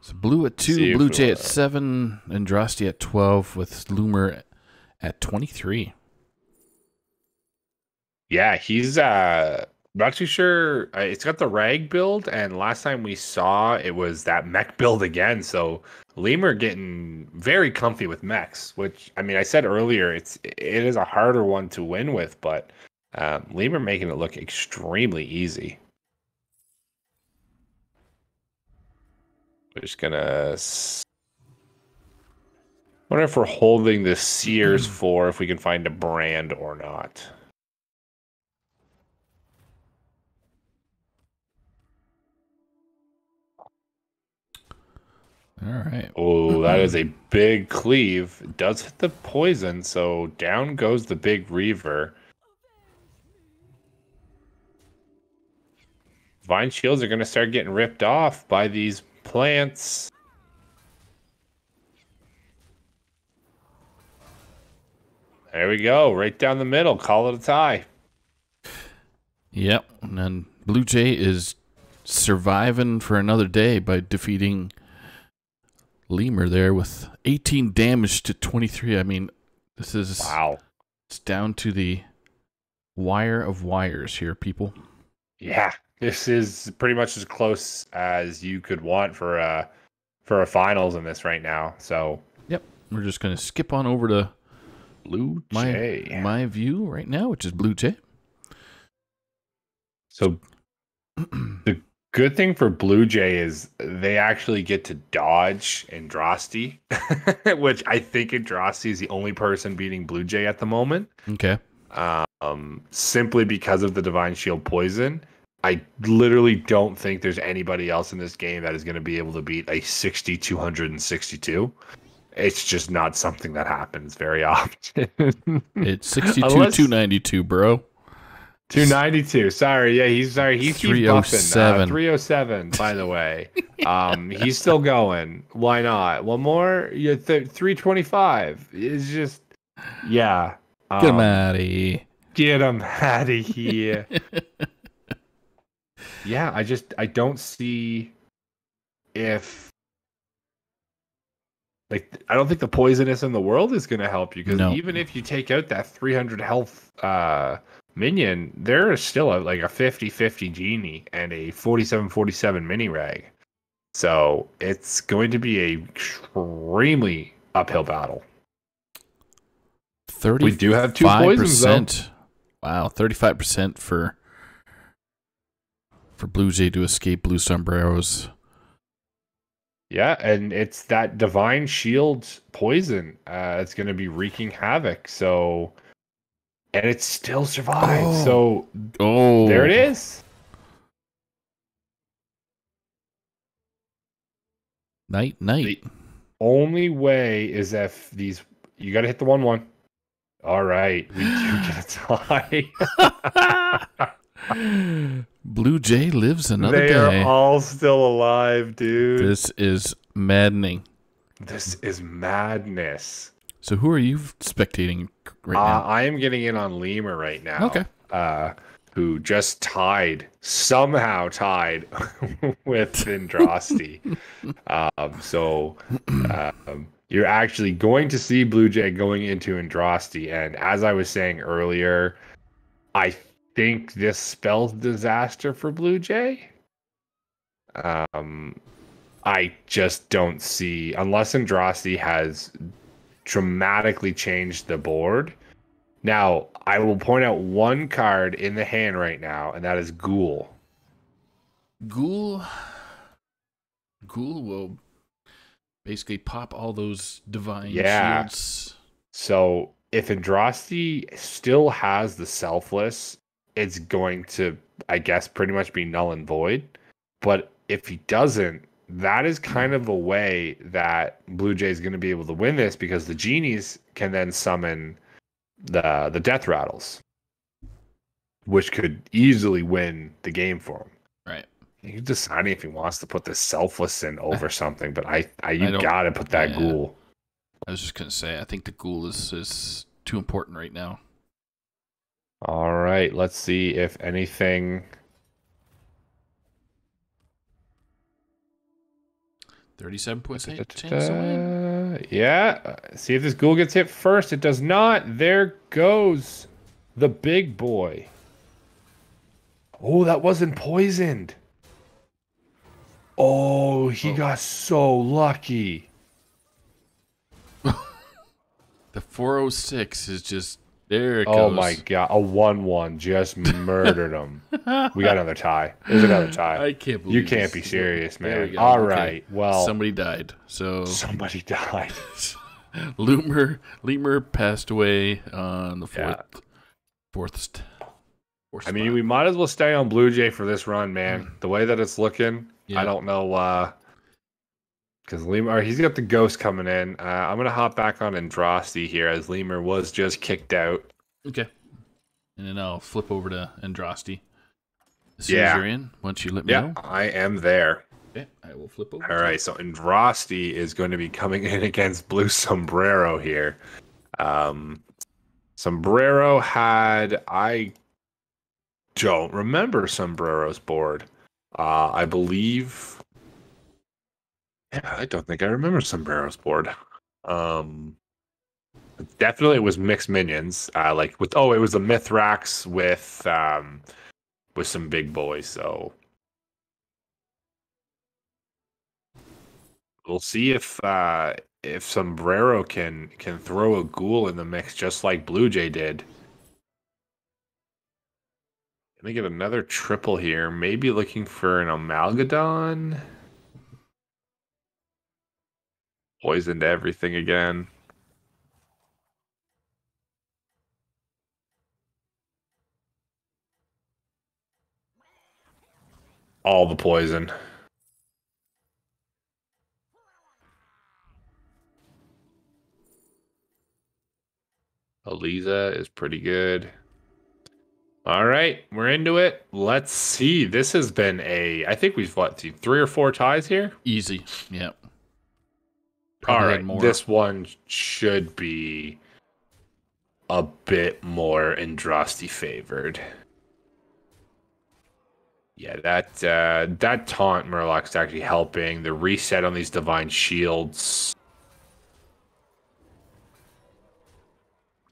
So Blue at 2, if Blue Jay at wanna- 7, Andraste at 12, with Loomer at 23. Yeah, he's uh not too sure. It's got the rag build, and last time we saw it was that mech build again. So Lemur getting very comfy with mechs, which I mean, I said earlier, it's it is a harder one to win with, but um, Lemur making it look extremely easy. We're just gonna. Wonder if we're holding the Sears hmm. for if we can find a Brann or not. All right. Oh, that is a big cleave. It does hit the poison, so down goes the big reaver. Vine shields are going to start getting ripped off by these plants. There we go, right down the middle. Call it a tie. Yep. And then Blue Jay is surviving for another day by defeating Lemur there with 18 damage to 23. I mean, this is Wow. it's down to the wire of wires here, people. Yeah, this is pretty much as close as you could want for a for a finals in this right now. So yep, We're just going to skip on over to Blue my Jay. my view right now, which is Blue Jay. So the good thing for Blue Jay is they actually get to dodge Andraste, which I think Andraste is the only person beating Blue Jay at the moment. Okay. Um, simply because of the Divine Shield poison. I literally don't think there's anybody else in this game that is going to be able to beat a 60 262. It's just not something that happens very often. It's 62 Unless- 292, bro. 292. Sorry, yeah, he's sorry. He's 307. 307. 307, by the way. Um, he's still going. Why not? One more? Yeah, th- 325. It's just, yeah. Get him um, out of here. Get him out of here. yeah, I just I don't see if like I don't think the poisonous in the world is going to help you because No. even if you take out that 300 health uh minion, there is still a, like a 50-50 genie and a 47-47 mini rag. So it's going to be a extremely uphill battle. Thirty. We do have two poisons though. Wow, thirty-five percent for for Blue Jay to escape blue sombreros. Yeah, and it's that divine shield poison. Uh, it's going to be wreaking havoc. So, and it still survives. Oh. So Oh, there it is. Night, night. Only way is if these you got to hit the one one. All right, we do get a tie. Blue Jay lives another they day. are all still alive, dude. This, is maddening. This is madness. So, who are you spectating right Uh, now? I am getting in on Lemur right now. Okay. Uh, who just tied, somehow tied with Vindrasti. um, so um, you're actually going to see Blue Jay going into Andrasti. And as I was saying earlier, I think this spells disaster for Blue Jay. Um, I just don't see, unless Andrasti has dramatically changed the board. Now, I will point out one card in the hand right now, and that is Ghoul. Ghoul. Ghoul will basically pop all those divine Yeah. shields. So if Andrasti still has the selfless, it's going to, I guess, pretty much be null and void. But if he doesn't, that is kind of a way that Blue Jay is going to be able to win this because the genies can then summon the the deathrattles, which could easily win the game for him. Right. He's deciding if he wants to put the selfless in over something, but I, I you don't- gotta put that yeah. ghoul. I was just gonna say, I think the ghoul is is too important right now. All right, let's see if anything. Thirty-seven percent chance to win. Yeah, see if this ghoul gets hit first. It does not. There goes the big boy. Oh, that wasn't poisoned. Oh, he oh. got so lucky. The four oh six is just there. It Oh goes. my god, a one-one just murdered him. we got another tie. There's another tie. I can't believe You can't this. be serious, man. All Okay. right. Well, Somebody died. So somebody died. Loomer Lemur passed away on the Yeah. fourth fourth fourth I mean, we might as well stay on Blue Jay for this run, man. The way that it's looking, Yeah. I don't know. uh because Lemur, he's got the ghost coming in. Uh, I'm gonna hop back on Andrasti here as Lemur was just kicked out. Okay. And then I'll flip over to Andrasti. As soon Yeah. as you're in, once you let me Yeah, know. I am there. Okay, I will flip over. All right, so Andrasti is going to be coming in against Blue Sombrero here. Um, Sombrero had I don't remember Sombrero's board. Uh, I believe. Yeah, I don't think I remember Sombrero's board. Um, definitely it was mixed minions. Uh, like with oh, it was the Mythrax with um, with some big boys. So we'll see if uh if Sombrero can can throw a ghoul in the mix just like Blue Jay did. Gonna get another triple here. Maybe looking for an Amalgadon. Poisoned everything again. All the poison. Eliza is pretty good. All right, we're into it. Let's see. This has been a. I think we've what three or four ties here. Easy. Yeah. All right, more. this one should be a bit more Andrasti favored. Yeah, that uh, that taunt Murloc's actually helping. The reset on these divine shields.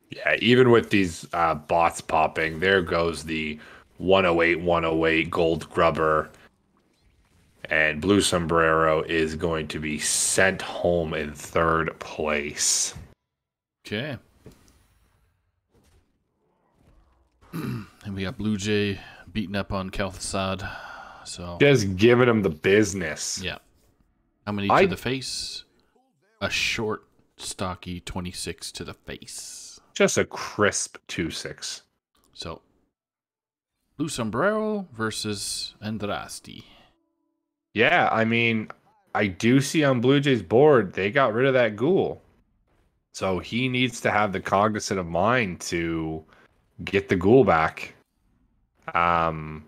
Yeah, even with these uh, bots popping, there goes the 108 108 gold grubber. And Blue Sombrero is going to be sent home in third place. Okay. and we got Blue Jay beating up on Kel'Thuzad. So Just giving him the business. yeah. How many I- to the face? A short, stocky 26 to the face. Just a crisp 2 6. So Blue Sombrero versus Andrasti. Yeah, I mean, I do see on Blue Jays board they got rid of that ghoul. So he needs to have the cognizant of mind to get the ghoul back. Um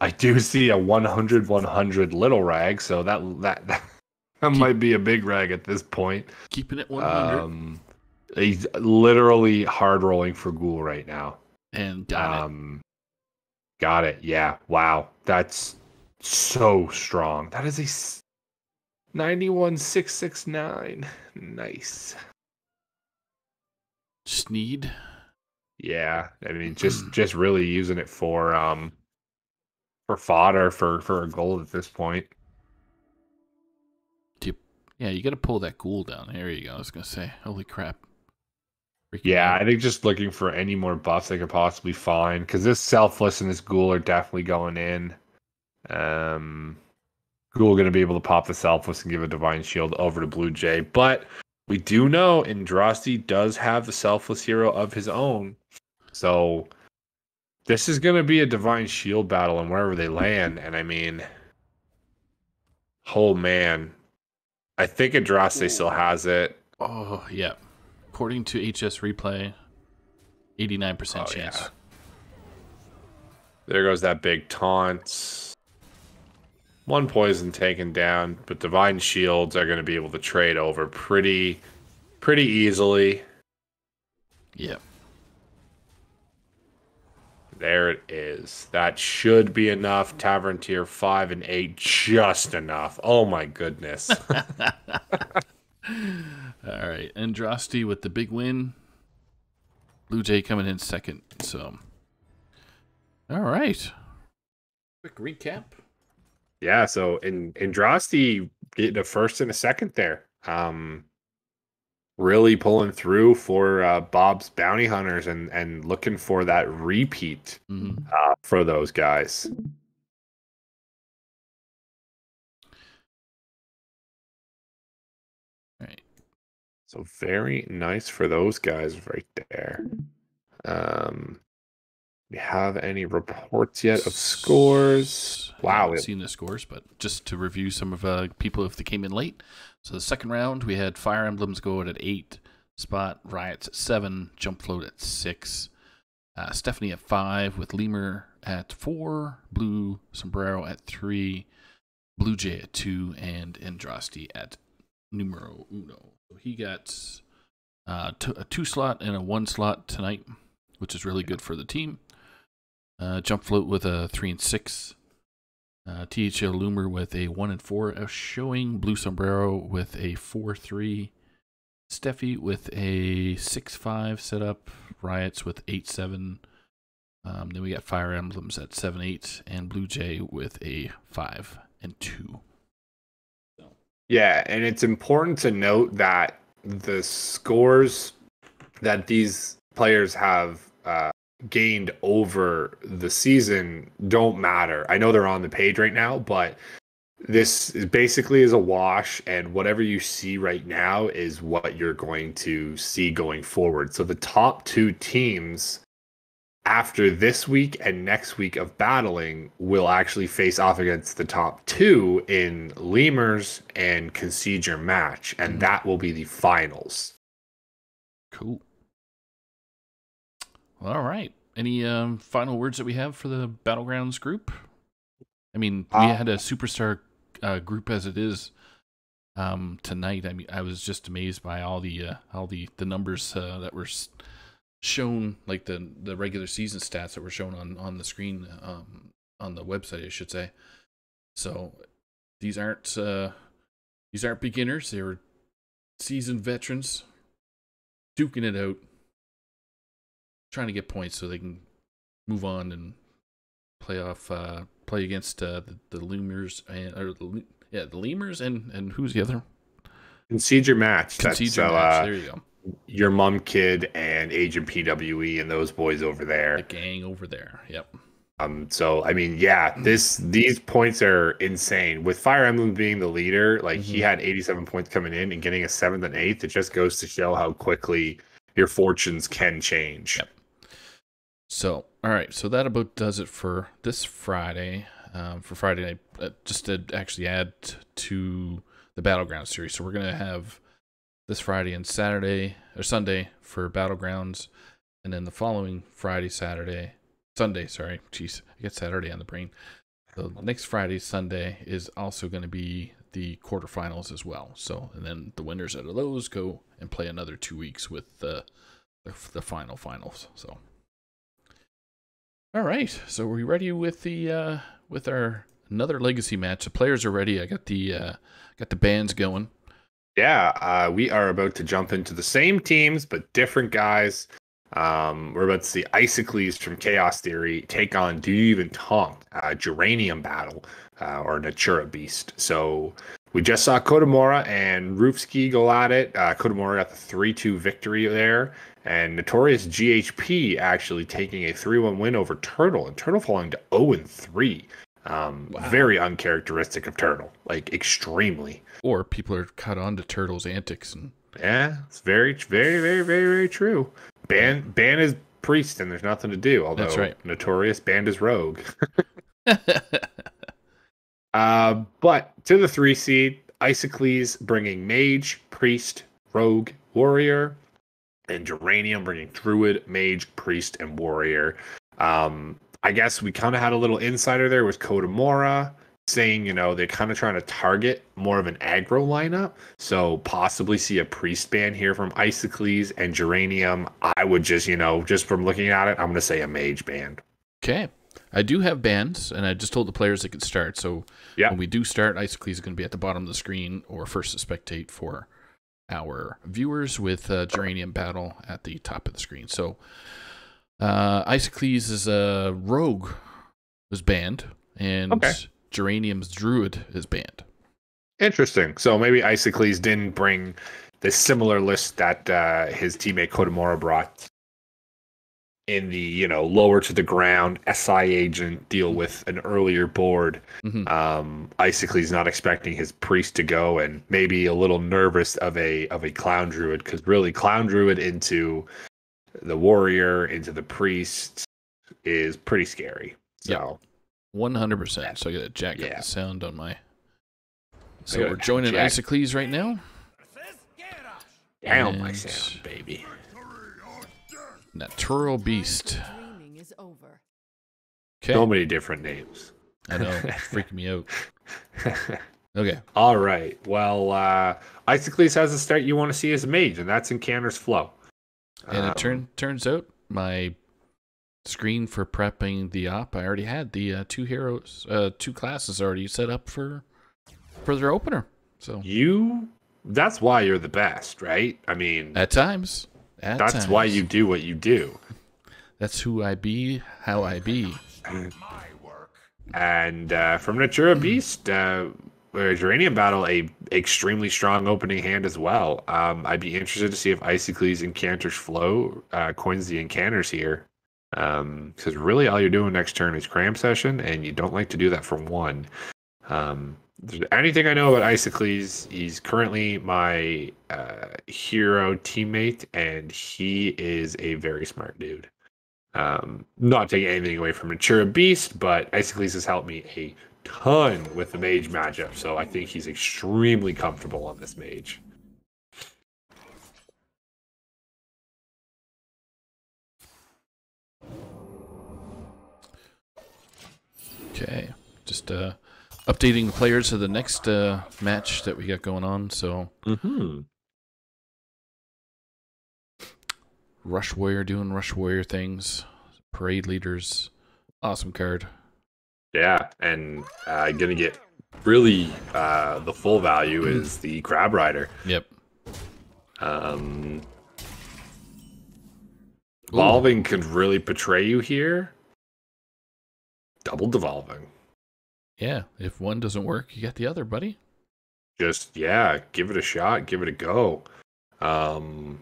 I do see a 100 100 little rag, so that that that might be a big rag at this point. Keeping it 100 Um he's literally hard rolling for ghoul right now. and got um, Got it. Yeah. Wow. That's so strong. That is a 91669. Nice. Sneed. Yeah. I mean just just really using it for um for fodder for for a goal at this point. Yeah, you got to pull that ghoul down. There you go. I was gonna say, holy crap. Freaking Yeah, out. I think just looking for any more buffs they could possibly find because this selfless and this ghoul are definitely going in. Um, ghoul going to be able to pop the selfless and give a divine shield over to Blue Jay, but we do know Andrasti does have the selfless hero of his own, so this is going to be a divine shield battle, and wherever they land, and I mean, oh man, I think Andrasti still has it. Oh yeah. According to HS replay, 89% Oh, chance. yeah. There goes that big taunt. One poison taken down, but divine shields are going to be able to trade over pretty, pretty easily. Yeah. There it is. That should be enough. Tavern tier five and eight, just enough. Oh my goodness. All right. Andrasti with the big win. Blue Jay coming in second. So, all right. Quick recap. Yeah. So in Andrasti getting a first and a second there. Um, really pulling through for uh, Bob's bounty hunters and and looking for that repeat hmm uh, for those guys. Right. So very nice for those guys right there. Um, we have any reports yet of scores? I Wow, haven't seen the scores, but just to review some of uh, people if they came in late. So the second round, we had Fire Emblems go out at eight, Spot Riots at seven, Jump Float at six, uh, Stephanie at five, with Lemur at four, Blue Sombrero at three, Blue Jay at two, and Andrasti at numero uno. So he got uh, a two slot and a one slot tonight, which is really good for the team. Uh, Jump Float with a three and six. Uh, THL Loomer with a 1 and 4 a showing. Blue Sombrero with a 4 3. Steffi with a 6 5 setup. Riots with 8 7. Um, then we got Fire Emblems at 7 8. And Blue Jay with a 5 and 2. Yeah, and it's important to note that the scores that these players have uh, gained over the season don't matter. I know they're on the page right now, but this is basically is a wash, and whatever you see right now is what you're going to see going forward. So the top two teams after this week and next week of battling will actually face off against the top two in lemurs and concede your match and Mhm. that will be the finals Cool. All right. any um, final words that we have for the battlegrounds group? I mean, we Uh, had a superstar uh, group as it is um, tonight. I mean, I was just amazed by all the uh, all the the numbers uh, that were shown, like the the regular season stats that were shown on on the screen um, on the website, I should say. So these aren't uh, these aren't beginners; they were seasoned veterans duking it out, trying to get points so they can move on and play off uh, play against uh, the the Loomers and or the, yeah the Lemurs and and who's the other Concede your match. Concede so, your match. uh, there you go, your mom kid and Agent PWE and those boys over there. the gang over there. Yep. Um, so I mean, yeah, this these points are insane. With Fire Emblem being the leader, like he Mhm. had 87 points coming in and getting a seventh and eighth. It just goes to show how quickly your fortunes can change. Yep. So, all right. So that about does it for this Friday. Um, for Friday night, uh, just to actually add to the Battleground series. So we're gonna have this Friday and Saturday or Sunday for Battlegrounds, and then the following Friday, Saturday, Sunday. Sorry, jeez, I get Saturday on the brain. The next Friday, Sunday is also going to be the quarterfinals as well. So, and then the winners out of those go and play another two weeks with the the, the final finals. So, all right. So, we ready with the uh, with our another legacy match? The players are ready. I got the uh, got the bands going. Yeah, uh, we are about to jump into the same teams but different guys. Um, we're about to see Isocles from Chaos Theory take on Do You Even Tonk, uh, Geranium Battle, uh, or Natura Beast. So we just saw Kodamora and Roofski go at it. Uh, Kodamora got the 3 2 victory there. And Notorious GHP actually taking a 3 1 win over Turtle, and Turtle falling to 0 3. Um, Wow. Very uncharacteristic of Turtle, like extremely. Or people are caught on to Turtle's antics and Yeah, it's very, very, very, very, very true. Ban ban is priest, and there's nothing to do. Although That's right. notorious banned is rogue. Uh, but to the three seed, Isocles bringing mage, priest, rogue, warrior, and Geranium bringing druid, mage, priest, and warrior. Um, I guess we kind of had a little insider there with Kodamora saying, you know, they're kind of trying to target more of an aggro lineup. So possibly see a priest band here from Isocles and Geranium. I would just, you know, just from looking at it, I'm going to say a mage band. Okay. I do have bands, and I just told the players they could start. So Yeah. when we do start, Isocles is going to be at the bottom of the screen or first to spectate for our viewers with uh, Geranium Battle at the top of the screen. So uh, Isocles is a rogue is banned, and Okay. Geranium's druid is banned. Interesting. So maybe Isocles didn't bring the similar list that uh, his teammate Kodamora brought in the, you know, lower to the ground SI agent deal with an earlier board. Mhm. Um, Isocles not expecting his priest to go and maybe a little nervous of a of a clown druid because really clown druid into the warrior into the priest is pretty scary. So One hundred percent. So I got to jack up the sound on my. So we're joining jack- Isocles right now. down my sound, baby. Natural Beast. Dreaming is over. Okay, So many different names. I know, it's freaking me out. Okay, All right. Well, uh, Isocles has a start you want to see as a mage, and that's Incanter's Flow. and Um, it turn, turns out my screen for prepping the op, I already had the uh, two heroes, uh, two classes already set up for for their opener. So you. That's why you're the best, right? I mean, at times, at that's why you do what you do. That's who I be, how I be. And uh, from Natura Beast, uh, Geranium Battle, a extremely strong opening hand as well. Um, I'd be interested to see if Isocles Incanter's Flow uh, coins the Incanter's here. Because really, all you're doing next turn is Cram Session, and you don't like to do that for one. Um, anything I know about Isocles, he's currently my uh, hero teammate, and he is a very smart dude. Um, not taking anything away from Natura Beast, but Isocles has helped me a ton with the mage matchup, so I think he's extremely comfortable on this mage. Okay, just uh updating the players of the next uh, match that we got going on. So Mm-hmm. Rush Warrior doing Rush Warrior things. Parade leaders. Awesome card. Yeah, and uh, gonna get really uh, the full value is the Crab Rider. Yep. Um, Ooh. Devolving could really betray you here. Double devolving. Yeah. If one doesn't work, you got the other, buddy. Just yeah, give it a shot, give it a go. Um,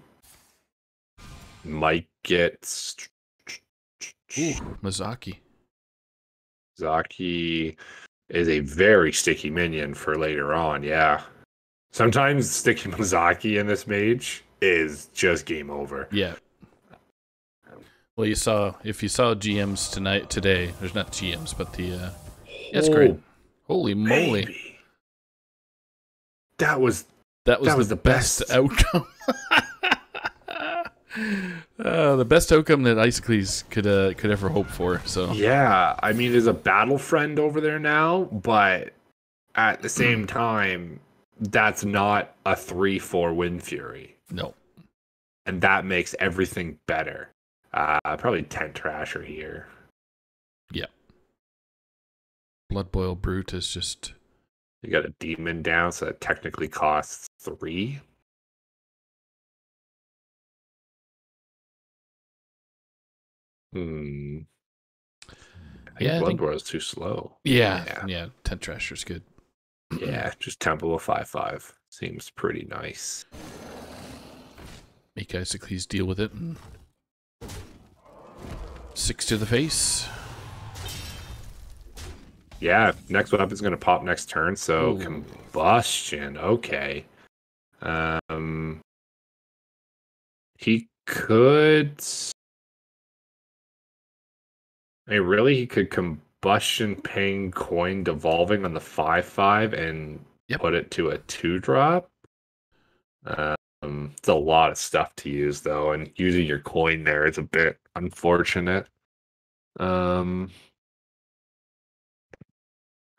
might get Ooh, Mozaki. Zaki is a very sticky minion for later on. Yeah, sometimes sticky Mozaki in this mage is just game over. Yeah. Well, you saw if you saw GMs tonight today. There's not GMs, but the uh, that's great. Oh, Holy moly, baby. That was that was that the, was the best, best. outcome. uh, the best outcome that Isocles could uh, could ever hope for. So Yeah, I mean, there's a battle friend over there now, but at the same Hmm. time, that's not a 3 4 Windfury. no, And that makes everything better. Uh, probably Tent Trasher here. Blood Bloodboil Brute is just You got a demon down, so that technically costs 3. Hmm. I Yeah, Bloodboil is too slow. yeah, Yeah. yeah. Tent Trasher's good. Yeah, just Temple of 5 5. Seems pretty nice. Make Isocles deal with it. Six to the face. Yeah, next weapon's gonna pop next turn, so Ooh. combustion. Okay. Um he could I mean really he could combustion ping coin devolving on the five five and Yep. put it to a two drop. Um it's a lot of stuff to use though, and using your coin there is a bit unfortunate. Um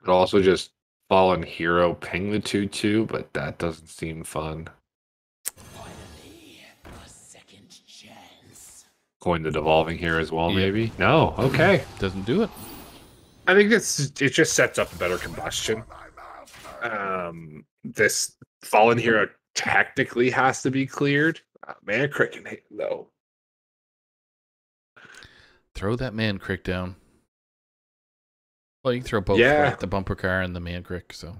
could also just fallen hero ping the two two, but that doesn't seem fun. Coin the devolving here as well, Yep. maybe. No, okay. Doesn't do it. I think it's it just sets up a better combustion. Um, this fallen hero technically has to be cleared. Uh, man, cricket hate though. Throw that Mankrik down. Well, you can throw both, Yeah. right? The bumper car and the Mankrik. So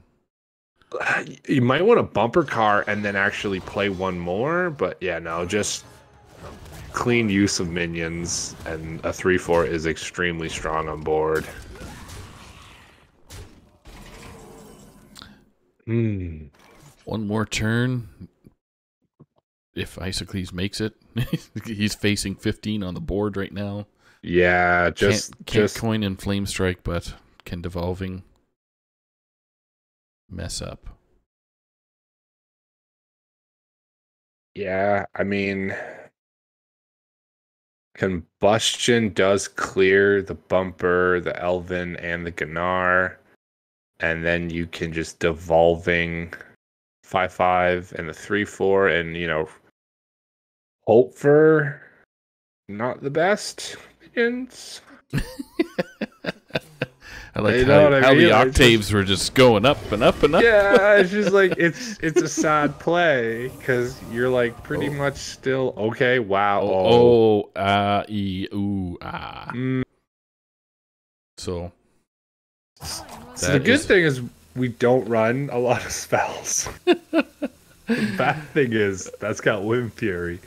You might want a bumper car and then actually play one more, but yeah, no, just clean use of minions and a three four is extremely strong on board. Hmm. one more turn. If Isocles makes it, he's facing 15 on the board right now. Yeah, just can't, can't just coin and flame strike, but can devolving mess up? Yeah, I mean, combustion does clear the bumper, the Elven, and the Ganar, and then you can just devolving five five and the three four, and you know, hope for not the best. I like how, know what I how mean? the I just- octaves were just going up and up and up. Yeah, it's just like it's it's a sad play because you're like pretty Oh. much still okay. Wow. Oh, oh, ah, e, ooh, ah. Mm. So So the good is- thing is we don't run a lot of spells. the bad thing is that's got Windfury.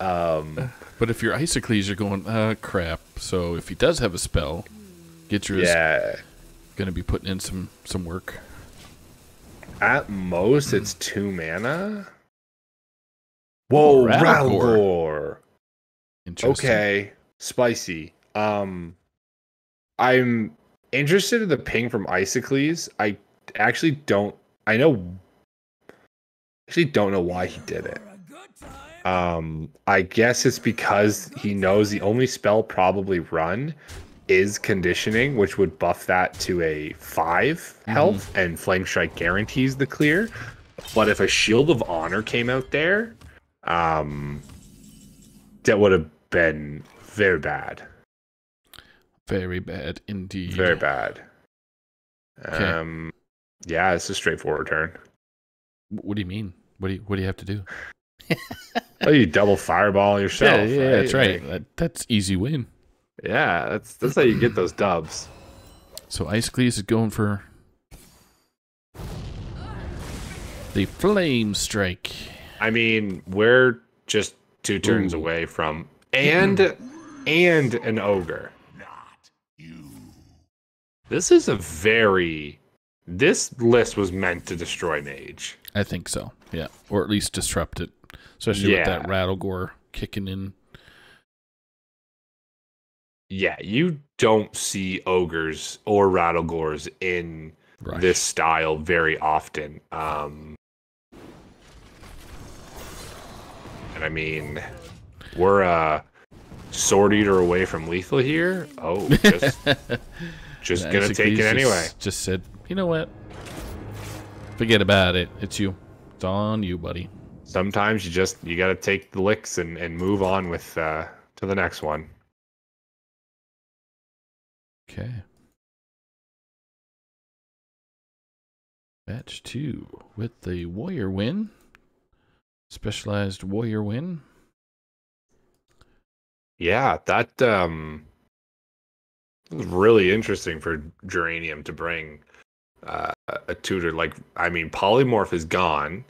Um, But if you're Isocles, you're going, uh, crap. So if he does have a spell, Gitcher is yeah. going to be putting in some some work. At most, it's two mana. Whoa, Rattlegore. Okay, spicy. Um, I'm interested in the ping from Isocles. I actually don't. I know. Actually, don't know why he did it. Um, I guess it's because he knows the only spell probably run is conditioning, which would buff that to a 5 health, and Flame Strike guarantees the clear. But if a Shield of Honor came out there, um, that would have been very bad. Very bad indeed. Very bad. Okay. Um, yeah, it's a straightforward turn. What do you mean? What do you What do you have to do? Oh, you double fireball yourself. yeah, yeah, that's right. That, that's easy win. Yeah, that's that's how you get those dubs. So Isocles is going for the flame strike. I mean, we're just two turns Ooh. away from and and an ogre. Not you. This is a very this list was meant to destroy mage. I think so. Yeah, or at least disrupt it, especially with that Yeah. Rattlegore kicking in. Yeah, you don't see ogres or rattlegores in Rush. this style very often. Um, and I mean, we're a sword eater away from lethal here. Oh, just, just Yeah, gonna take it just- anyway. Just said, you know what? Forget about it. It's you. It's on you, buddy. Sometimes you just you gotta take the licks and and move on with uh to the next one. Okay. Match two with the warrior win. Specialized warrior win. Yeah, that um was really interesting for Geranium to bring uh, a tutor like I mean polymorph is gone.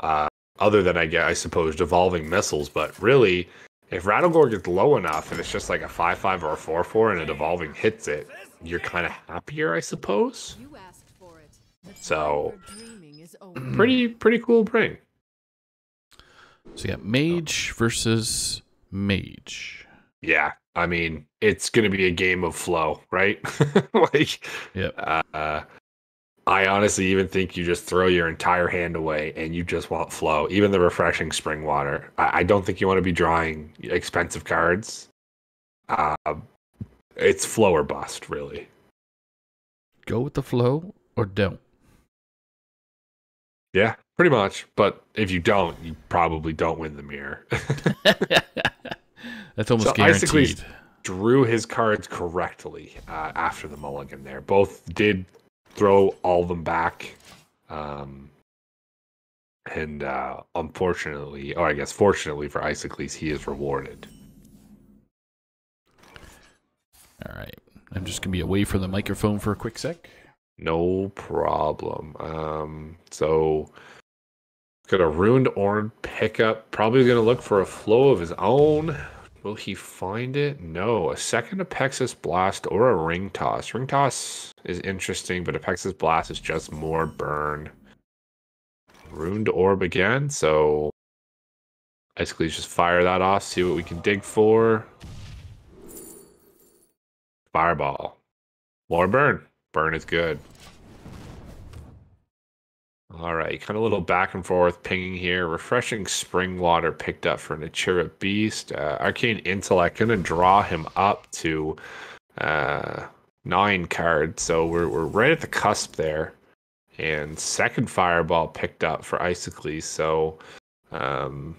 Uh other than I get I suppose devolving missiles, but really if Rattlegore gets low enough and it's just like a 5-5 or a 4-4 and a devolving hits it, you're kind of happier, I suppose. You asked for it. The So- time for dreaming is over. Pretty pretty cool bring. So you got mage versus mage. Yeah, I mean, it's going to be a game of flow, right? like, Yep. uh, I honestly even think you just throw your entire hand away and you just want flow, even the refreshing spring water. I, I don't think you want to be drawing expensive cards. Uh, it's flow or bust, really. Go with the flow or don't. Yeah, pretty much. But if you don't, you probably don't win the mirror. That's almost So basically- guaranteed. drew his cards correctly uh, after the mulligan there. Both did throw all of them back. Um, and uh, unfortunately, or I guess fortunately for Isocles, he is rewarded. All right. I'm just going to be away from the microphone for a quick sec. No problem. Um, so got a Runed Orb pickup. Probably going to look for a flow of his own. Will he find it? No. A second Apexis Blast or a Ring Toss. Ring Toss is interesting, but Apexis Blast is just more burn. Runed Orb again, so basically just fire that off, see what we can dig for. Fireball. More burn. Burn is good. All right, kind of a little back and forth pinging here. Refreshing spring water picked up for Natura Beast. Uh, Arcane Intellect gonna draw him up to uh, nine cards, so we're we're right at the cusp there. And second Fireball picked up for Isocles, so um,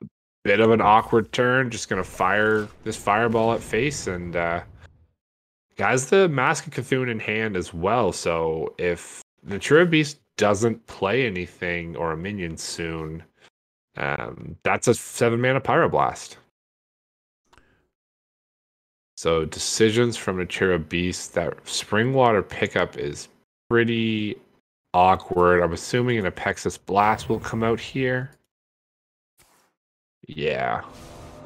a bit of an awkward turn. Just gonna fire this Fireball at face and. Uh, has the Mask of C'Thun in hand as well. So if Natura Beast doesn't play anything or a minion soon, um, that's a seven mana Pyroblast. So decisions from Natura Beast, that Springwater pickup is pretty awkward. I'm assuming an Apexis Blast will come out here. Yeah.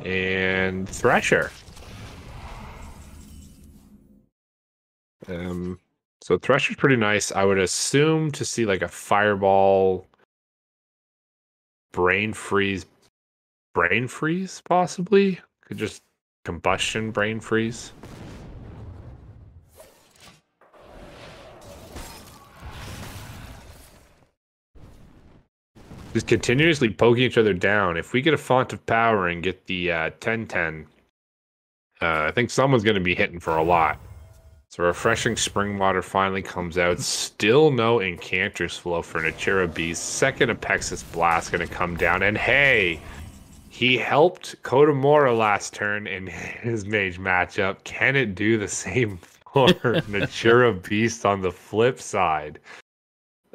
And Thresher. Um, so Thresher's pretty nice. I would assume to see like a fireball, brain freeze, brain freeze possibly. Could just combustion brain freeze. Just continuously poking each other down. If we get a font of power and get the uh, 10-10, Uh, I think someone's going to be hitting for a lot. So refreshing spring water finally comes out. Still no Incanter's flow for Natura Beast. Second Apexis Blast going to come down. And hey, he helped Kodamora last turn in his mage matchup. Can it do the same for Natura Beast on the flip side?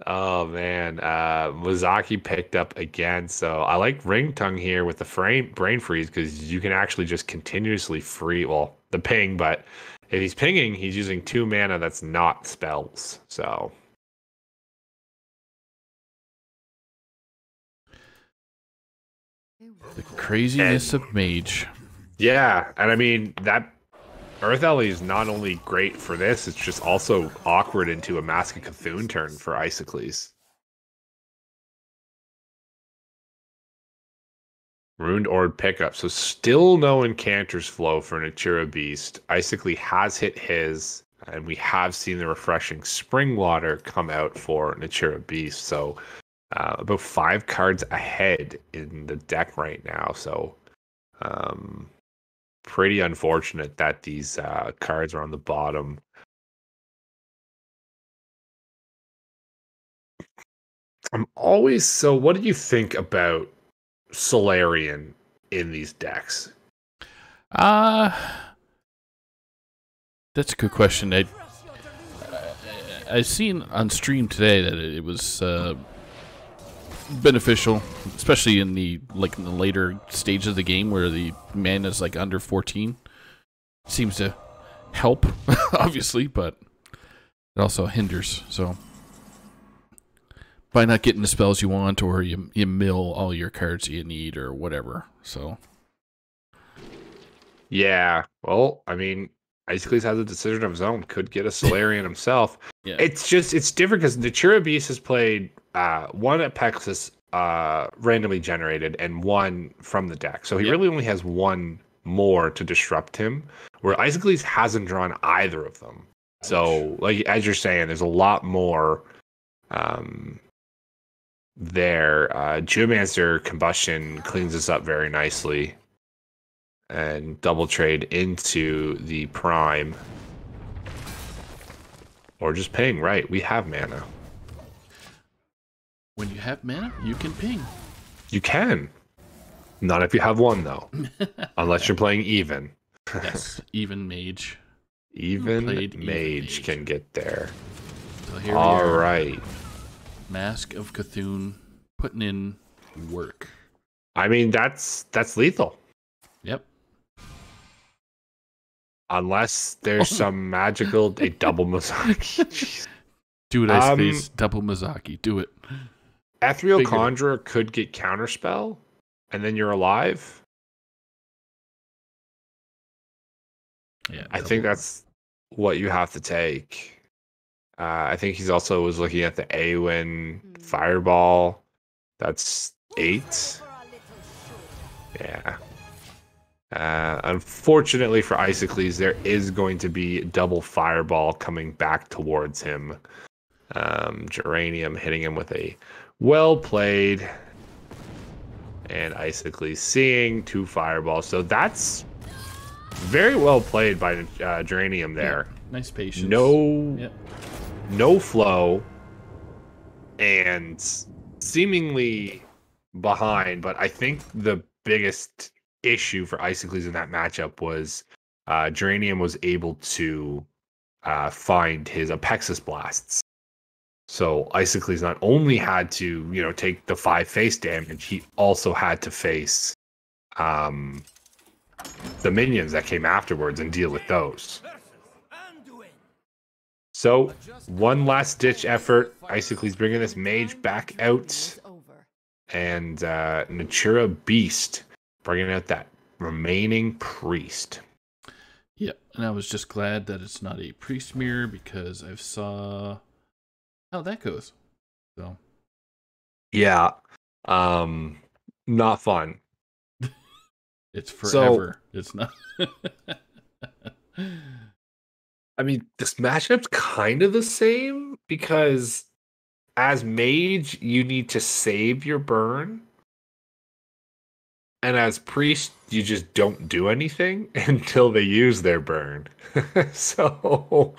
Oh man, uh, Mozaki picked up again. So I like Ring Toss here with the frame brain freeze because you can actually just continuously free. Well, the ping, but if he's pinging, he's using two mana that's not spells. So The craziness of mage. yeah, and I mean that Earth Alley is not only great for this, it's just also awkward into a Mask of C'Thun turn for Isocles. Runed Orb pickup. So still no Incanter's flow for Natura Beast. Icicle has hit his, and we have seen the refreshing Spring Water come out for Natura Beast. So uh, about five cards ahead in the deck right now. So um, pretty unfortunate that these uh, cards are on the bottom. I'm always so. What do you think about Solarian in these decks? Uh that's a good question. I I seen on stream today that it was uh, beneficial, especially in the like in the later stages of the game where the mana is like under fourteen. Seems to help, obviously, but it also hinders. So by not getting the spells you want, or you you mill all your cards you need, or whatever. So Yeah. Well, I mean, Isocles has a decision of his own. Could get a Solarian himself. yeah, It's just it's different because Natura Beast has played uh, one Apexis uh, randomly generated and one from the deck. So he Yep. really only has one more to disrupt him. Where Isocles hasn't drawn either of them. So like as you're saying, there's a lot more um, there. Uh, Geomancer combustion cleans this up very nicely. And double trade into the prime. Or just ping, right? We have mana. when you have mana, you can ping. You can. Not if you have one though. Unless you're playing even. Yes, even mage. Even played even mage mage? can get there. So All right. Mask of C'Thun putting in work. I mean that's that's lethal. Yep. Unless there's some magical a double Mozaki. Jeez. Do it, Ice Um, Face. Double Mozaki. Do it. Ethereal Figured it. Conjurer could get counterspell, and then you're alive. Yeah. I think that's what you have to take. Uh, I think he's also was looking at the Awen Hmm. Fireball. That's eight. Yeah. Uh, unfortunately for Isocles, there is going to be double Fireball coming back towards him. Um, Geranium hitting him with a well played. And Isocles seeing two Fireballs. So that's very well played by uh, Geranium there. Nice patience. No Yep. No flow and seemingly behind but i think the biggest issue for Isocles in that matchup was uh Geranium was able to uh find his Apexis blasts. So Isocles not only had to you know take the five face damage he also had to face um the minions that came afterwards and deal with those so one last ditch effort. Isocles bringing this mage back out, and uh, Natura Beast bringing out that remaining priest. Yep. And I was just glad that it's not a priest mirror because I've saw how that goes. So Yeah, um, not fun. it's So- forever. it's not. I mean, this matchup's kind of the same because as mage, you need to save your burn. And as priest, you just don't do anything until they use their burn. so,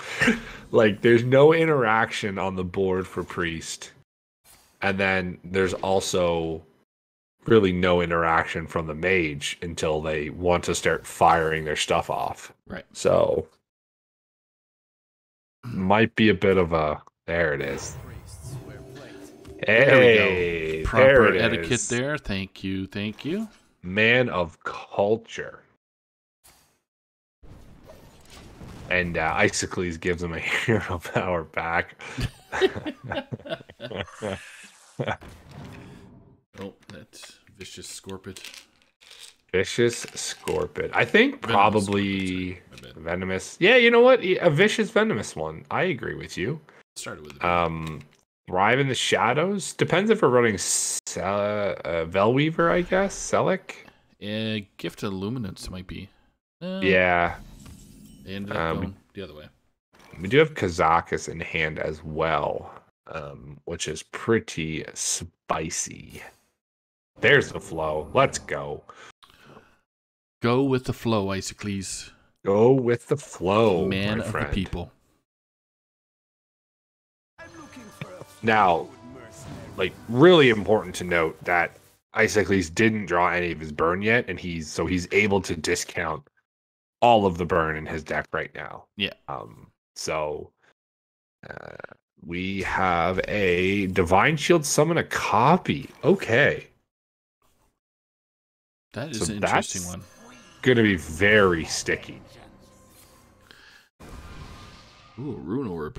like, there's no interaction on the board for priest. And then there's also really no interaction from the mage until they want to start firing their stuff off. Right. So, might be a bit of a. There it is. There we go. Hey, Proper there it etiquette is. there. Thank you. Thank you. Man of culture. And uh, Isocles gives him a hero power back. Oh, that's vicious scorpid. Vicious Scorpid. I think Venomous probably. Venomous. Yeah, you know what? A vicious venomous one. I agree with you. Started with. Um, Thrive in the Shadows. Depends if we're running Ce- uh, Velweaver, I guess. Selic. Uh, Gift of Luminance might be. Uh, Yeah. They ended up Um, the other way. We do have Kazakus in hand as well, um, which is pretty spicy. There's the flow. Let's go. Go with the flow, Isocles. Go with the flow, Man my of friend. the people. Now, like really important to note that Isocles didn't draw any of his burn yet, and he's so he's able to discount all of the burn in his deck right now. Yeah. Um. So, uh, we have a divine shield summon a copy. Okay, That is So an interesting that's- one. gonna be very sticky. Ooh, Runed Orb.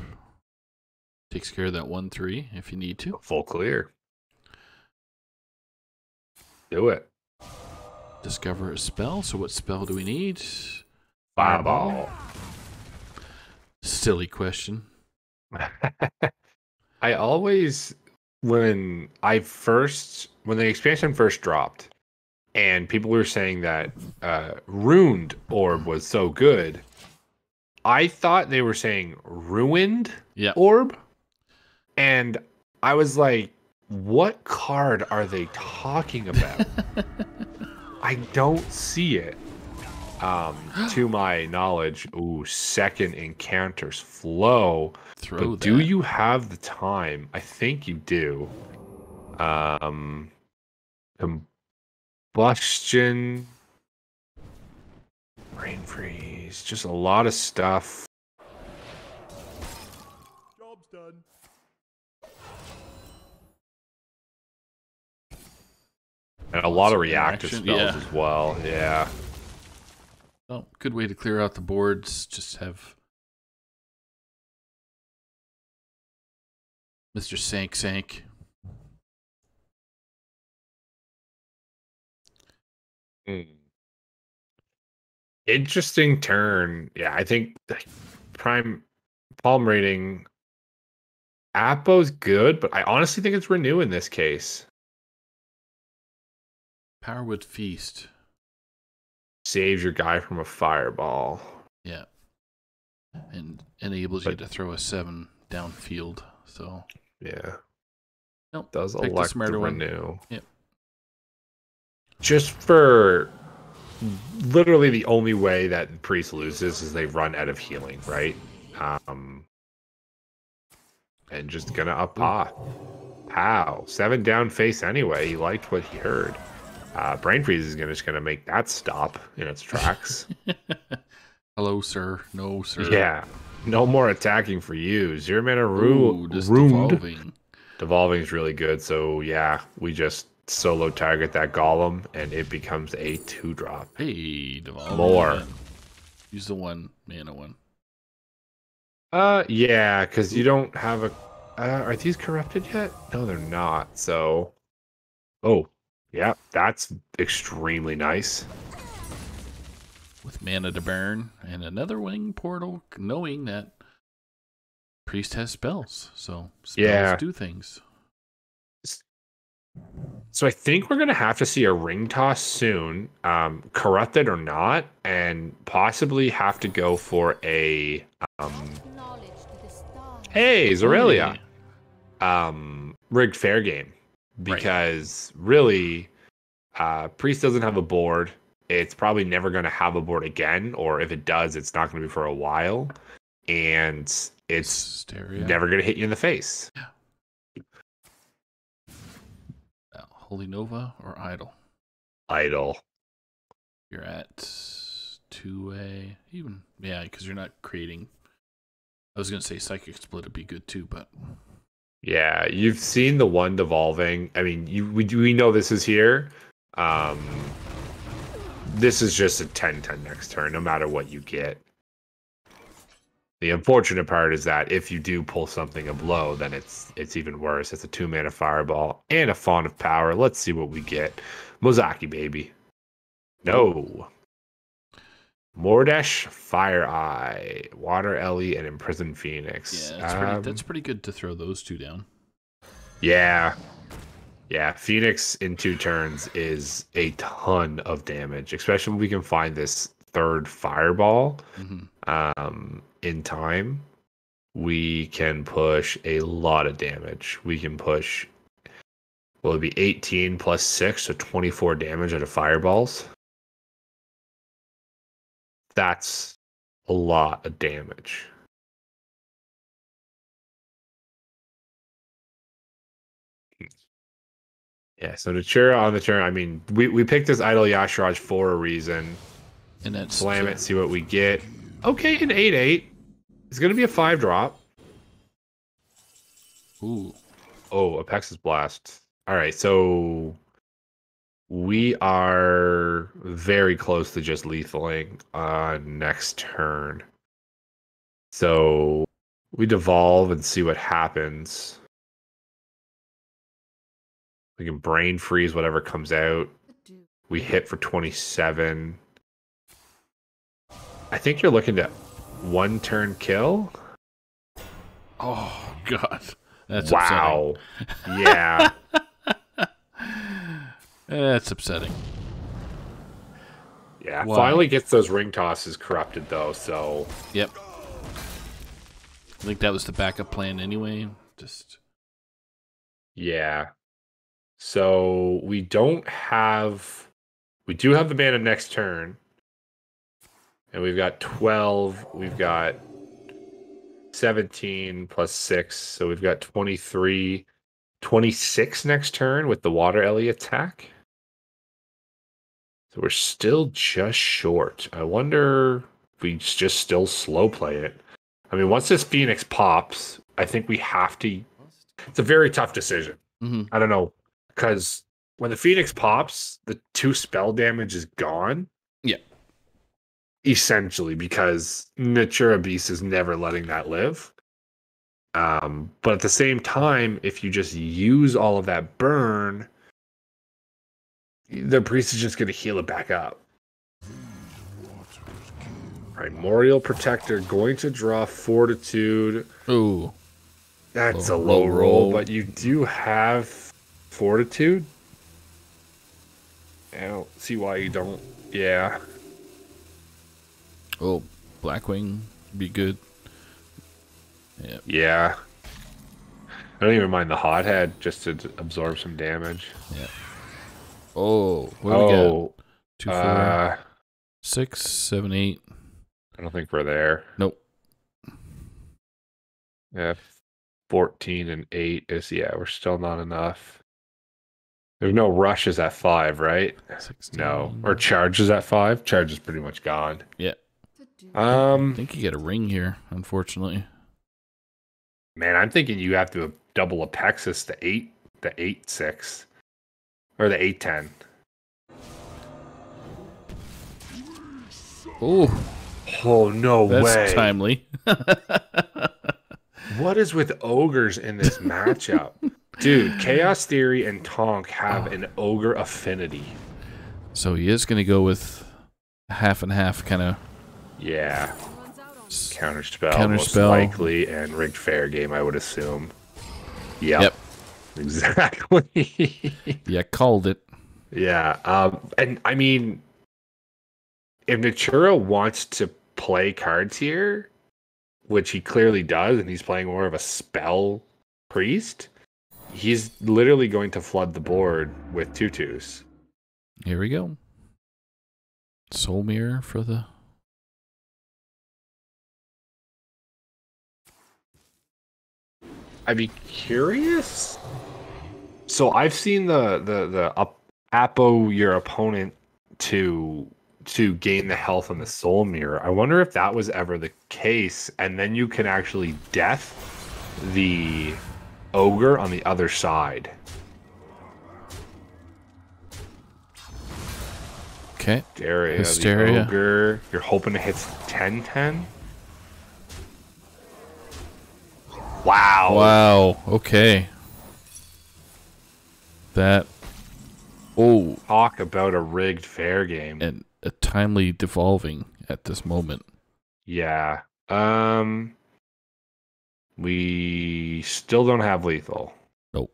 Takes care of that 1 3 if you need to. Full clear. Do it. Discover a spell. So, what spell do we need? Fireball. Silly question. I always when I first when the expansion first dropped and people were saying that uh ruined orb was so good I thought they were saying ruined Yeah. orb and I was like what card are they talking about I don't see it um to my knowledge ooh second Incanter's flow Throw but do you have the time? I think you do. Um, combustion, brain freeze, just a lot of stuff. Job's done. And a lot of Some reactive spells yeah. as well. Yeah. Oh, good way to clear out the boards. Just have Mr. Sank Sank. Hmm. Interesting turn. Yeah, I think like, prime palm rating. Appo's good, but I honestly think it's renew in this case. Power Word Feast. Saves your guy from a fireball. Yeah. And enables you to throw a seven downfield. So Yeah. Nope, Does picked a elect the smarter one. renew. Yep. Just for literally the only way that priest loses is they run out of healing, right? Um and just gonna up ah. pow Seven down face anyway. He liked what he heard. Uh brain freeze is gonna just gonna make that stop in its tracks. Hello, sir. No, sir. yeah. No more attacking for you. Zero mana ru- Ooh, just ruined. devolving. Devolving is really good. So yeah, we just solo target that golem and it becomes a two drop. Hey, devolving. More. Use the one mana one. Uh yeah, because you don't have a uh, are these corrupted yet? No, they're not. So Oh, yeah, that's extremely nice. with mana to burn and another wing portal, knowing that priest has spells. So spells Yeah. do things. So I think we're gonna have to see a ring toss soon, um, corrupted or not, and possibly have to go for a um Hey, Xyrella. Um rigged fair game Right. because really Uh, Priest doesn't have a board. It's probably never going to have a board again, or if it does, it's not going to be for a while. And it's Stereo. never going to hit you in the face. Uh, Holy Nova or Idol. Idle. You're at two A. Even yeah, because you're not creating. I was gonna say Psychic Split would be good too, but Yeah, you've seen the one devolving. I mean, you we we know this is here. Um, this is just a 10-10 next turn, no matter what you get. The unfortunate part is that if you do pull something of low, then it's it's even worse. It's a two mana fireball and a font of power. Let's see what we get. Mozaki baby. No. Mordresh, Fire Eye, Water Ellie, and Imprisoned Phoenix. yeah, that's pretty. Um, That's pretty good to throw those two down. yeah. Yeah, Phoenix in two turns is a ton of damage, especially when we can find this third fireball hmm um, in time. We can push a lot of damage. We can push, well, it'd be 18 plus 6, so 24 damage out of fireballs. That's a lot of damage. Yeah, so Natura on the turn. I mean, we, we picked this Idol Y'Shaarj for a reason. And that's Slam it, see what we get. Okay, an 8 8. It's going to be a 5 drop. Ooh, Oh, Apexis Blast. All right, so we are very close to just lethaling on next turn. So we devolve and see what happens. We can brain freeze whatever comes out. We hit for 27. I think you're looking to one turn kill. oh god, that's wow. Yeah. That's upsetting. Yeah. Why? Finally gets those ring tosses corrupted though, so Yep. I think that was the backup plan anyway. Just yeah. So we don't have we do have the mana next turn. And we've got 12, we've got 17 plus 6, so we've got 23 26 next turn with the water Ellie attack. So we're still just short. I wonder if we just still slow play it. I mean, once this Phoenix pops, I think we have to. It's a very tough decision. mhm. I don't know. Because when the Phoenix pops, the two spell damage is gone. Yeah. Essentially, because Natura Beast is never letting that live. Um, but at the same time, if you just use all of that burn, the priest is just going to heal it back up. Primordial Protector going to draw Fortitude. Ooh, That's Low- a low low roll, roll. but you do have Fortitude. I don't see why you don't. Yeah. Oh, Blackwing be good. Yeah, Yeah. I don't even mind the hothead just to absorb some damage. Yeah. Oh, what do we got? oh, Two, four, uh, six, seven, eight. I don't think we're there. Nope. Yeah, 14 and 8 is, yeah, we're still not enough. There's no rushes at 5, right? 16. No. Or charges at 5? Charge is pretty much gone. Yeah. Uh, I Um, think you get a ring here, unfortunately. Man, I'm thinking you have to double Apexis to eight, the eight six, or the eight ten. Oh, Oh no that's way! timely. What is with ogres in this matchup, dude? Chaos Theory and Tonk have an ogre affinity. so he is going to go with half and half kind of. Yeah, counterspell, Counterspell. most likely, and rigged fair game, I would assume. Yep, Yep. exactly. Yeah, called it. Yeah, um, and I mean, if Natura wants to play cards here, which he clearly does, and he's playing more of a spell priest, he's literally going to flood the board with tutus. Here we go. Soul Mirror for the. I'd be curious. So I've seen the the the up apo your opponent to to gain the health on the soul mirror. I wonder if that was ever the case, and then you can actually death the ogre on the other side. Okay. Hysteria, Hysteria. the ogre. You're hoping it hits 10 10? Wow. Wow. Okay. That. Oh, Talk about a rigged fair game. and a timely devolving at this moment. Yeah. Um we still don't have lethal. Nope.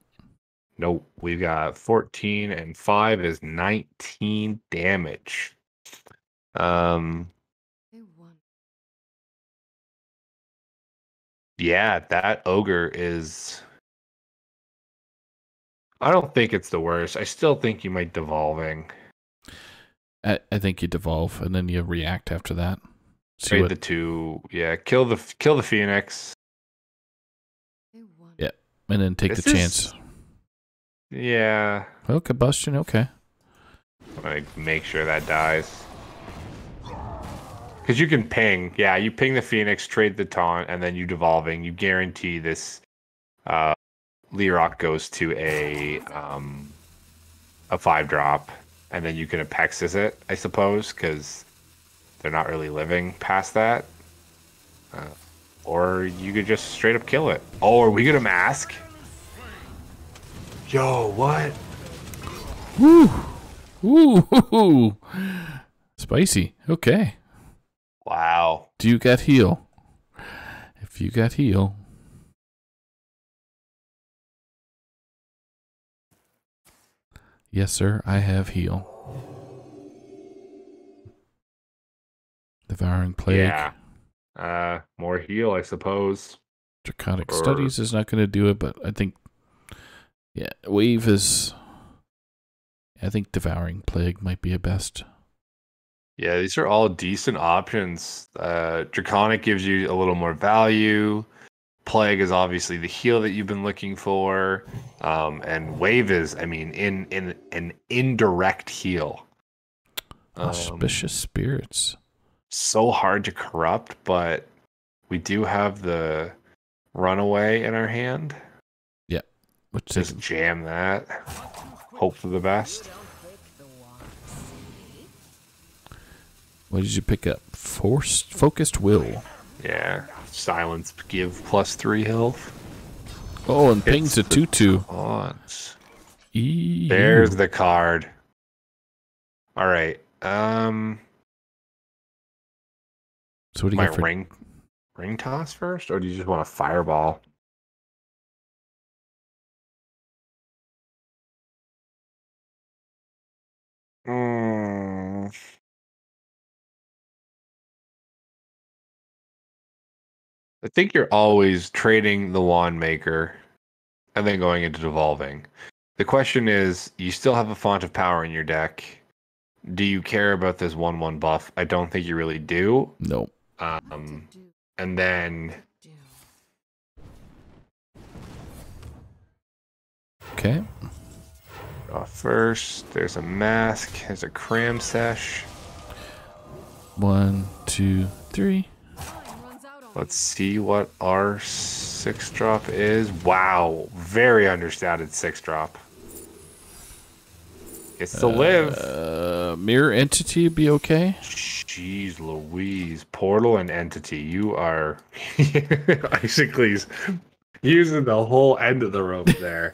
Nope. We've got 14 and 5 is 19 damage. Um yeah, that ogre is I don't think it's the worst. I still think you might devolving. I, I think you devolve and then you react after that. See Trade what, the two. Yeah, kill the kill the phoenix. Yeah. and then take This the is- chance. Yeah. Oh, combustion. Okay. Like make sure that dies. Because you can ping, yeah, you ping the Phoenix, trade the taunt, and then you devolving. You guarantee this. Uh, Lerock goes to a um, a five drop, and then you can Apexis it, I suppose, because they're not really living past that. Uh, or you could just straight up kill it. Oh, are we gonna mask? Yo, what? Woo! Woo! hoo-hoo. Spicy. Okay. Wow. Do you got heal? If you got heal. Yes, sir. I have heal. Devouring plague. Yeah. Uh, more heal, I suppose. Draconic Or- studies is not going to do it, but I think, yeah, wave is. I think devouring plague might be a best. Yeah, these are all decent options. Uh, Draconic gives you a little more value. Plague is obviously the heal that you've been looking for, um, and Wave is, I mean, in in an indirect heal. Um, Auspicious spirits. so hard to corrupt, but we do have the runaway in our hand. Which Just is jam that. Hope for the best. What did you pick up? Forced focused will. Yeah. Silence give plus three health. Oh, and pings a two two. There's the card. All right. Um, So what do you my ring, ring toss first, or do you just want a fireball? I think you're always trading the wand maker and then going into devolving. The question is, you still have a font of power in your deck. Do you care about this one one buff? I don't think you really do. No. Um, and then Okay. uh, first, there's a mask. There's a cram sesh. One, two, three. Let's see what our six drop is. Wow, very understated six drop. Gets to live. Uh, mirror entity be okay? Jeez Louise. Portal and entity. You are basically using the whole end of the rope there.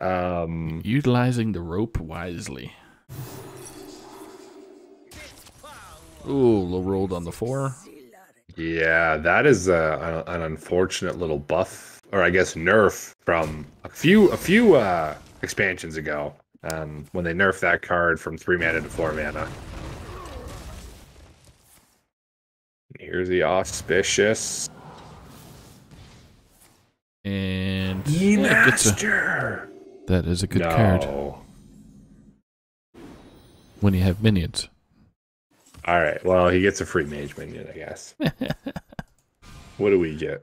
um Utilizing the rope wisely. Ooh, rolled on the four. Yeah, that is a, an unfortunate little buff or I guess nerf from a few a few uh expansions ago. Um when they nerfed that card from 3 mana to 4 mana. Here's the auspicious And Ye yeah, it gets a- Master. that is a good no. card. when you have minions. All right. Well, he gets a free mage minion, I guess. What do we get?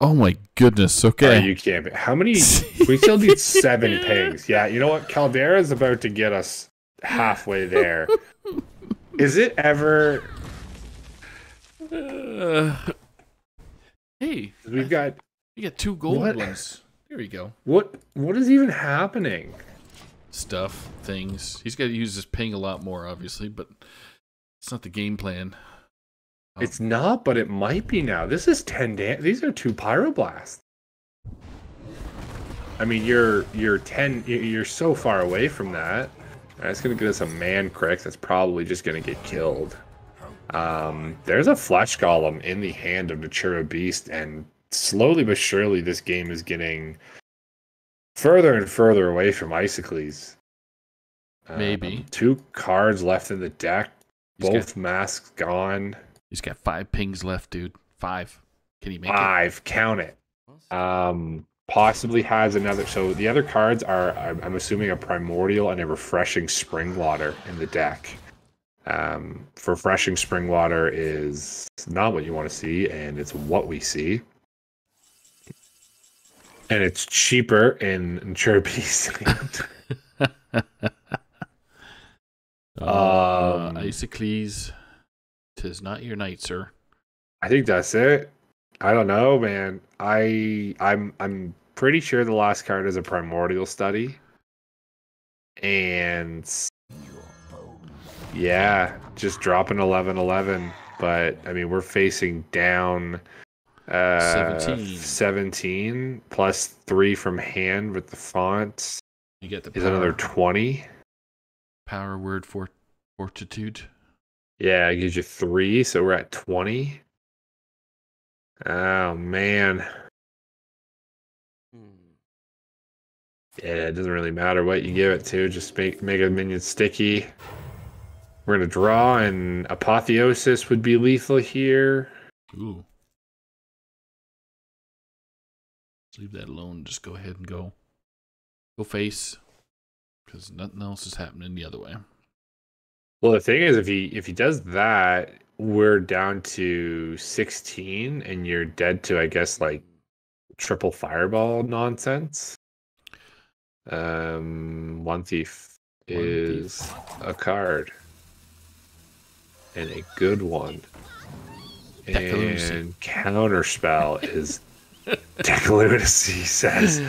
oh my goodness. Okay. Are you camping? How many? We still need seven pings. Yeah. You know what? Caldera is about to get us halfway there. Is it ever? Uh, hey, We've got you got two gold What? ones. There you go. what? What is even happening? Stuff, things. He's got to use his ping a lot more, obviously, but it's not the game plan. Oh. It's not, but it might be now. This is ten. Da- these are two pyroblasts. I mean, you're you're ten. you- You're so far away from that. That's gonna get us a Mankrik. That's probably just gonna get killed. Um, there's a flesh golem in the hand of Natura Beast, and slowly but surely, this game is getting further and further away from Isocles. Um, Maybe. two cards left in the deck. He's Both got, masks gone. he's got five pings left, dude. Five. Can he make it? Five, count it. Um, possibly has another. So the other cards are, I'm I'm assuming, a primordial and a refreshing spring water in the deck. Um, refreshing spring water is not what you want to see, and it's what we see. And it's cheaper in Chirpy's Uh, Um, Isocles, tis not your night, sir. I think that's it. I don't know, man. I I'm I'm pretty sure the last card is a primordial study. And yeah, just dropping 11 11, but I mean, we're facing down uh 17. 17 plus 3 from hand with the font You get the is another 20. power word for fortitude. Yeah, it gives you 3, so we're at 20. Oh man. Yeah, it doesn't really matter what you give it to. Just make make a minion sticky. We're gonna draw, and apotheosis would be lethal here. Ooh. Leave that alone. Just go ahead and go. Go face. Because nothing else is happening the other way. Well, the thing is, if he if he does that, we're down to sixteen, and you're dead to, I guess, like triple fireball nonsense. Um, Wand Thief One is thief. a card, and a good one. And counterspell is Decalunacy says,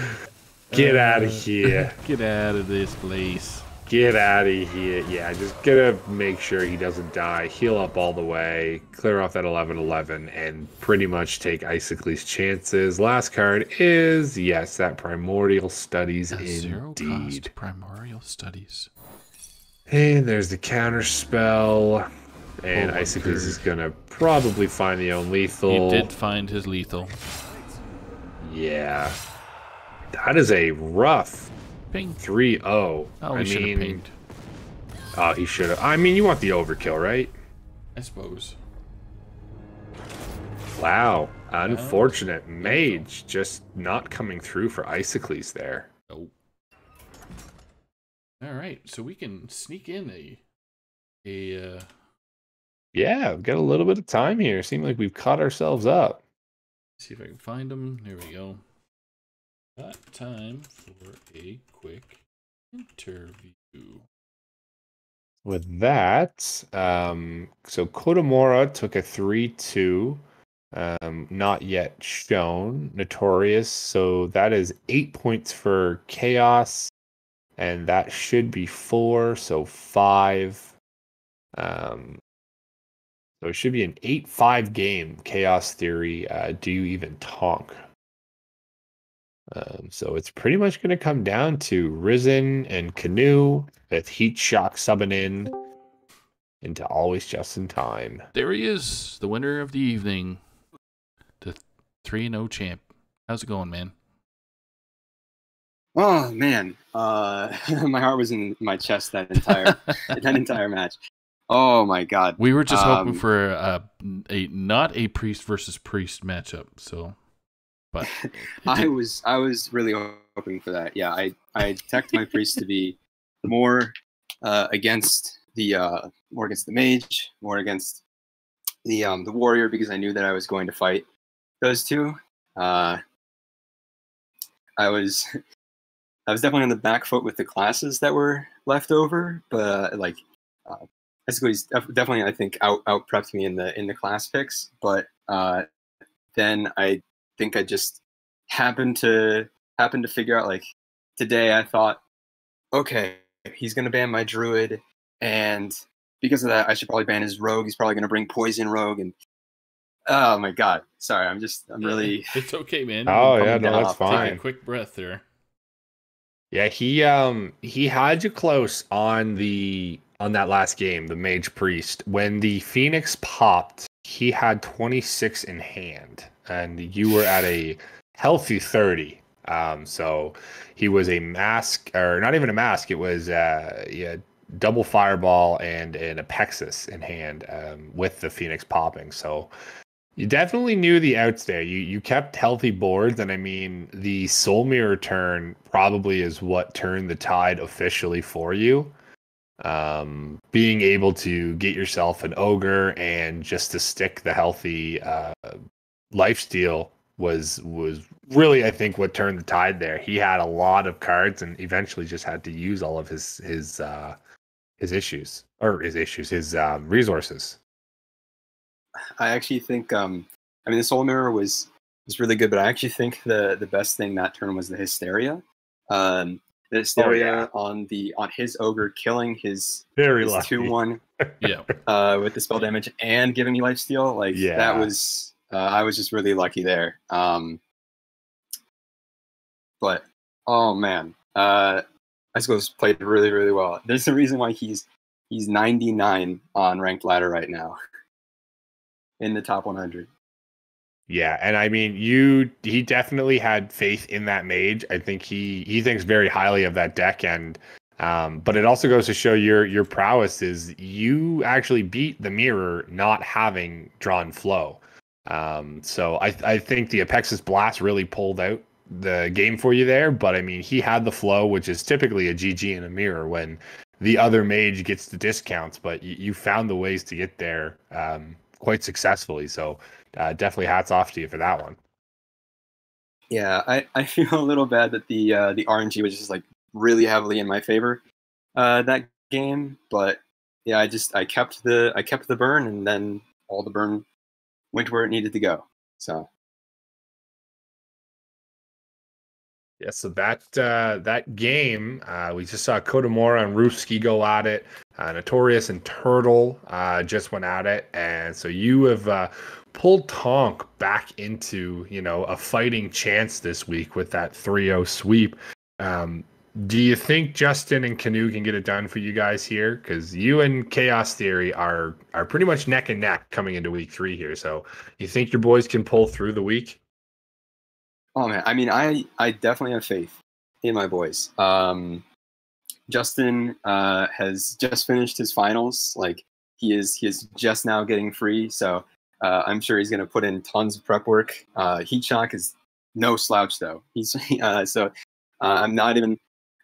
"Get out of Uh, here." Get out of this place. Get out of here. Yeah, just gonna make sure he doesn't die. Heal up all the way. Clear off that 11 11 and pretty much take Isocles' chances. Last card is, yes, that Primordial Studies A zero indeed. cost primordial studies. And there's the counter spell. And Oh, is gonna probably find the own lethal. He did find his lethal. Yeah. That is a rough Ping. 3 0. Oh, I he should have mean, pinged. oh, he should have. I mean, you want the overkill, right? I suppose. Wow. Unfortunate. Mage just not coming through for Isocles there. Nope. All right, so we can sneak in a a uh, Yeah, we've got a little bit of time here. Seem like we've caught ourselves up. See if I can find them. There we go. Got time for a quick interview. With that, um, so Kodamora took a 3 2, um, not yet shown, notorious. So that is eight points for Chaos, and that should be four, so five. Um, so it should be an 8 5 game, Chaos Theory. Uh, do you even tonk? Um, so it's pretty much going to come down to Risen and Canoe with Heat Shock subbing in into always just in time. There he is, the winner of the evening, the three 0 champ. How's it going, man? Oh man, uh, my heart was in my chest that entire that entire match. Oh my god. We were just hoping Um, for a, a not a priest versus priest matchup. So, but I was I was really hoping for that. Yeah, I I detect my priest to be more uh, against the uh, more against the mage, more against the um, the warrior because I knew that I was going to fight those two. Uh, I was I was definitely on the back foot with the classes that were left over, but uh, like he's def- definitely I think out out prepped me in the in the class picks, but uh, then I think I just happened to happened to figure out like today I thought, okay, he's gonna ban my druid, and because of that I should probably ban his rogue. He's probably gonna bring poison rogue, and oh my god, sorry, I'm just I'm really It's okay, man. Oh yeah, can no, down. that's Take a fine. quick breath there. Yeah, he um he had you close on the on that last game, the Mage Priest. When the Phoenix popped, he had 26 in hand, and you were at a healthy 30. Um, so he was a mask, or not even a mask. It was uh, yeah, double fireball and an Apexis in hand um, with the Phoenix popping. So you definitely knew the outs there. You you kept healthy boards, and I mean the Soul Mirror turn probably is what turned the tide officially for you. Um, being able to get yourself an ogre and just to stick the healthy uh, lifesteal was was really I think what turned the tide there. He had a lot of cards and eventually just had to use all of his his uh, his issues or his issues his um, resources. I actually think um I mean the soul mirror was was really good, but I actually think the the best thing that turn was the hysteria. Um the hysteria on the on his ogre killing his, Very his lucky. two one Yeah. uh with the spell damage and giving me life steal. Like Yeah. that was uh, I was just really lucky there. Um but oh man. Uh Icicle played really, really well. There's a reason why he's he's 99 on ranked ladder right now. In the top 100. Yeah, and I mean, you he definitely had faith in that mage. I think he he thinks very highly of that deck, and um, but it also goes to show your your prowess is you actually beat the mirror not having drawn flow. Um, so I I think the Apexis Blast really pulled out the game for you there. But I mean, he had the flow, which is typically a GG in a mirror when the other mage gets the discounts, but you, you found the ways to get there um, quite successfully. So uh, definitely hats off to you for that one. Yeah, I, I feel a little bad that the uh, the RNG was just like really heavily in my favor uh, that game, but yeah, I just I kept the I kept the burn, and then all the burn went where it needed to go. So Yeah, so that uh, that game, uh, we just saw Kodamora and Rufsky go at it. Uh, Notorious and Turtle uh, just went at it, and so you have uh, pulled Tonk back into you know a fighting chance this week with that 3-0 sweep. Um, do you think Justin and Canoe can get it done for you guys here? Because you and Chaos Theory are are pretty much neck and neck coming into week three here. So you think your boys can pull through the week? Oh man, I mean, I I definitely have faith in my boys. Um, Justin uh, has just finished his finals. Like he is he is just now getting free, so uh, I'm sure he's going to put in tons of prep work. Uh, Heat shock is no slouch though. He's uh, so uh, I'm not even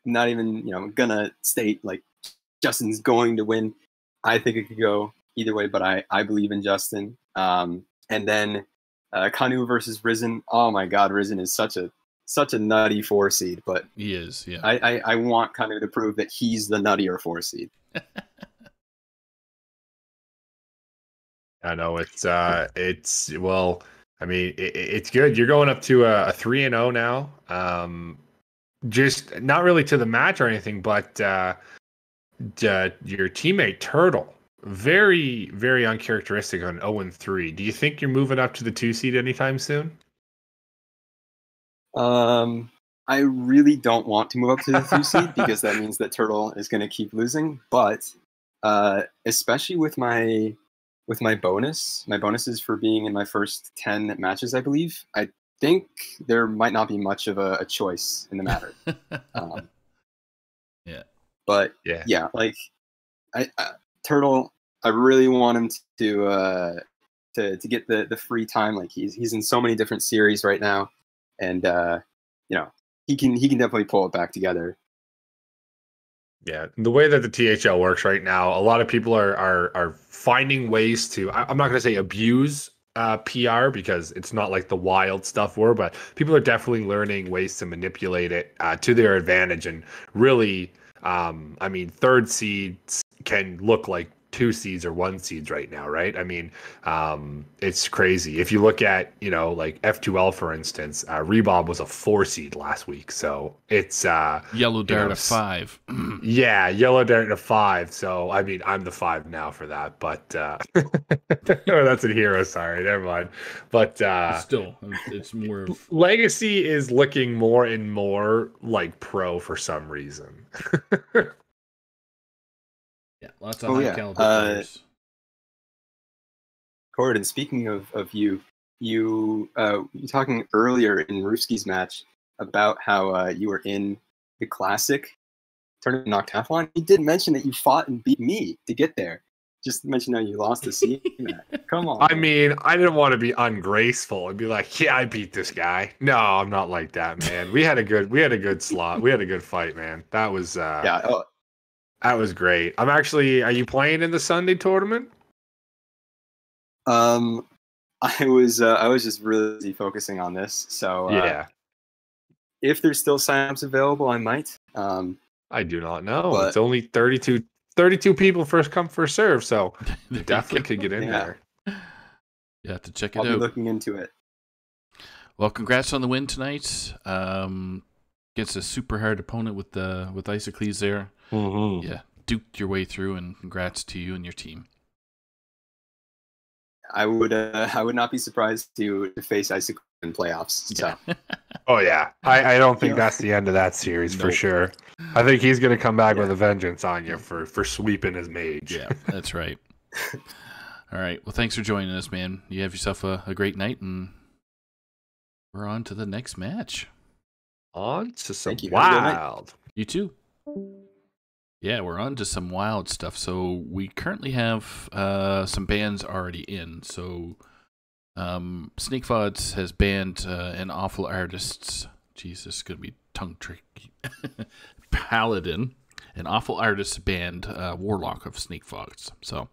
not even you know gonna state like Justin's going to win. I think it could go either way, but I I believe in Justin. Um, and then uh, Kanu versus Risen. Oh my God, Risen is such a such a nutty four seed, but He is. Yeah. I, I, I want Kanu to prove that he's the nuttier four seed. I know it's uh it's well I mean it, it's good. You're going up to a, a 3 and 0 now. Um just not really to the match or anything but uh d- your teammate Turtle very very uncharacteristic on 0 and 3 do you think you're moving up to the 2 seed anytime soon? Um, I really don't want to move up to the two seed because that means that Turtle is going to keep losing. But uh, especially with my with my bonus, my bonuses for being in my first ten matches, I believe. I think there might not be much of a, a choice in the matter. Um, Yeah. But yeah yeah, like I, uh, Turtle, I really want him to uh, to to get the the free time. Like he's he's in so many different series right now, and uh, you know he can he can definitely pull it back together. Yeah, the way that the THL works right now, a lot of people are are are finding ways to. I'm not going to say abuse uh, PR because it's not like the wild stuff were, but people are definitely learning ways to manipulate it uh, to their advantage and really. Um, I mean, third seeds can look like two seeds or one seeds right now, right? I mean, um, it's crazy. If you look at, you know, like F2L, for instance, uh, Rebob was a four seed last week. So it's, uh, Yellow you dart know, a five. yeah, Yellow Dart a five. So, I mean, I'm the five now for that, but, uh, oh, that's a hero. Sorry. Never mind. But, uh, Still, it's more of Legacy is looking more and more like pro for some reason. yeah, lots of Oh, high yeah. caliber Uh, players. Gordon, speaking of, of you, you uh, you talking earlier in Ruski's match about how uh, you were in the classic tournament in Octathlon. You did mention that you fought and beat me to get there. Just mention how you lost to see that. Come on. I mean, I didn't want to be ungraceful and be like, "Yeah, I beat this guy." No, I'm not like that, man. We had a good, we had a good slot. We had a good fight, man. That was, uh, yeah. Oh, that was great. I'm actually. Are you playing in the Sunday tournament? um, I was uh, I was just really focusing on this. So uh, yeah, if there's still signups available, I might. Um, I do not know. but- it's only 32, 32 people first come first serve, so There you you definitely could get in Yeah. there. You have to check it I'll be out. looking into it. Well, congrats on the win tonight. Um, against a super hard opponent with the with Isocles there. Mm-hmm. Yeah, duked your way through, and congrats to you and your team. I would uh, I would not be surprised to, to face Icicle in playoffs. So Yeah. Oh yeah, I, I don't think that's the end of that series for sure. I think he's gonna come back with a vengeance on you for for sweeping his mage. yeah, that's right. All right. Well, thanks for joining us, man. You have yourself a, a great night, and we're on to the next match. On to some Thank you. Have a good night. wild. You too. Yeah, we're on to some wild stuff. So we currently have uh, some bands already in. So um, Snake Fods has banned uh, an awful artist. Jesus, gonna be tongue tricky. Paladin, an awful artist band uh, Warlock of Snake Fods. So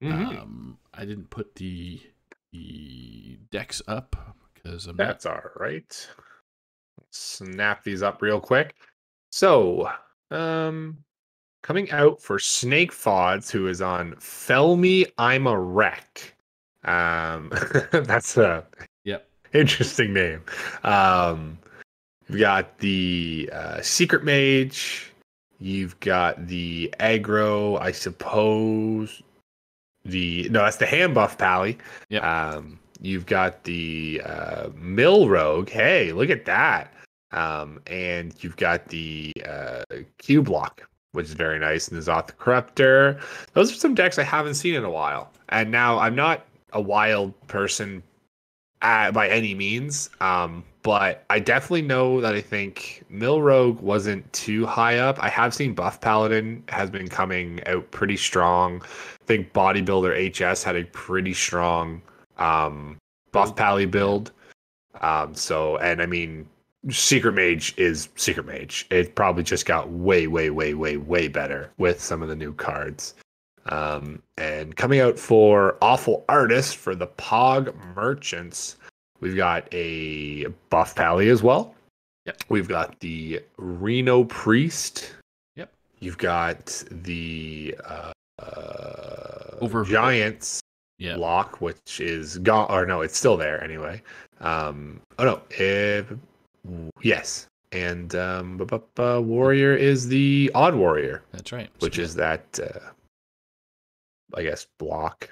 Mhm. um, I didn't put the the decks up because I'm not That's all right. Snap these up real quick. So, um, coming out for Snake Fods, who is on Fell Me, I'm a Wreck. Um, that's a Yep. interesting name. Um, we've got the uh, Secret Mage. You've got the aggro, I suppose. The no, that's the hand buff pally. Yep. Um, you've got the uh, Mill Rogue. Hey, look at that. Um, and you've got the uh, Cubelock, which is very nice, and the Zoth the Corruptor. Those are some decks I haven't seen in a while. And now I'm not a wild person uh, by any means, um, but I definitely know that I think Mill Rogue wasn't too high up. I have seen Buff Paladin has been coming out pretty strong. I think Bodybuilder HS had a pretty strong um, Buff Pally build. Um, so, and I mean, Secret Mage is Secret Mage. It probably just got way, way, way, way, way better with some of the new cards. Um, and coming out for Awful Artist for the Pog Merchants, we've got a Buff Pally as well. Yep. We've got the Reno Priest. Yep. You've got the uh, uh, Over- Giants Yeah. block, which is gone. Or no, it's still there anyway. Um, oh no, if, yes, and um, Warrior is the Odd Warrior, That's right. which is that, uh, I guess, block,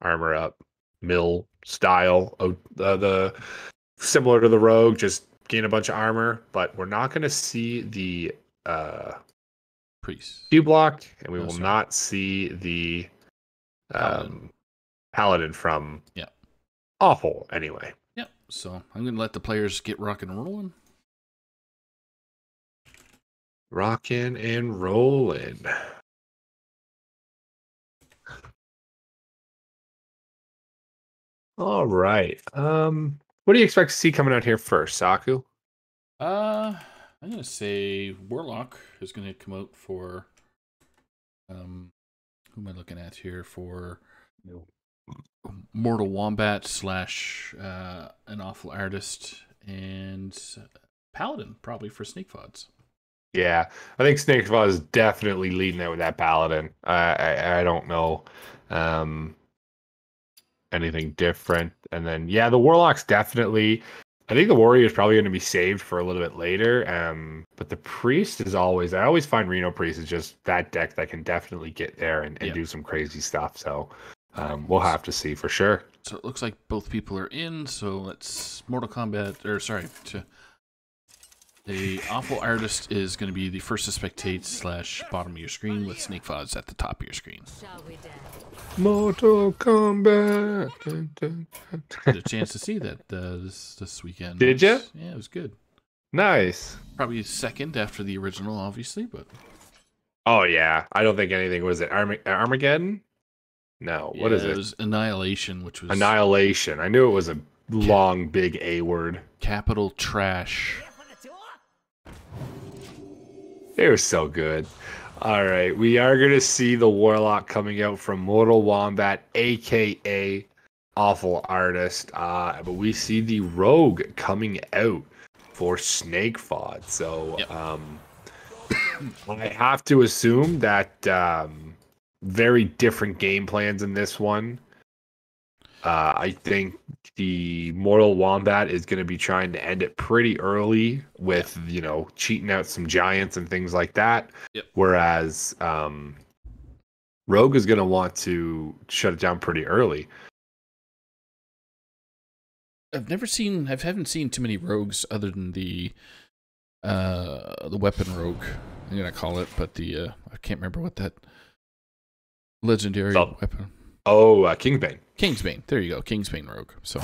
armor up, mill style. Oh, uh, the similar to the Rogue, just gain a bunch of armor, but we're not going to see the uh, priest. Cubelock, and we Oh, will sorry. not see the um, Paladin. paladin. from Yeah. awful anyway. Yep. So I'm gonna let the players get rocking and rolling. Rocking and rolling. All right. Um, what do you expect to see coming out here first, Saku? Uh, I'm gonna say Warlock is gonna come out for. Um, who am I looking at here for? Mortal Wombat slash uh, an awful artist and Paladin probably for Snake Fods. Yeah, I think Snake Fuzz is definitely leading out with that Paladin. I I, I don't know um, anything different. And then yeah, the Warlock's definitely. I think the Warrior is probably going to be saved for a little bit later. Um, but the Priest is always. I always find Reno Priest is just that deck that can definitely get there and, and Yeah. do some crazy stuff. So um, we'll have to see for sure. So it looks like both people are in. So let's Mortal Kombat, or sorry, to the awful artist is going to be the first to spectate slash bottom of your screen with Snake Fods at the top of your screen. Shall we? Mortal Kombat. Dun, dun, dun. Had a chance to see that uh, this this weekend. Did you? Yeah, it was good. nice. Probably second after the original, obviously, but Oh yeah, I don't think anything was it Arma- Armageddon. No, what is yeah, it? It was Annihilation, which was Annihilation. I knew it was a long, big A word. capital trash. It was so good. All right, we are going to see the Warlock coming out from Mortal Wombat, aka Awful Artist. Uh, but we see the Rogue coming out for Snake Fod. So Yep. um, I have to assume that um, very different game plans in this one. Uh, I think the Mortal Wombat is going to be trying to end it pretty early with, you know, cheating out some giants and things like that. Yep. Whereas um, Rogue is going to want to shut it down pretty early. I've never seen. I haven't seen too many rogues other than the uh the weapon rogue. I'm gonna call it, but the uh I can't remember what that legendary So- weapon. Oh, uh, Kingsbane. Kingsbane. There you go, Kingsbane rogue. So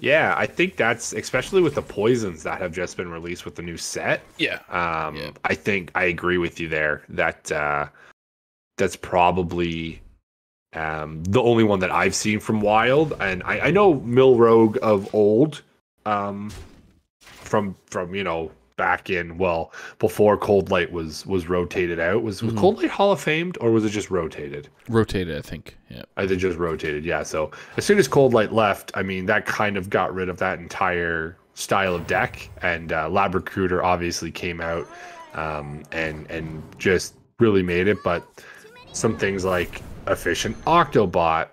Yeah, I think that's especially with the poisons that have just been released with the new set. yeah, Um, Yeah. I think I agree with you there. That uh, that's probably um, the only one that I've seen from Wild, and I, I know Mill Rogue of old, um, from from you know back in well before Cold Light was was rotated out. Was was Mhm. Cold Light Hall of Famed or was it just rotated? rotated. I think. Yeah, I think just rotated, yeah. So as soon as Cold Light left, I mean that kind of got rid of that entire style of deck, and uh, Lab Recruiter obviously came out um, and and just really made it. But some things like efficient Octobot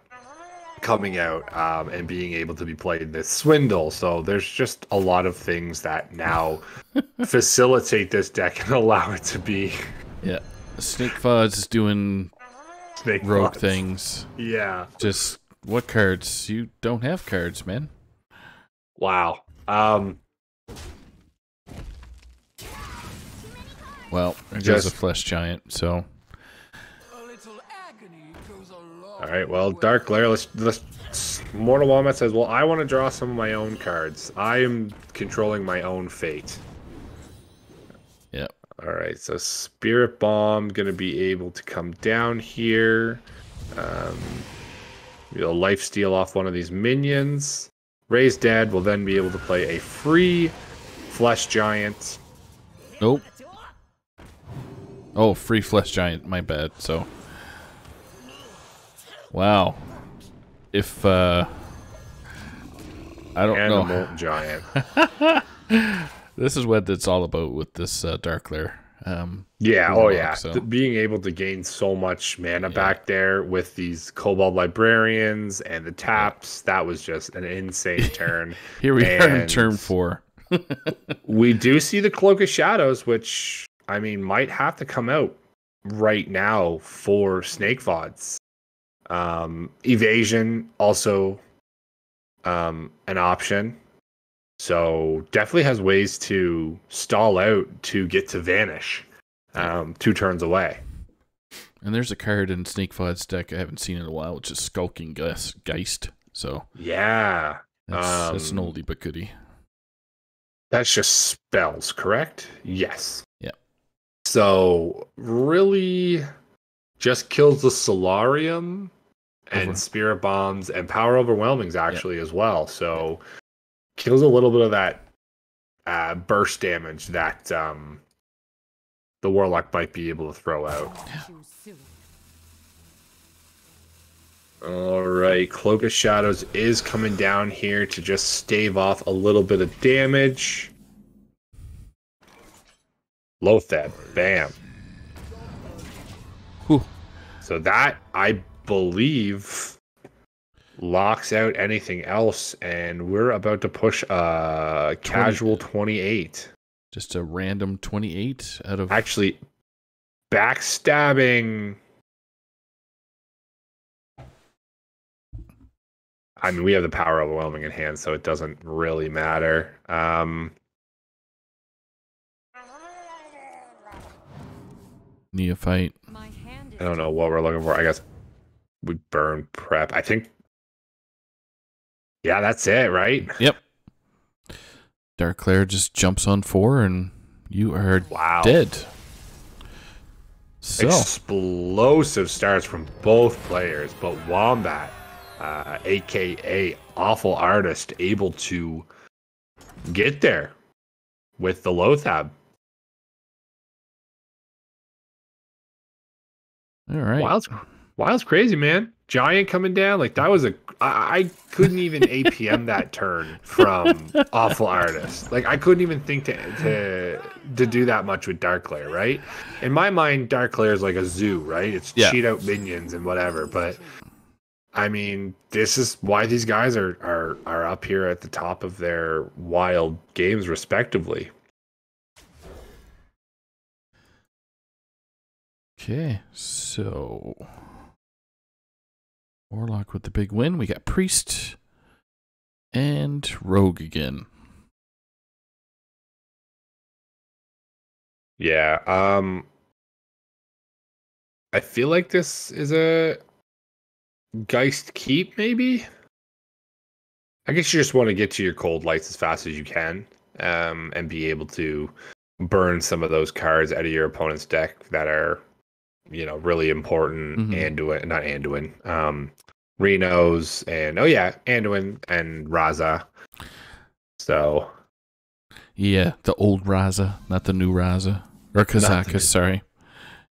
coming out um, and being able to be played this swindle. So there's just a lot of things that now facilitate this deck and allow it to be yeah. Snake Fuzz is doing snake rogue bots. things. Yeah. Just what cards? You don't have cards, man. Wow. Um. Well, there goes a flesh giant. So All right. Well, Darkglare. Let's let's. Mortal Wombat says, "Well, I want to draw some of my own cards. I am controlling my own fate." Yep. All right. So Spirit Bomb gonna be able to come down here. Um, you'll life steal off one of these minions. Raise Dead will then be able to play a free Flesh Giant. nope. Oh, free flesh giant. My bad. So, wow. If uh, I don't and know. a Molten Giant. This is what it's all about with this uh, Darkglare. Um, Yeah, oh yeah. so- Th- being able to gain so much mana back there with these Kobold Librarians and the taps, that was just an insane turn. here we are in turn four. we do see the Cloak of Shadows, which I mean might have to come out right now for Snake Vods. Um, evasion also um, an option. So definitely has ways to stall out to get to vanish um, two turns away. And there's a card in Snake Fod's deck I haven't seen in a while, which is Skulking Geist. So Yeah, that's, that's an Um, oldie but goodie. that's just spells, correct? Yes. Yeah. So really, just kills the Soularium and Over- Spirit Bombs and Power Overwhelmings actually as well. So kills a little bit of that uh, burst damage that um, the warlock might be able to throw out. All right, Cloak of Shadows is coming down here to just stave off a little bit of damage. Lothab, bam. Whew. So that I believe locks out anything else, and we're about to push a casual 28. Just a random 28 out of. Actually, backstabbing. I mean, we have the power overwhelming in hand, so it doesn't really matter. Um, Neophyte. My hand I don't know what we're looking for. I guess we burn prep. I think. Yeah, that's it, right? Yep. Darkglare just jumps on four and you are Wow. dead. So, Explosive starts from both players, but Wombat, uh, aka Awful Artist, able to get there with the Lothab. all right. Wild's Wild's crazy, man. Giant coming down like that was a. I, I couldn't even APM that turn from Awful Artist. Like I couldn't even think to to to do that much with Darkglare, right? In my mind, Darkglare is like a zoo, right? It's Yeah. cheat out minions and whatever. But I mean, this is why these guys are are are up here at the top of their wild games, respectively. Okay, so Warlock with the big win. We got Priest and Rogue again. Yeah. Um I feel like this is a Geist keep maybe. I guess you just want to get to your cold lights as fast as you can um and be able to burn some of those cards out of your opponent's deck that are you know really important Mhm. Anduin not Anduin um Reno's and oh yeah Anduin and Raza so Yeah, the old Raza, not the new Raza. Or Kazakus, sorry.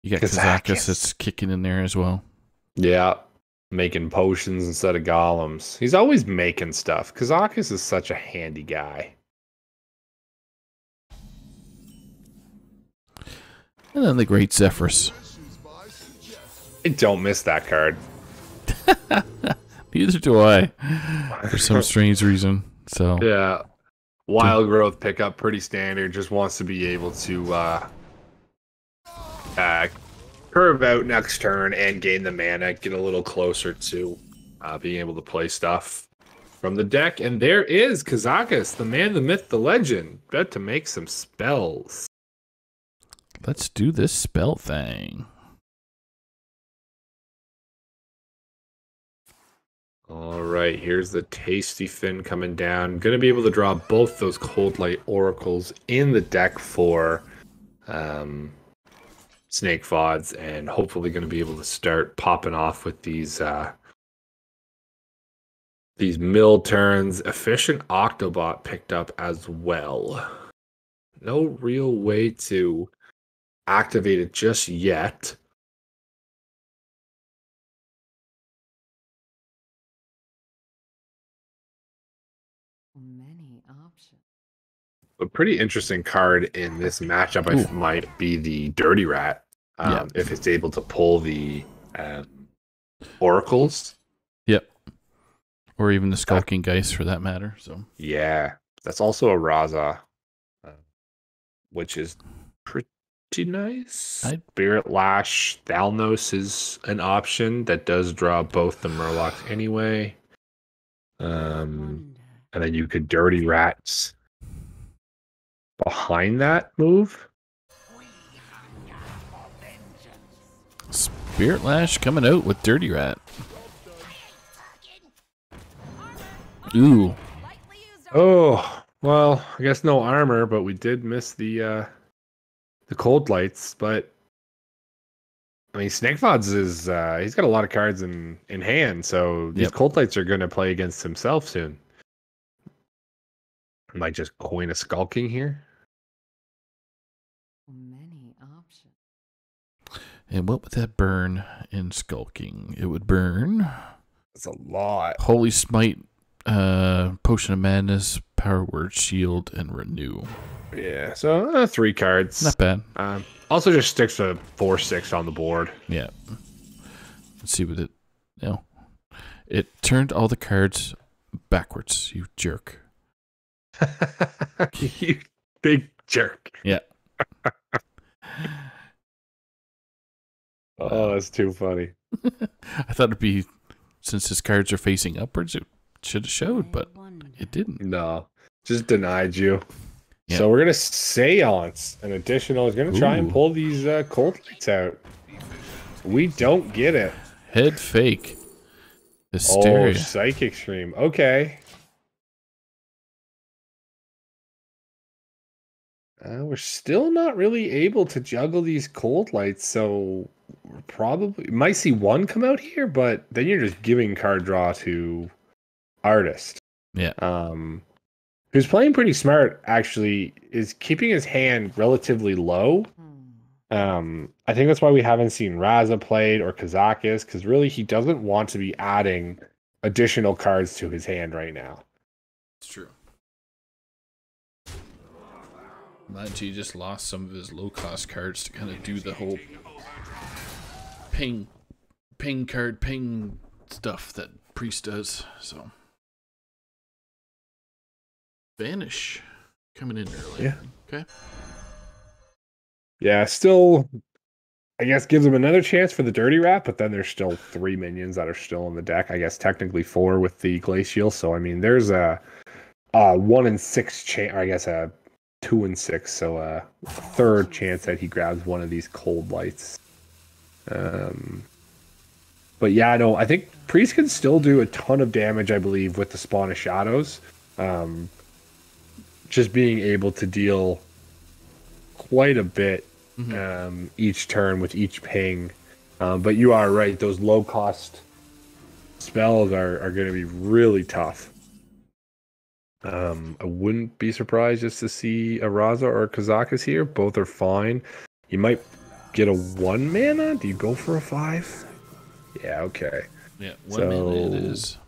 You got Kazakus Kazakus. that's kicking in there as well. Yeah, making potions instead of golems. He's always making stuff. Kazakus is such a handy guy. And then the Great Zephrys. I don't miss that card. Neither do I, for some strange reason. So, Yeah. Wild growth pickup, pretty standard. Just wants to be able to uh, uh, curve out next turn and gain the mana, get a little closer to uh, being able to play stuff from the deck. And there is Kazakus, the man, the myth, the legend. Bet to make some spells. let's do this spell thing. All right, here's the tasty fin coming down. Going to be able to draw both those cold light oracles in the deck for um, snake fods, and hopefully going to be able to start popping off with these uh, these mill turns. Efficient Octobot picked up as well. No real way to activate it just yet. Many options. a pretty interesting card in this matchup I Ooh. might be the Dirty Rat. Um, Yeah. If it's able to pull the um, oracles, Yep. Or even the Skulking Geist for that matter. So, yeah, that's also a Raza, uh, which is pretty nice. I'd- Spirit Lash Thalnos is an option that does draw both the Murlocs anyway. Um, Wonder. And then you could Dirty Rats behind that move. Spirit Lash coming out with Dirty Rat. Ooh. Oh well, I guess no armor, but we did miss the uh the cold lights. But I mean, Snakefods is uh he's got a lot of cards in in hand, so these Yep. cold lights are going to play against himself soon. I might just coin a skulking here. Many options. And what would that burn in skulking? It would burn That's a lot. Holy Smite, uh, Potion of Madness, Power Word Shield, and Renew. Yeah, so uh, three cards. Not bad. Um, also, just sticks a four six on the board. Yeah. Let's see what it. No. It turned all the cards backwards, you jerk. you big jerk. Yeah. Oh, that's too funny. I thought it'd be, since his cards are facing upwards, it should have showed, but it didn't. No, just denied you. Yeah. So we're gonna seance an additional. Is gonna try and pull these uh, cold lights out. We don't get it. Head fake. Oh, Hysteria. Psychic Scream. Okay. Uh, we're still not really able to juggle these cold lights, so we're probably might see one come out here, but then you're just giving card draw to artist. Yeah. Um, who's playing pretty smart actually is keeping his hand relatively low. Hmm. Um, I think that's why we haven't seen Raza played or Kazakus, because really he doesn't want to be adding additional cards to his hand right now. It's true. He just lost some of his low cost cards to kind of do the whole ping, ping card, ping stuff that Priest does. So, Vanish coming in early. Yeah. Okay. Yeah, still, I guess gives him another chance for the dirty rat, but then there's still three minions that are still in the deck. I guess technically four with the glacial. So I mean, there's a, a one in six chance, I guess a two and six, so a third chance that he grabs one of these cold lights. Um, but yeah, no, I think Priest can still do a ton of damage. I believe with the spawn of shadows. Um, just being able to deal quite a bit Mhm. um, each turn with each ping. Um, but you are right; those low cost spells are, are going to be really tough. Um, I wouldn't be surprised just to see a Raza or Kazakus here. Both are fine. You might get a one mana. Do you go for a five? Yeah, okay. Yeah. One mana it is.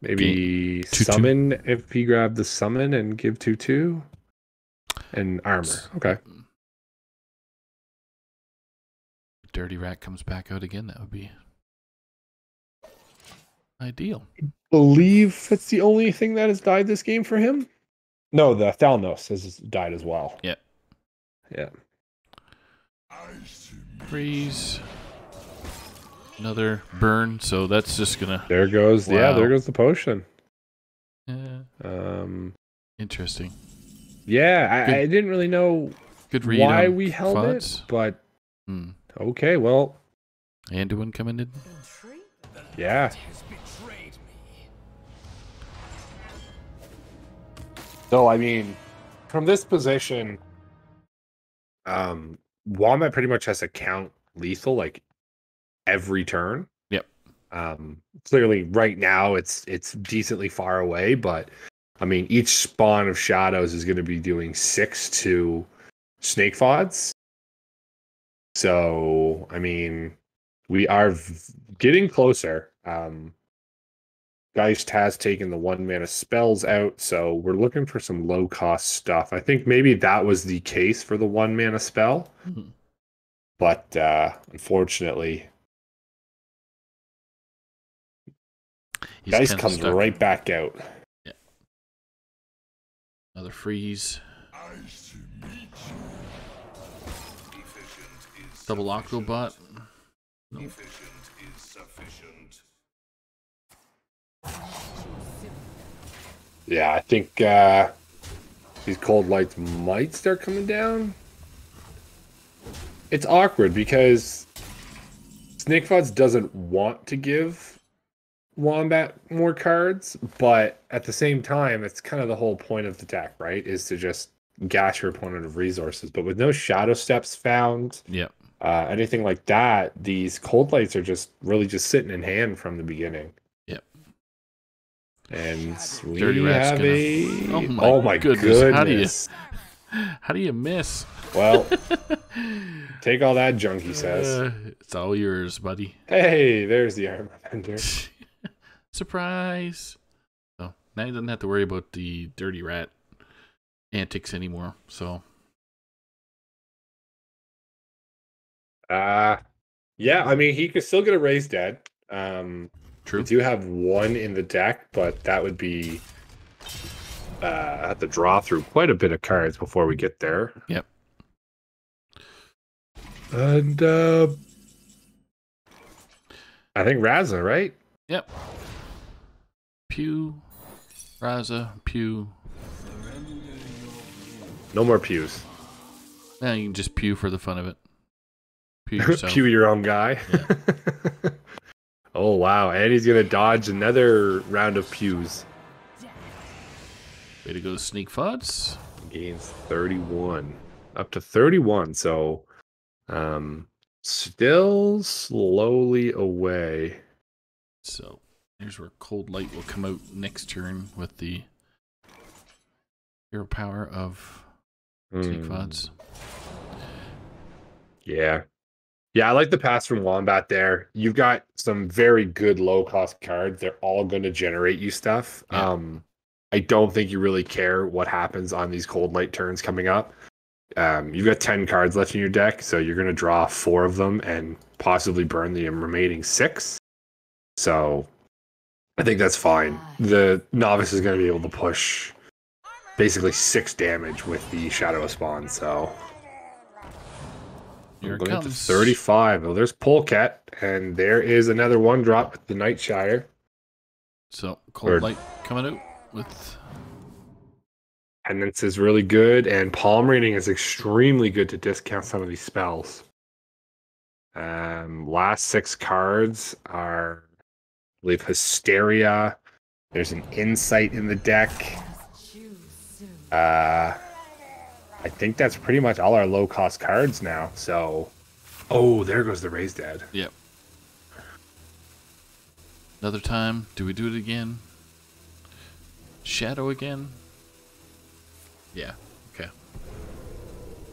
Maybe Two, two. summon if he grabbed the summon and give two two. And armor. Okay. Dirty Rat comes back out again. That would be ideal. Believe that's the only thing that has died this game for him. No, the Thalnos has died as well. Yeah. Yeah. Freeze. Another burn. So that's just gonna. There goes yeah, there goes the potion. Yeah. Um Interesting. yeah, I, Good- I didn't really know Good read. why we held Fuds. it, but Hmm. okay, well, Anduin coming in. Intrigue? yeah. So I mean, from this position, um, Wombat pretty much has to count lethal like every turn. Yep. Um, clearly, right now it's it's decently far away, but I mean, each spawn of shadows is going to be doing six to snake fods. So I mean, we are v- getting closer. Um, Geist has taken the one mana spells out, so we're looking for some low cost stuff. I think maybe that was the case for the one mana spell, Hmm. but uh, unfortunately, He's Geist comes stuck. right back out. Another freeze. Double Octobot. No. Yeah, I think uh, these cold lights might start coming down. It's awkward because Snakefods doesn't want to give Wombat more cards, but at the same time, it's kind of the whole point of the deck, right? Is to just gash your opponent of resources. But with no shadow steps found, Yep. uh, anything like that, these cold lights are just really just sitting in hand from the beginning. Yep. And we Dirty Rat's have gonna- a. Oh my oh my goodness, goodness. how do you- How do you miss? Well, take all that junk, he says. Uh, it's all yours, buddy. Hey, there's the armor vendor. Surprise. So now he doesn't have to worry about the dirty rat antics anymore. So Uh yeah, I mean he could still get a raised dead. Um true. we do have one in the deck, but that would be uh have to draw through quite a bit of cards before we get there. Yep. And uh I think Raza, right? Yep. Pew, Raza, Pew. No more pews. Now you can just pew for the fun of it. Pew yourself. Pew your own guy. oh wow, and he's gonna dodge another round of pews. Way to go, Sneak Fods. gains 31 up to 31 so um still slowly away So here's where Cold Light will come out next turn with the hero power of Sneak Hmm, Fods. yeah yeah i like the pass from wombat there you've got some very good low cost cards they're all going to generate you stuff Yeah. um i don't think you really care what happens on these cold light turns coming up um, you've got 10 cards left in your deck so you're going to draw four of them and possibly burn the remaining six so I think that's fine. The novice is going to be able to push basically six damage with the Shadow of Spawn. So Here it going up to comes. 35. Oh, there's Polecat, and there is another one drop with the Nightshire. So Cold Or- Light coming out with Penance is really good, and Palm Reading is extremely good to discount some of these spells. Um, last six cards are, I believe, Hysteria. There's an Insight in the deck. Uh, I think that's pretty much all our low cost cards now. So, oh, there goes the Raised Dead. Yep. Another time. Do we do it again? Shadow again? Yeah. Okay.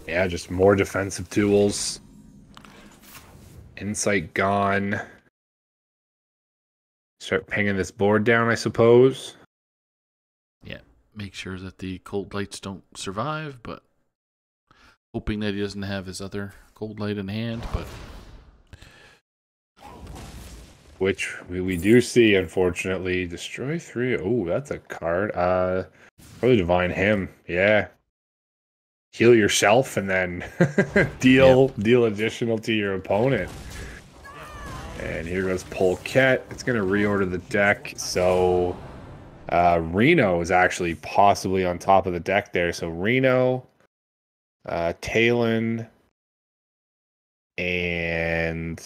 Yeah, just more defensive tools. Insight gone. Start pinging this board down, I suppose. Yeah. Make sure that the cold lights don't survive, but hoping that he doesn't have his other cold light in hand, but Which we, we do see, unfortunately. Destroy three. Oh, that's a card. Uh probably Divine Hymn. Yeah. Heal yourself and then deal deal additional to your opponent. And here goes Polket. It's gonna reorder the deck. So uh Reno is actually possibly on top of the deck there. So Reno, uh Talon, and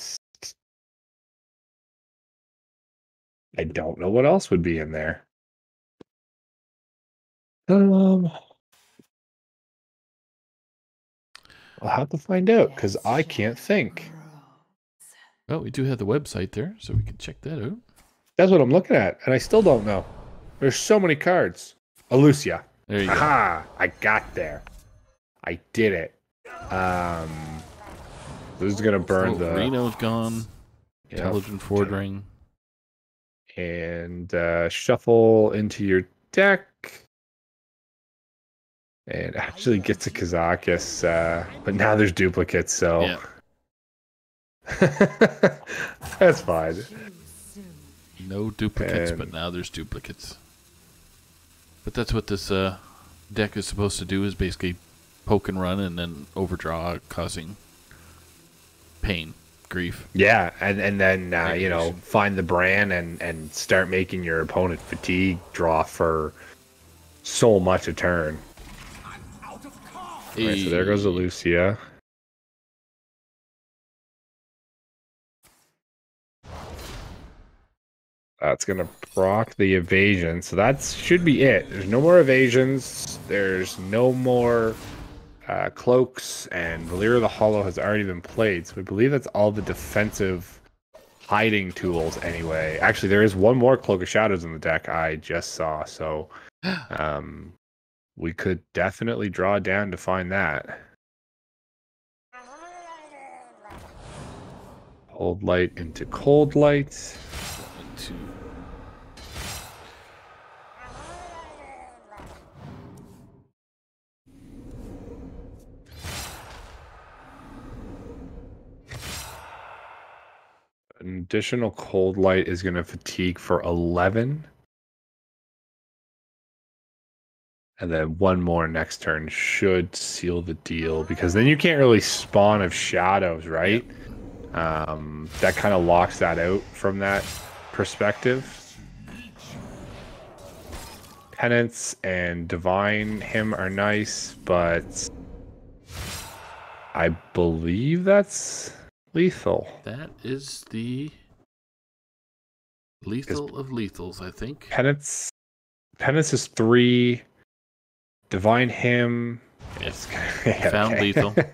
I don't know what else would be in there. Um, I'll have to find out because I can't think. oh, we do have the website there, so we can check that out. That's what I'm looking at, and I still don't know. There's so many cards. Alucia. There you go. Aha! I got there. I did it. Um, this is gonna burn Oh, the Reno's gone. Yep. Intelligent Ford Ring. and uh, shuffle into your deck. And actually get to Kazakus, uh, but now there's duplicates, so Yeah. that's fine. No duplicates, but now there's duplicates. But that's what this uh, deck is supposed to do: is basically poke and run, and then overdraw, causing pain, grief. Yeah, and and then uh, you know find the Brann and and start making your opponent fatigue draw for so much a turn. Right, so there goes a Lucia. That's gonna proc the evasion, so that should be it. There's no more evasions. There's no more uh, cloaks, and Valeera of the Hollow has already been played. So I believe that's all the defensive hiding tools anyway. Actually, there is one more Cloak of Shadows in the deck I just saw, so um, we could definitely draw down to find that. Cold light into cold light. Two. An additional cold light is going to fatigue for 11. And then one more next turn should seal the deal because then you can't really spawn of shadows, right? Um, that kind of locks that out from that perspective. Penance and Divine Hymn are nice, but I believe that's lethal. That is the lethal of lethals, I think. Penance Penance is three. Divine Hymn. Yes. Yeah, Found okay. lethal.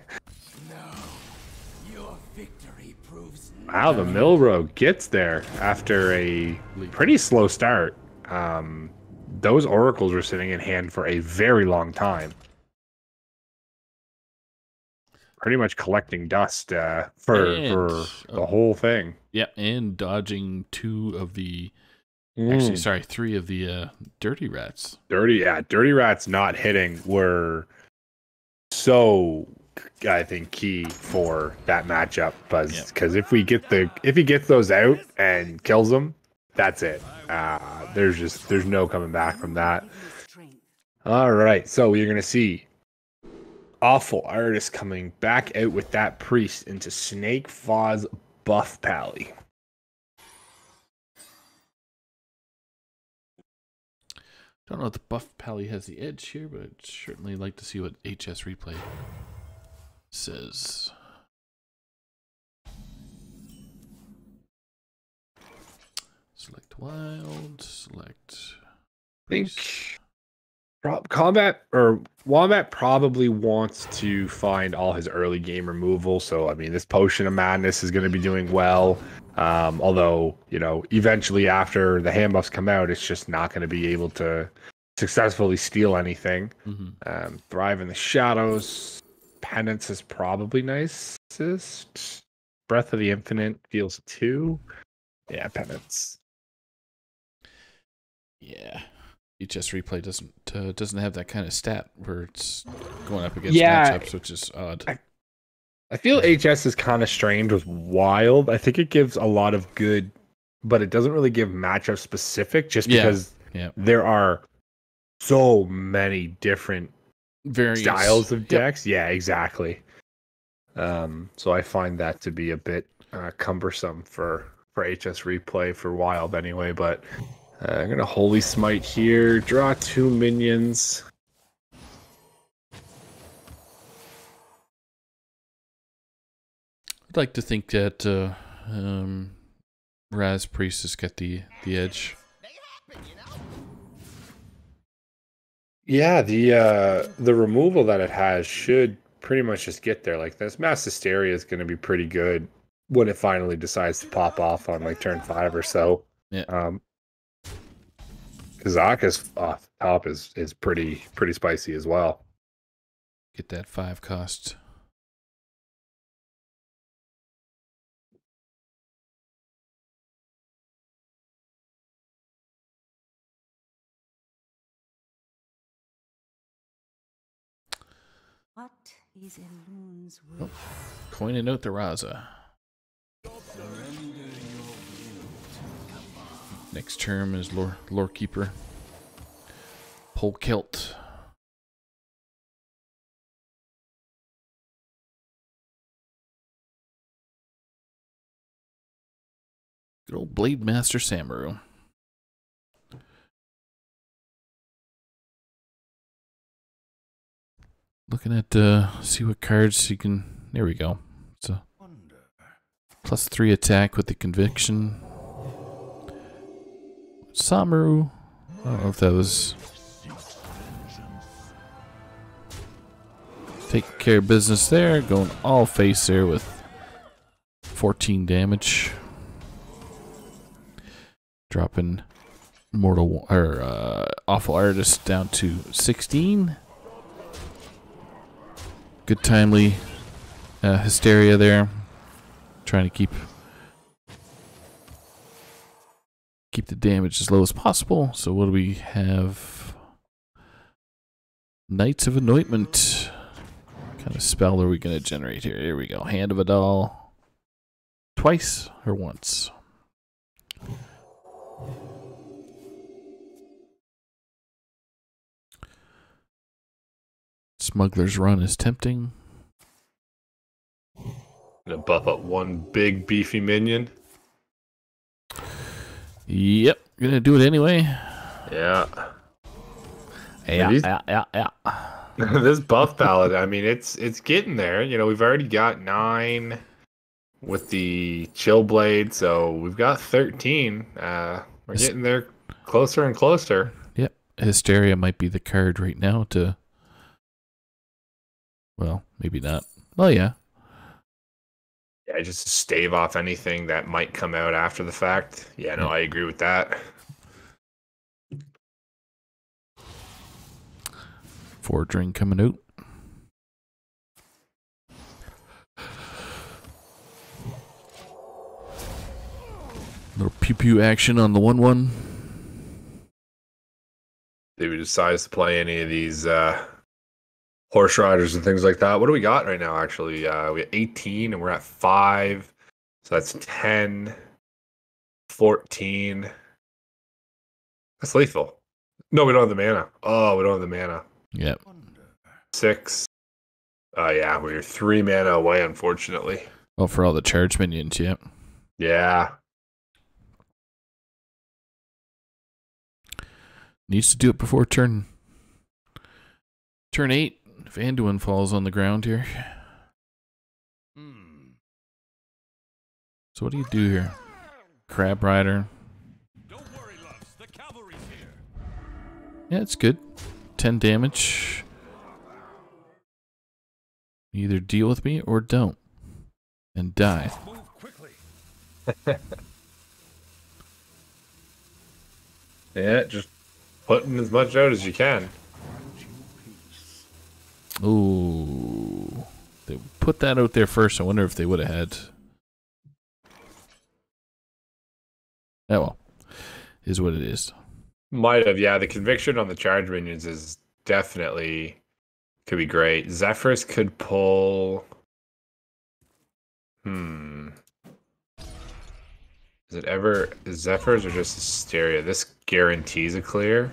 Wow, the Mill Rogue gets there after a pretty slow start. Um, those oracles were sitting in hand for a very long time. Pretty much collecting dust uh, for And, for the uh, whole thing. Yeah, and dodging two of the actually Mm. sorry, three of the uh, dirty rats. dirty yeah dirty rats not hitting were so i think key for that matchup Yep. because if we get the if he gets those out and kills them that's it uh there's just there's no coming back from that all right so you're gonna see awful artist coming back out with that priest into snake Foz buff pally Don't know if the buff pally has the edge here, but I'd certainly like to see what HSReplay says. Select wild, select think Pro- combat or Wombat probably wants to find all his early game removal. So I mean, this potion of madness is going to be doing well. Um, although you know, eventually after the hand buffs come out, it's just not going to be able to successfully steal anything. hmm Um, thrive in the shadows. Penance is probably nicest. Breath of the Infinite feels two. Yeah, penance. Yeah. HSReplay doesn't uh, doesn't have that kind of stat where it's going up against Yeah. matchups, which is odd. I- I feel HS is kind of strange with wild. I think it gives a lot of good, but it doesn't really give matchup specific just Yeah, because yeah. there are so many different Various styles of Yep. decks. Yeah, exactly. Um, so I find that to be a bit uh, cumbersome for for HSReplay for wild anyway. But uh, I'm gonna holy smite here, draw two minions. I'd like to think that uh, um, Raz Priest has got the the edge. Yeah, the uh the removal that it has should pretty much just get there. Like this mass hysteria is going to be pretty good when it finally decides to pop off on like turn five or so. Yeah. Um, Kazakus off top is is pretty pretty spicy as well. Get that five cost. What is Elun's will? Oh, coin and note the Raza. Next term is lore, lore keeper. Pole kilt. Good old Blademaster Samuro. Looking at uh see what cards you can there we go. It's a plus three attack with the conviction. Samuro. I don't know if that was take care of business there, going all face there with 14 damage. Dropping mortal or uh, awful artist down to 16. Good timely uh, hysteria there. Trying to keep keep the damage as low as possible. So what do we have? Knights of Anointment. What kind of spell are we going to generate here? Here we go. Hand of A'dal. Twice or once? Smuggler's Run is tempting. Gonna buff up one big beefy minion. Yep, gonna do it anyway. Yeah. Yeah, yeah, yeah, yeah. this buff palette, I mean, it's it's getting there. You know, we've already got nine with the chill blade, so we've got thirteen. Uh, we're getting there closer and closer. Yep, Hysteria might be the card right now to. Well, maybe not. Well, yeah. Yeah, just stave off anything that might come out after the fact. Yeah, no, I agree with that. Four drink coming out. Little pew pew action on the one one. If we decides to play any of these uh, horse riders and things like that, what do we got right now? Actually, uh, we have 18 and we're at five, so that's 10, 14. That's lethal. No, we don't have the mana. Oh, we don't have the mana. Yep. Six. Uh, yeah, we're three mana away, unfortunately. Well, for all the charge minions, yep. Yeah. Needs to do it before turn turn eight. If Anduin falls on the ground here. So what do you do here? Crab Rider. Yeah, it's good. Ten damage. Either deal with me or don't. And die. Yeah, just putting as much out as you can. Ooh. They put that out there first. I wonder if they would have had. Oh well. Is what it is. Might have, yeah. The conviction on the charge minions is definitely could be great. Zephrys could pull. Hmm. Is it ever Zephrys or just Hysteria? This guarantees a clear.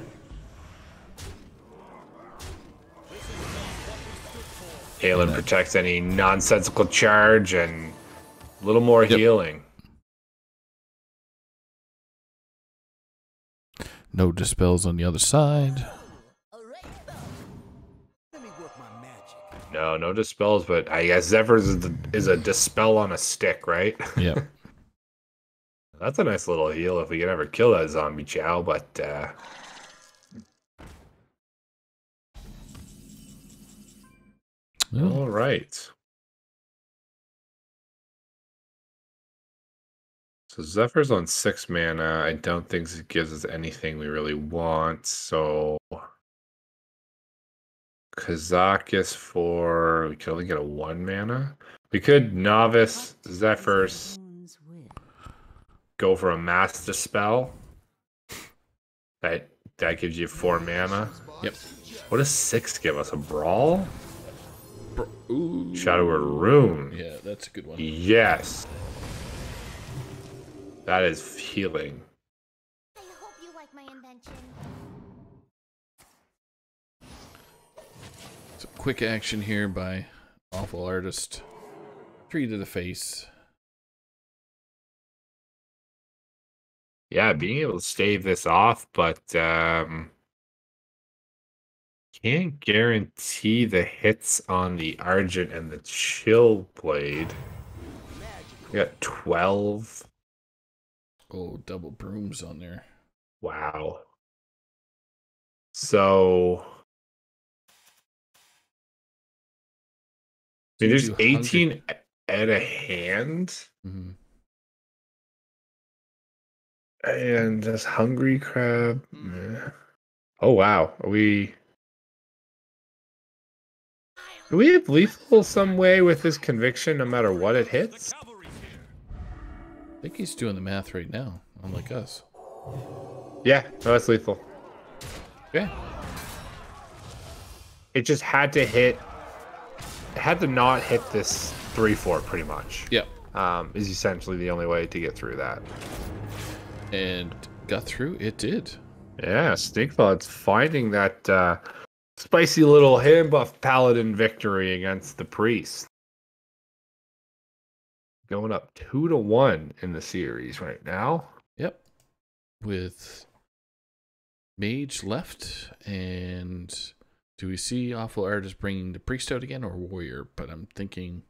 Halen Yeah. protects any nonsensical charge and a little more Yep. healing. No dispels on the other side. No, no dispels, but I guess Zephrys is, the, is a dispel on a stick, right? Yeah. That's a nice little heal if we can ever kill that zombie chow, but uh Well, all right. So Zephyr's on six mana. I don't think it gives us anything we really want. So Kazakus for we could only get a one mana. We could novice Zephrys go for a mass dispel. That that gives you four mana. Yep. What does six give us? A brawl? Ooh. Shadow or rune? Yeah, that's a good one. Yes. That is healing. I hope you like my invention. So quick action here by awful artist. Three to the face. Yeah, being able to stave this off, but um can't guarantee the hits on the Argent and the Chill Blade. We got 12. Oh, double brooms on there. Wow. So I mean, there's 18 at a hand. hmm And this hungry crab. meh. Oh wow. Are we Do we have lethal some way with this conviction no matter what it hits? I think he's doing the math right now, unlike us. Yeah, no, that's lethal. Yeah. It just had to hit it had to not hit this 3-4 pretty much. Yep. Um, is essentially the only way to get through that. And got through. It did. Yeah, Sneakbot's finding that uh, spicy little hand buff paladin victory against the priest. Going up two to one in the series right now. Yep. With mage left, and do we see awful artist bringing the priest out again or warrior? But I'm thinking,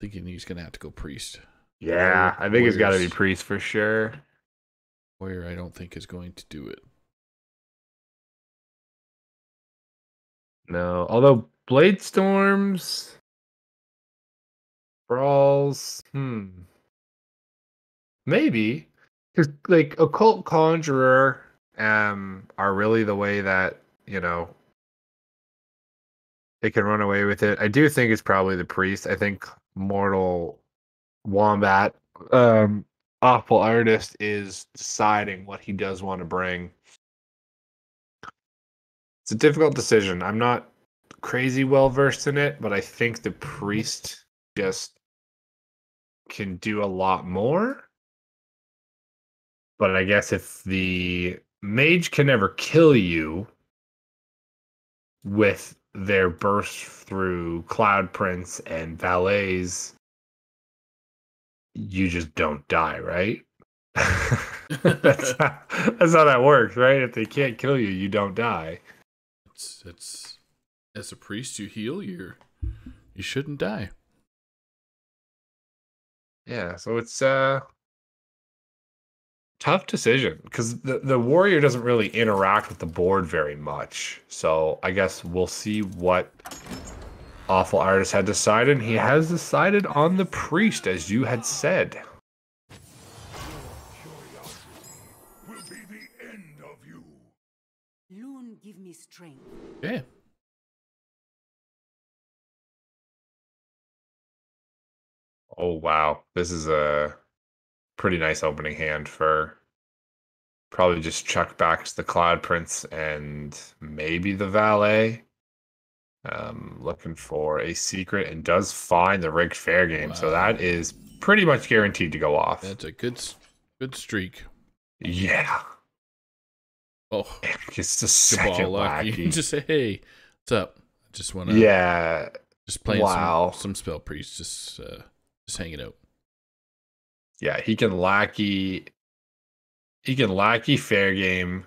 thinking he's gonna have to go priest. Yeah, I think it's got to be priest for sure. Warrior, I don't think is going to do it. No, although blade storms, brawls, hmm, maybe because like occult conjurer, um, are really the way that you know they can run away with it. I do think it's probably the priest. I think mortal wombat, um, awful artist is deciding what he does want to bring. It's a difficult decision. I'm not crazy well versed in it, but I think the priest just can do a lot more. But I guess if the mage can never kill you with their burst through cloud prince and valets, you just don't die, right? that's, how, that's how that works, right? If they can't kill you, you don't die. It's it's as a priest you heal, you're you shouldn't die. Yeah, so it's uh tough decision because the the warrior doesn't really interact with the board very much. So I guess we'll see what awful artist had decided. He has decided on the priest, as you had said. Yeah. Oh wow, this is a pretty nice opening hand for probably just chuck back to the Cloud Prince and maybe the Valet. Um, looking for a secret and does find the rigged fair game, so that is pretty much guaranteed to go off. That's a good good streak. Yeah, Oh, it's the good second ball, Lucky. lackey. just say, hey, what's up? Just wanna yeah, just playing Wow. some, some spell priest, just uh just hanging out. yeah, he can lackey, he can lackey fair game,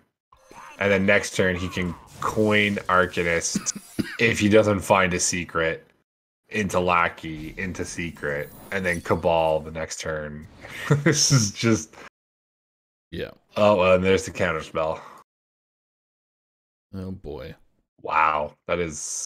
and then next turn he can coin Arcanist if he doesn't find a secret into lackey into secret, and then Kabal the next turn. this is just Yeah. oh, and there's the counter spell. Oh boy. Wow, that is.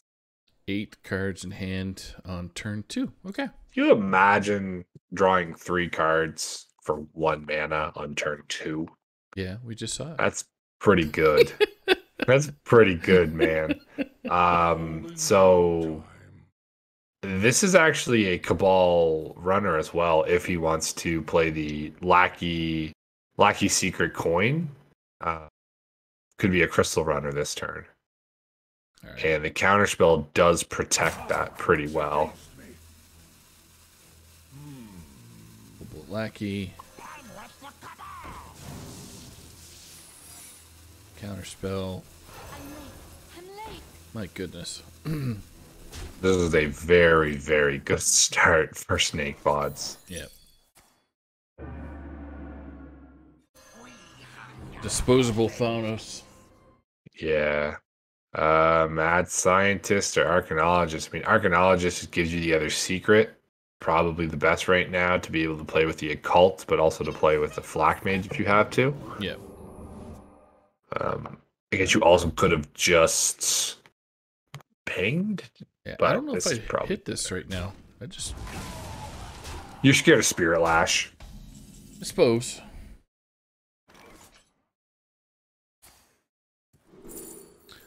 Eight cards in hand on turn two. Okay. Can you imagine drawing three cards for one mana on turn two? Yeah, we just saw it. That's pretty good. That's pretty good, man. Um, so this is actually a Kabal runner as well. If he wants to play the Lackey Lackey Secret Coin, uh, could be a Crystal runner this turn, right. and the counterspell does protect that pretty well. Lackey. Counterspell. I'm late. I'm late. My goodness. This is a very, very good start for Snake Bods. Yep. Disposable Thanos. Yeah. Uh, mad scientist or archaeologist. I mean, archaeologist just gives you the other secret. Probably the best right now to be able to play with the occult, but also to play with the flak mage if you have to. Yep. Um, I guess you also could have just pinged. Yeah. I don't know if I probably hit this right now. I just You're scared of spirit lash. I suppose.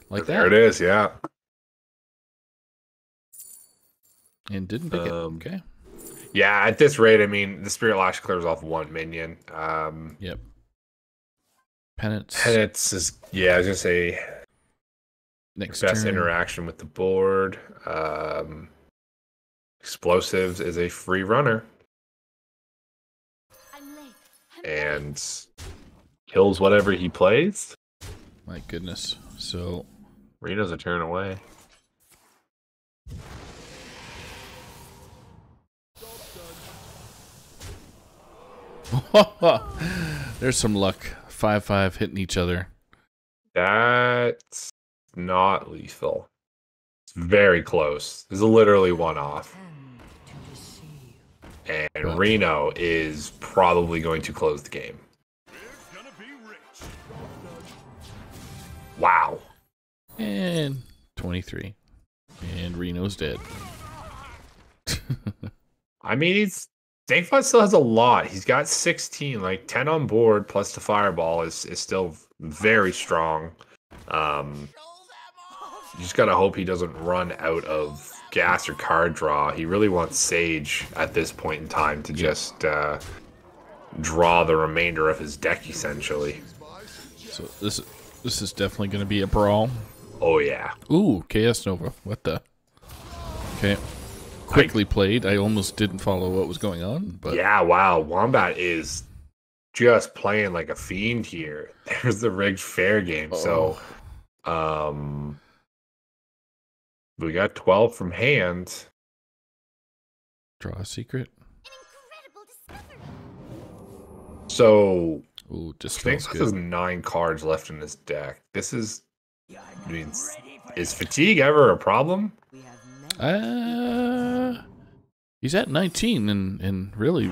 Like there that. it is. Yeah. And didn't pick Um, it. Okay. Yeah, at this rate, I mean, the Spirit Lash clears off one minion. Um, Yep. Penance. Penance is, yeah, I was going to say Next best turn. interaction with the board. Um, explosives is a free runner I'm late. I'm and kills whatever he plays. My goodness. So Reno's a turn away. there's some luck. Five five hitting each other. That's not lethal. It's very close. There's literally one off. And Well. Reno is probably going to close the game. gonna be rich. Wow. And twenty three. And Reno's dead. I mean, he's Dankfly still has a lot. He's got 16, like 10 on board plus the fireball is is still very strong. Um, you just gotta hope he doesn't run out of gas or card draw. He really wants Sage at this point in time to just uh, draw the remainder of his deck, essentially. so this this is definitely gonna be a brawl. Oh yeah, Ooh, KS Nova. What the? Okay. Quickly played. I almost didn't follow what was going on, but yeah. Wow, Wombat is just playing like a fiend here. There's the rigged fair game. So, um, we got 12 from hand. draw a secret. Incredible discovery. So Ooh, just Sphinx feels has good. nine cards left in this deck. This is, I mean, is fatigue ever a problem? We have many Uh, he's at 19 and and really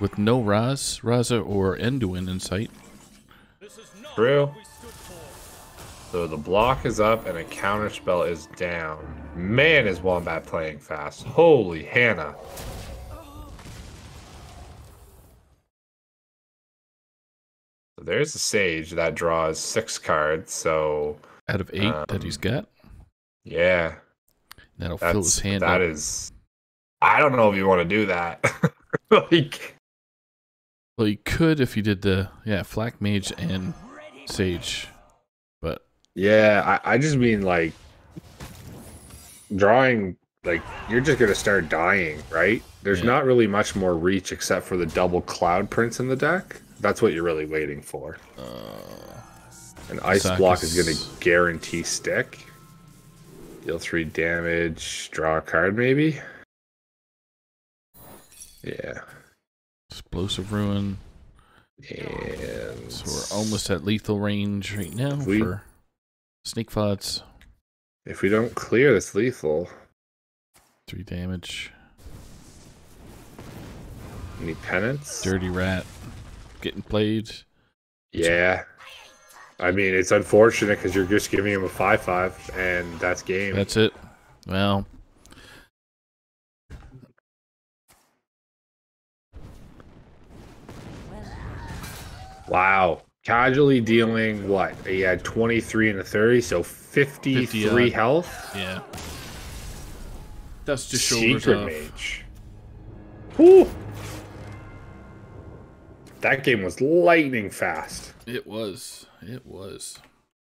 with no Raz, Raza or Anduin in sight. True. So the block is up and a counter spell is down. Man, is Wombat playing fast. Holy Hannah. So there's a Sage that draws six cards. So Out of eight that he's got, yeah, that'll fill his hand that up. is. I don't know if you want to do that. like, Well, you could if you did the yeah Flak Mage and Sage, but yeah, I, I just mean like drawing. Like you're just gonna start dying, right? There's Yeah. not really much more reach except for the double cloud prints in the deck. That's what you're really waiting for. uh, An ice block is Sakis- gonna guarantee stick. Deal three damage. Draw a card, maybe. Yeah, explosive runes. and So we're almost at lethal range right now We- for snake fods. If we don't clear this lethal, Three damage. any penance? Dirty rat getting played. Yeah. I mean, it's unfortunate because you're just giving him a five-five, and that's game. That's it. Well, wow. Casually dealing what? He had 23 and a 30, so 53 50 odd. health. yeah. That's just shoulders Secret off. mage. Whew. That game was lightning fast. It was. It was.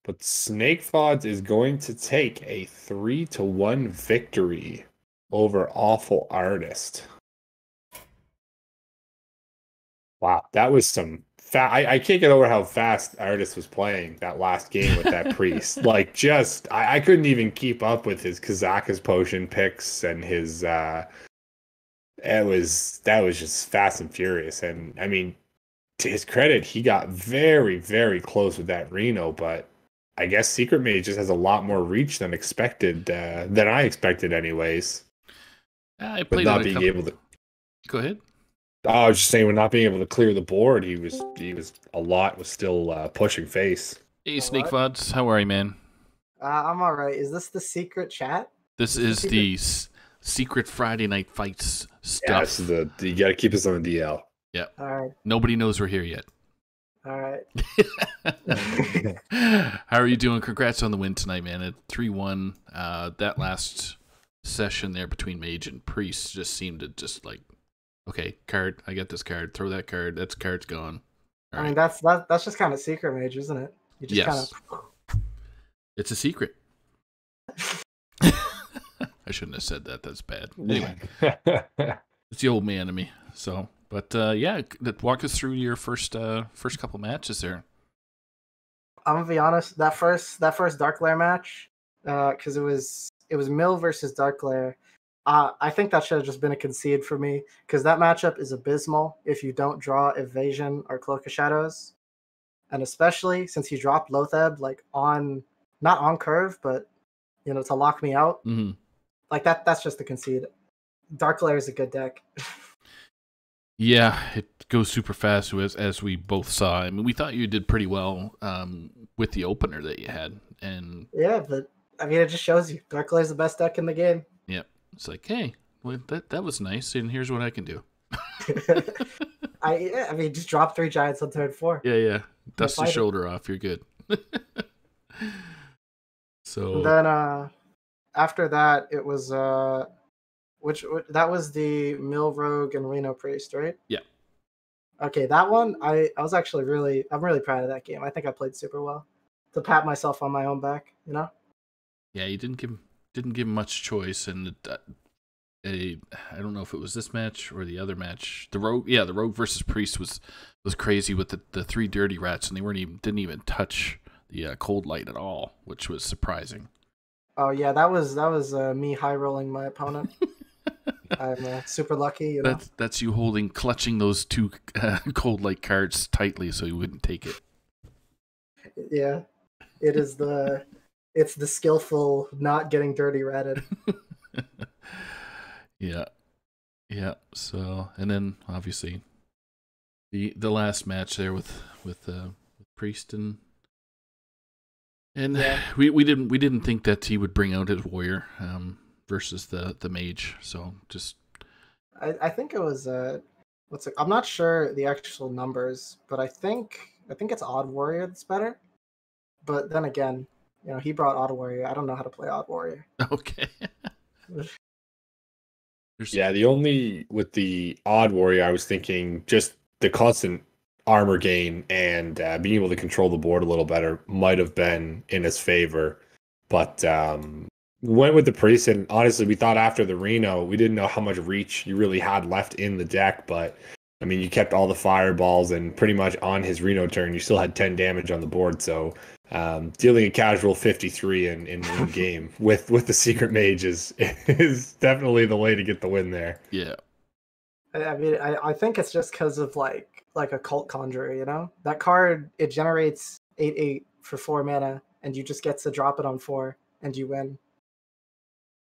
But Snake Fods is going to take a three to one victory over Awful Artist. Wow, that was some. Fa- I, I can't get over how fast Artist was playing that last game with that priest. Like, just I, I couldn't even keep up with his Kazakus potion picks and his. uh It was that was just fast and furious, and I mean, to his credit, he got very, very close with that Reno, but I guess Secret Mage just has a lot more reach than expected, uh, than I expected, anyways. I But played not being couple- able to, Go ahead. I was just saying, with not being able to clear the board, he was, he was a lot was still uh, pushing face. Hey, Snake Vods, How are you, man? Uh, I'm all right. Is this the secret chat? This Is is this the s- secret Friday night fights Yeah, stuff. this is the you got to keep us on the DL. All right. Nobody knows we're here yet. All right. How are you doing? Congrats on the win tonight, man. At three one. Uh, that last session there between Mage and Priest just seemed to just like, okay, card. I got this card. Throw that card. That's card's gone. All I mean, that's that, that's just kind of secret mage, isn't it? You just Yes. kind of. It's a secret. I shouldn't have said that. That's bad. Anyway, it's the old man in me. So, but uh, yeah, walk us through your first uh, first couple matches there. I'm gonna be honest. That first that first Dark Glare match, because it was it was Mill versus Dark Glare. Uh, I think that should have just been a concede for me because that matchup is abysmal if you don't draw Evasion or Cloak of Shadows, and especially since he dropped Loatheb like on not on curve, but you know to lock me out. hmm Like that. That's just a concede. Dark Glare is a good deck. Yeah, it goes super fast as as we both saw. I mean, we thought you did pretty well um, with the opener that you had, and yeah, but I mean, it just shows you Dark is the best deck in the game. Yep, it's like, hey, well, that that was nice, and here's what I can do. I yeah, I mean, just drop three giants on turn four. Yeah, yeah, dust the fight it. shoulder off. You're good. so And then uh after that it was uh which, which that was the Mill Rogue and Reno Priest, right? Yeah. Okay, that one I I was actually really I'm really proud of that game. I think I played super well. To pat myself on my own back, you know? yeah, you didn't give didn't give much choice, and it, uh, a I don't know if it was this match or the other match. The rogue, yeah, the rogue versus priest was was crazy with the, the three dirty rats, and they weren't even didn't even touch the uh, cold light at all, which was surprising. Oh yeah, that was that was uh, me high rolling my opponent. I'm uh, super lucky, you know. That's that's you holding clutching those two uh, cold light cards tightly so you wouldn't take it. Yeah. It is the it's the skillful not getting dirty ratted. yeah, yeah. So and then obviously the the last match there with with uh, with priest and and Yeah. we we didn't we didn't think that he would bring out his warrior um versus the the mage. So just I, I think it was uh what's it I'm not sure the actual numbers, but I think I think it's Odd Warrior that's better. But then again, you know, he brought Odd Warrior. I don't know how to play Odd Warrior. okay. Yeah, the only with the odd warrior, I was thinking just the constant armor gain and uh, being able to control the board a little better might have been in his favor. But um, went with the priest, and honestly, we thought after the Reno, we didn't know how much reach you really had left in the deck. But I mean, you kept all the fireballs, and pretty much on his Reno turn, you still had 10 damage on the board. So um, dealing a casual 53 in, in one game with with the secret mage is is definitely the way to get the win there. yeah. I, I mean, I, I think it's just because of like like a cult conjurer, you know? That card it generates eight eight for four mana, and you just get to drop it on four, and you win.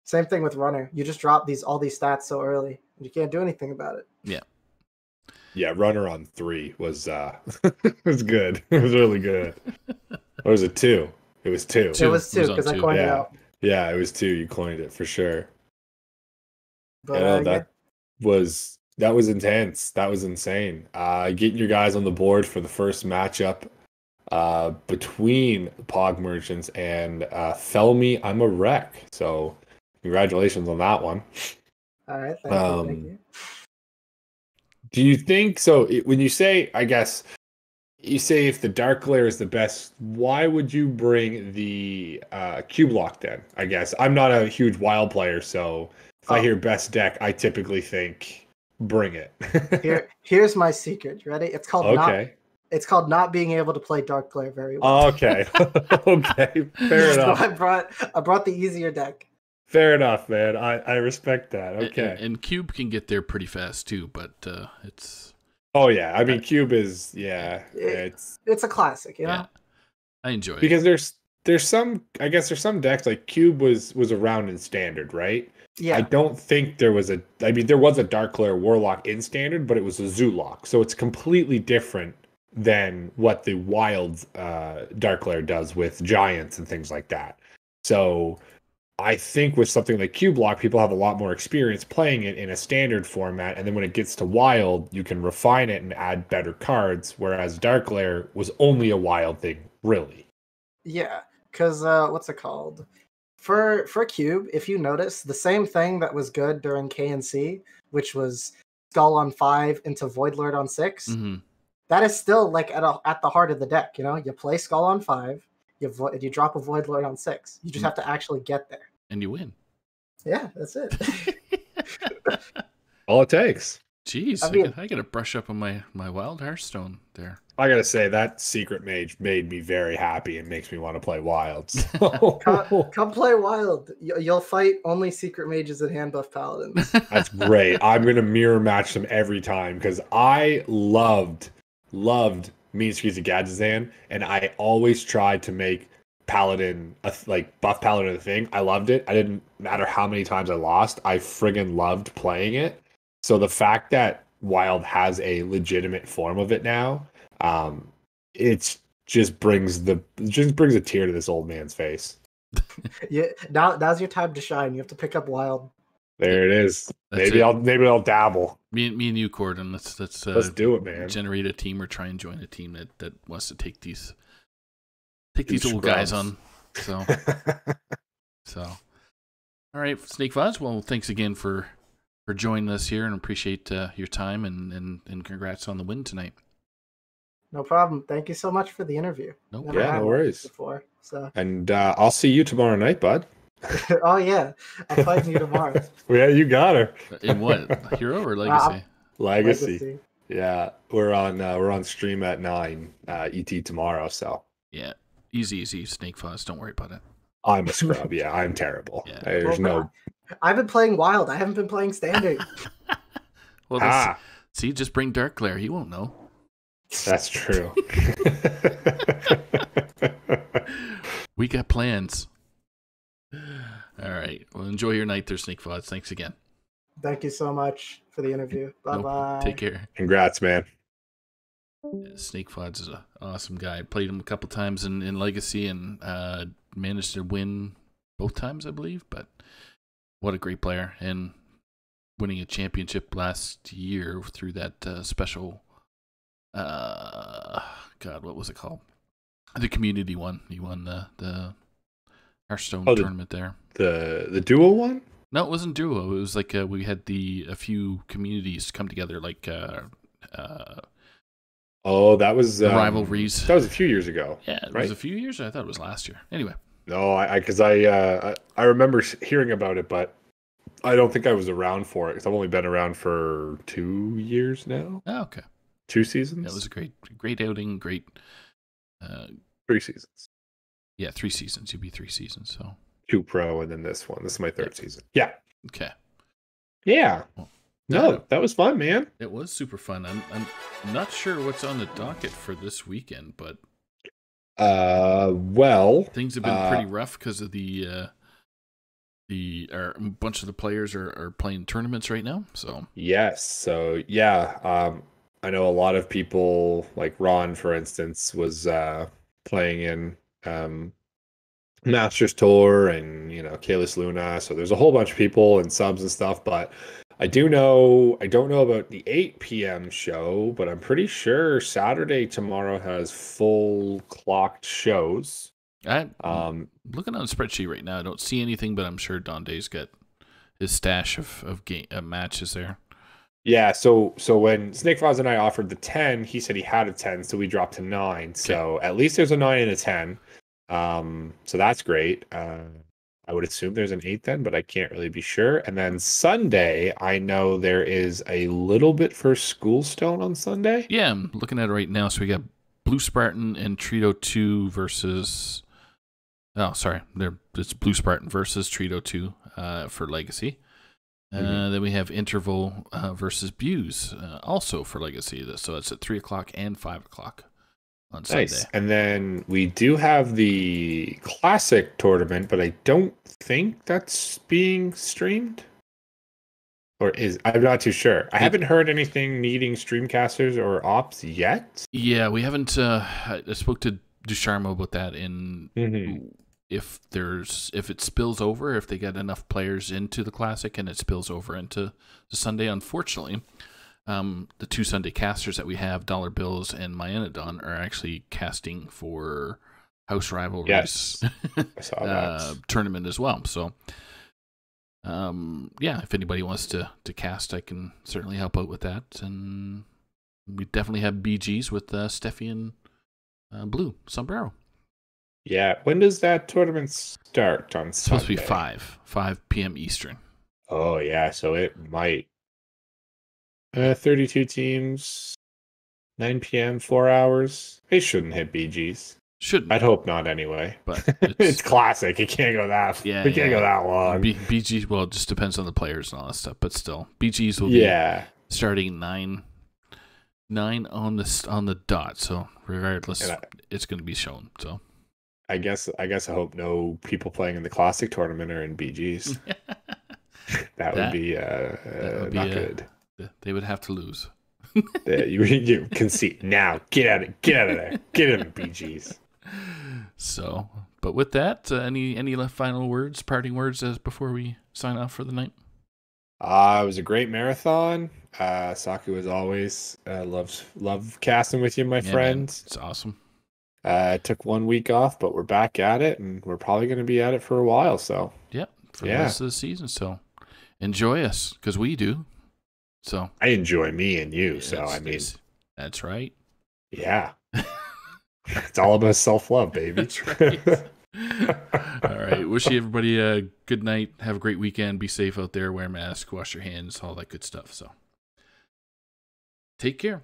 Same thing with runner. You just drop these all these stats so early, and you can't do anything about it. Yeah, Yeah, runner on three was uh was good. It was really good. Or was it two? It was two. Two. It was two because I two, coined it yeah. out. Yeah, it was two. You coined it for sure. But yeah, no, uh, that was that was intense. That was insane. Uh getting your guys on the board for the first matchup uh between Pog Merchants and uh Felmy, I'm a wreck. So congratulations on that one. all right, thank you, thank um, you. Do you think so? When you say, I guess, you say if the Dark Glare is the best, why would you bring the uh, Cube Lock then? I guess I'm not a huge Wild player, so if I Oh. hear best deck, I typically think bring it. Here, here's my secret. Ready? It's called not. okay. It's called not being able to play Dark Glare very well. Okay. okay. Fair so enough. I brought I brought the easier deck. Fair enough, man. I, I respect that. Okay. And, and cube can get there pretty fast too, but uh, it's oh yeah. I mean, Cube is yeah. It's It's a classic, you know. yeah. I enjoy it. because there's there's some I guess there's some decks like Cube was was around in standard, right? Yeah, I don't think there was a. I mean, there was a Dark Glare Warlock in standard, but it was a Zoolock, so it's completely different than what the Wild uh, Dark Glare does with giants and things like that. So, I think with something like Cube Lock, people have a lot more experience playing it in a standard format, and then when it gets to wild, you can refine it and add better cards. Whereas Dark Glare was only a wild thing, really. Yeah, because uh, what's it called? For for cube, if you notice, the same thing that was good during KNC, which was Skull on five into Voidlord on 6 hmm that is still like at a, at the heart of the deck. You know, you play Skull on five, you vo- you drop a Voidlord on six. You just Mm. have to actually get there. And you win. Yeah, that's it. All it takes. Jeez, I I, mean- gotta, I gotta brush up on my my wild Hearthstone there. I gotta say that secret mage made me very happy and makes me want to play wild. So come, come play wild. You- You'll fight only secret mages and hand buff paladins. that's great. I'm gonna mirror match them every time because I loved, loved Mean Streets of Gadgetzan, and I always tried to make Paladin a th- like buff Paladin a thing. I loved it. I didn't matter how many times I lost. I friggin' loved playing it. So the fact that Wild has a legitimate form of it now, um, it's just brings the just brings a tear to this old man's face. yeah, now now's your time to shine. You have to pick up wild. There it is. That's maybe it. I'll maybe I'll dabble. Me, and me and you, Corden. Let's let's uh, Let's do it, man. generate a team or try and join a team that that wants to take these take these Two old guys on. So so. All right, Snake Fuzz. Well, thanks again for for joining us here, and appreciate uh, your time and, and and congrats on the win tonight. No problem. Thank you so much for the interview. No Never Yeah, no worries. Before, so And uh, I'll see you tomorrow night, bud. oh yeah, I'm fighting you tomorrow. Yeah, you got her. In what hero or Uh, legacy? Legacy. Legacy. Yeah, we're on uh, we're on stream at nine uh, ET tomorrow. So Yeah, easy, easy. Snake Fuzz. Don't worry about it. I'm a scrub. yeah, I'm terrible. Yeah. There's Well, no I've been playing wild. I haven't been playing standard. Well, that's, ah. see, just bring Dark Glare. He won't know. That's true. We got plans. All right. Well, enjoy your night there, Snake Fuzz. Thanks again. Thank you so much for the interview. Bye No, bye. Take care. Congrats, man. Snake Fudge is an awesome guy. Played him a couple times in, in Legacy and uh, managed to win both times, I believe. But what a great player. And winning a championship last year through that uh, special, uh, God, what was it called? The community one. He won the, the Hearthstone Oh, the- tournament there. The the duo one. No, it wasn't duo. It was like uh, we had the a few communities come together, like uh, uh, Oh, that was um, rivalries. That was a few years ago. yeah, it Right. was a few years. I thought it was last year. Anyway, No, I because I uh, I I remember hearing about it, but I don't think I was around for it because I've only been around for two years now, oh, okay. two seasons. That was a great, great outing. Great. Uh, three seasons, yeah, three seasons. You'd be three seasons. So two pro, and then this one. This is my third season. Yeah, okay. yeah. Well, No, that was fun, man. It was super fun. I'm, I'm not sure what's on the docket for this weekend, but Uh, well, things have been Uh, pretty rough because of the uh, the or a bunch of the players are, are playing tournaments right now. So Yes. So yeah, um, I know a lot of people, like Ron, for instance, was uh, playing in um, Masters Tour, and you know Kalis Luna. So there's a whole bunch of people and subs and stuff. But I do know, I don't know about the 8 p.m. show, but I'm pretty sure Saturday tomorrow has full clocked shows. I Um, looking on the spreadsheet right now. I don't see anything, but I'm sure Don Day's got his stash of of game uh, matches there. Yeah, so so when Snake Foz and I offered the 10, he said he had a 10, so we dropped to 9. So at least there's a 9 and a 10. Um so that's great. Uh I would assume there's an 8 then, but I can't really be sure. And then Sunday, I know there is a little bit for Schoolstone on Sunday. Yeah, I'm looking at it right now. So we got Blue Spartan and Trito Two versus. Oh, sorry, they're it's Blue Spartan versus Trito Two uh, for Legacy. Uh, Mhm. then we have Interval uh, versus Buse, uh, also for Legacy. So it's at three o'clock and five o'clock on Nice. Sunday. And then we do have the classic tournament, but I don't think that's being streamed. Or is I'm not too sure. I haven't heard anything needing streamcasters or ops yet. Yeah, we haven't. Uh, I spoke to Ducharme about that in Mhm. if there's if it spills over, if they get enough players into the classic and it spills over into the Sunday, unfortunately, um, the two Sunday casters that we have, Dollar Bills and Myanodon, are actually casting for House Rivalries Yes, I saw that. uh, tournament as well. So, um, yeah, if anybody wants to to cast, I can certainly help out with that. And we definitely have BGs with uh, Steffi and uh, Blue Sombrero. yeah, when does that tournament start on It's supposed to be five five p.m. Eastern. Oh yeah, so it might. Uh, thirty-two teams, nine p.m. Four hours. They shouldn't hit BGs. Shouldn't, I'd hope not anyway. but it's, it's, classic. It can't go that. Yeah, it can't go that long. B- BG. Well, it just depends on the players and all that stuff. But still, BGs will be yeah, starting nine nine on the on the dot. So regardless, I- it's going to be shown. So. I guess. I guess I hope no people playing in the classic tournament are in BGs. That, would be uh, that would uh, be not a- good. They would have to lose. Yeah, you you concede now. Get out of get out of there. Get in the BGs. So, but with that, uh, any any left final words, parting words, as before we sign off for the night? Uh, it was a great marathon. Uh, Saku as always. Uh, loves love casting with you, my Yeah, man, it's awesome. Uh, took one week off, but we're back at it, and we're probably going to be at it for a while. So Yep, for the rest of the season. So, enjoy us because we do. So, I enjoy me and you. So I mean, that's right. yeah, it's all about self love, baby. Right. All right. Wishing everybody a good night. Have a great weekend. Be safe out there. Wear a mask. Wash your hands. All that good stuff. So, take care.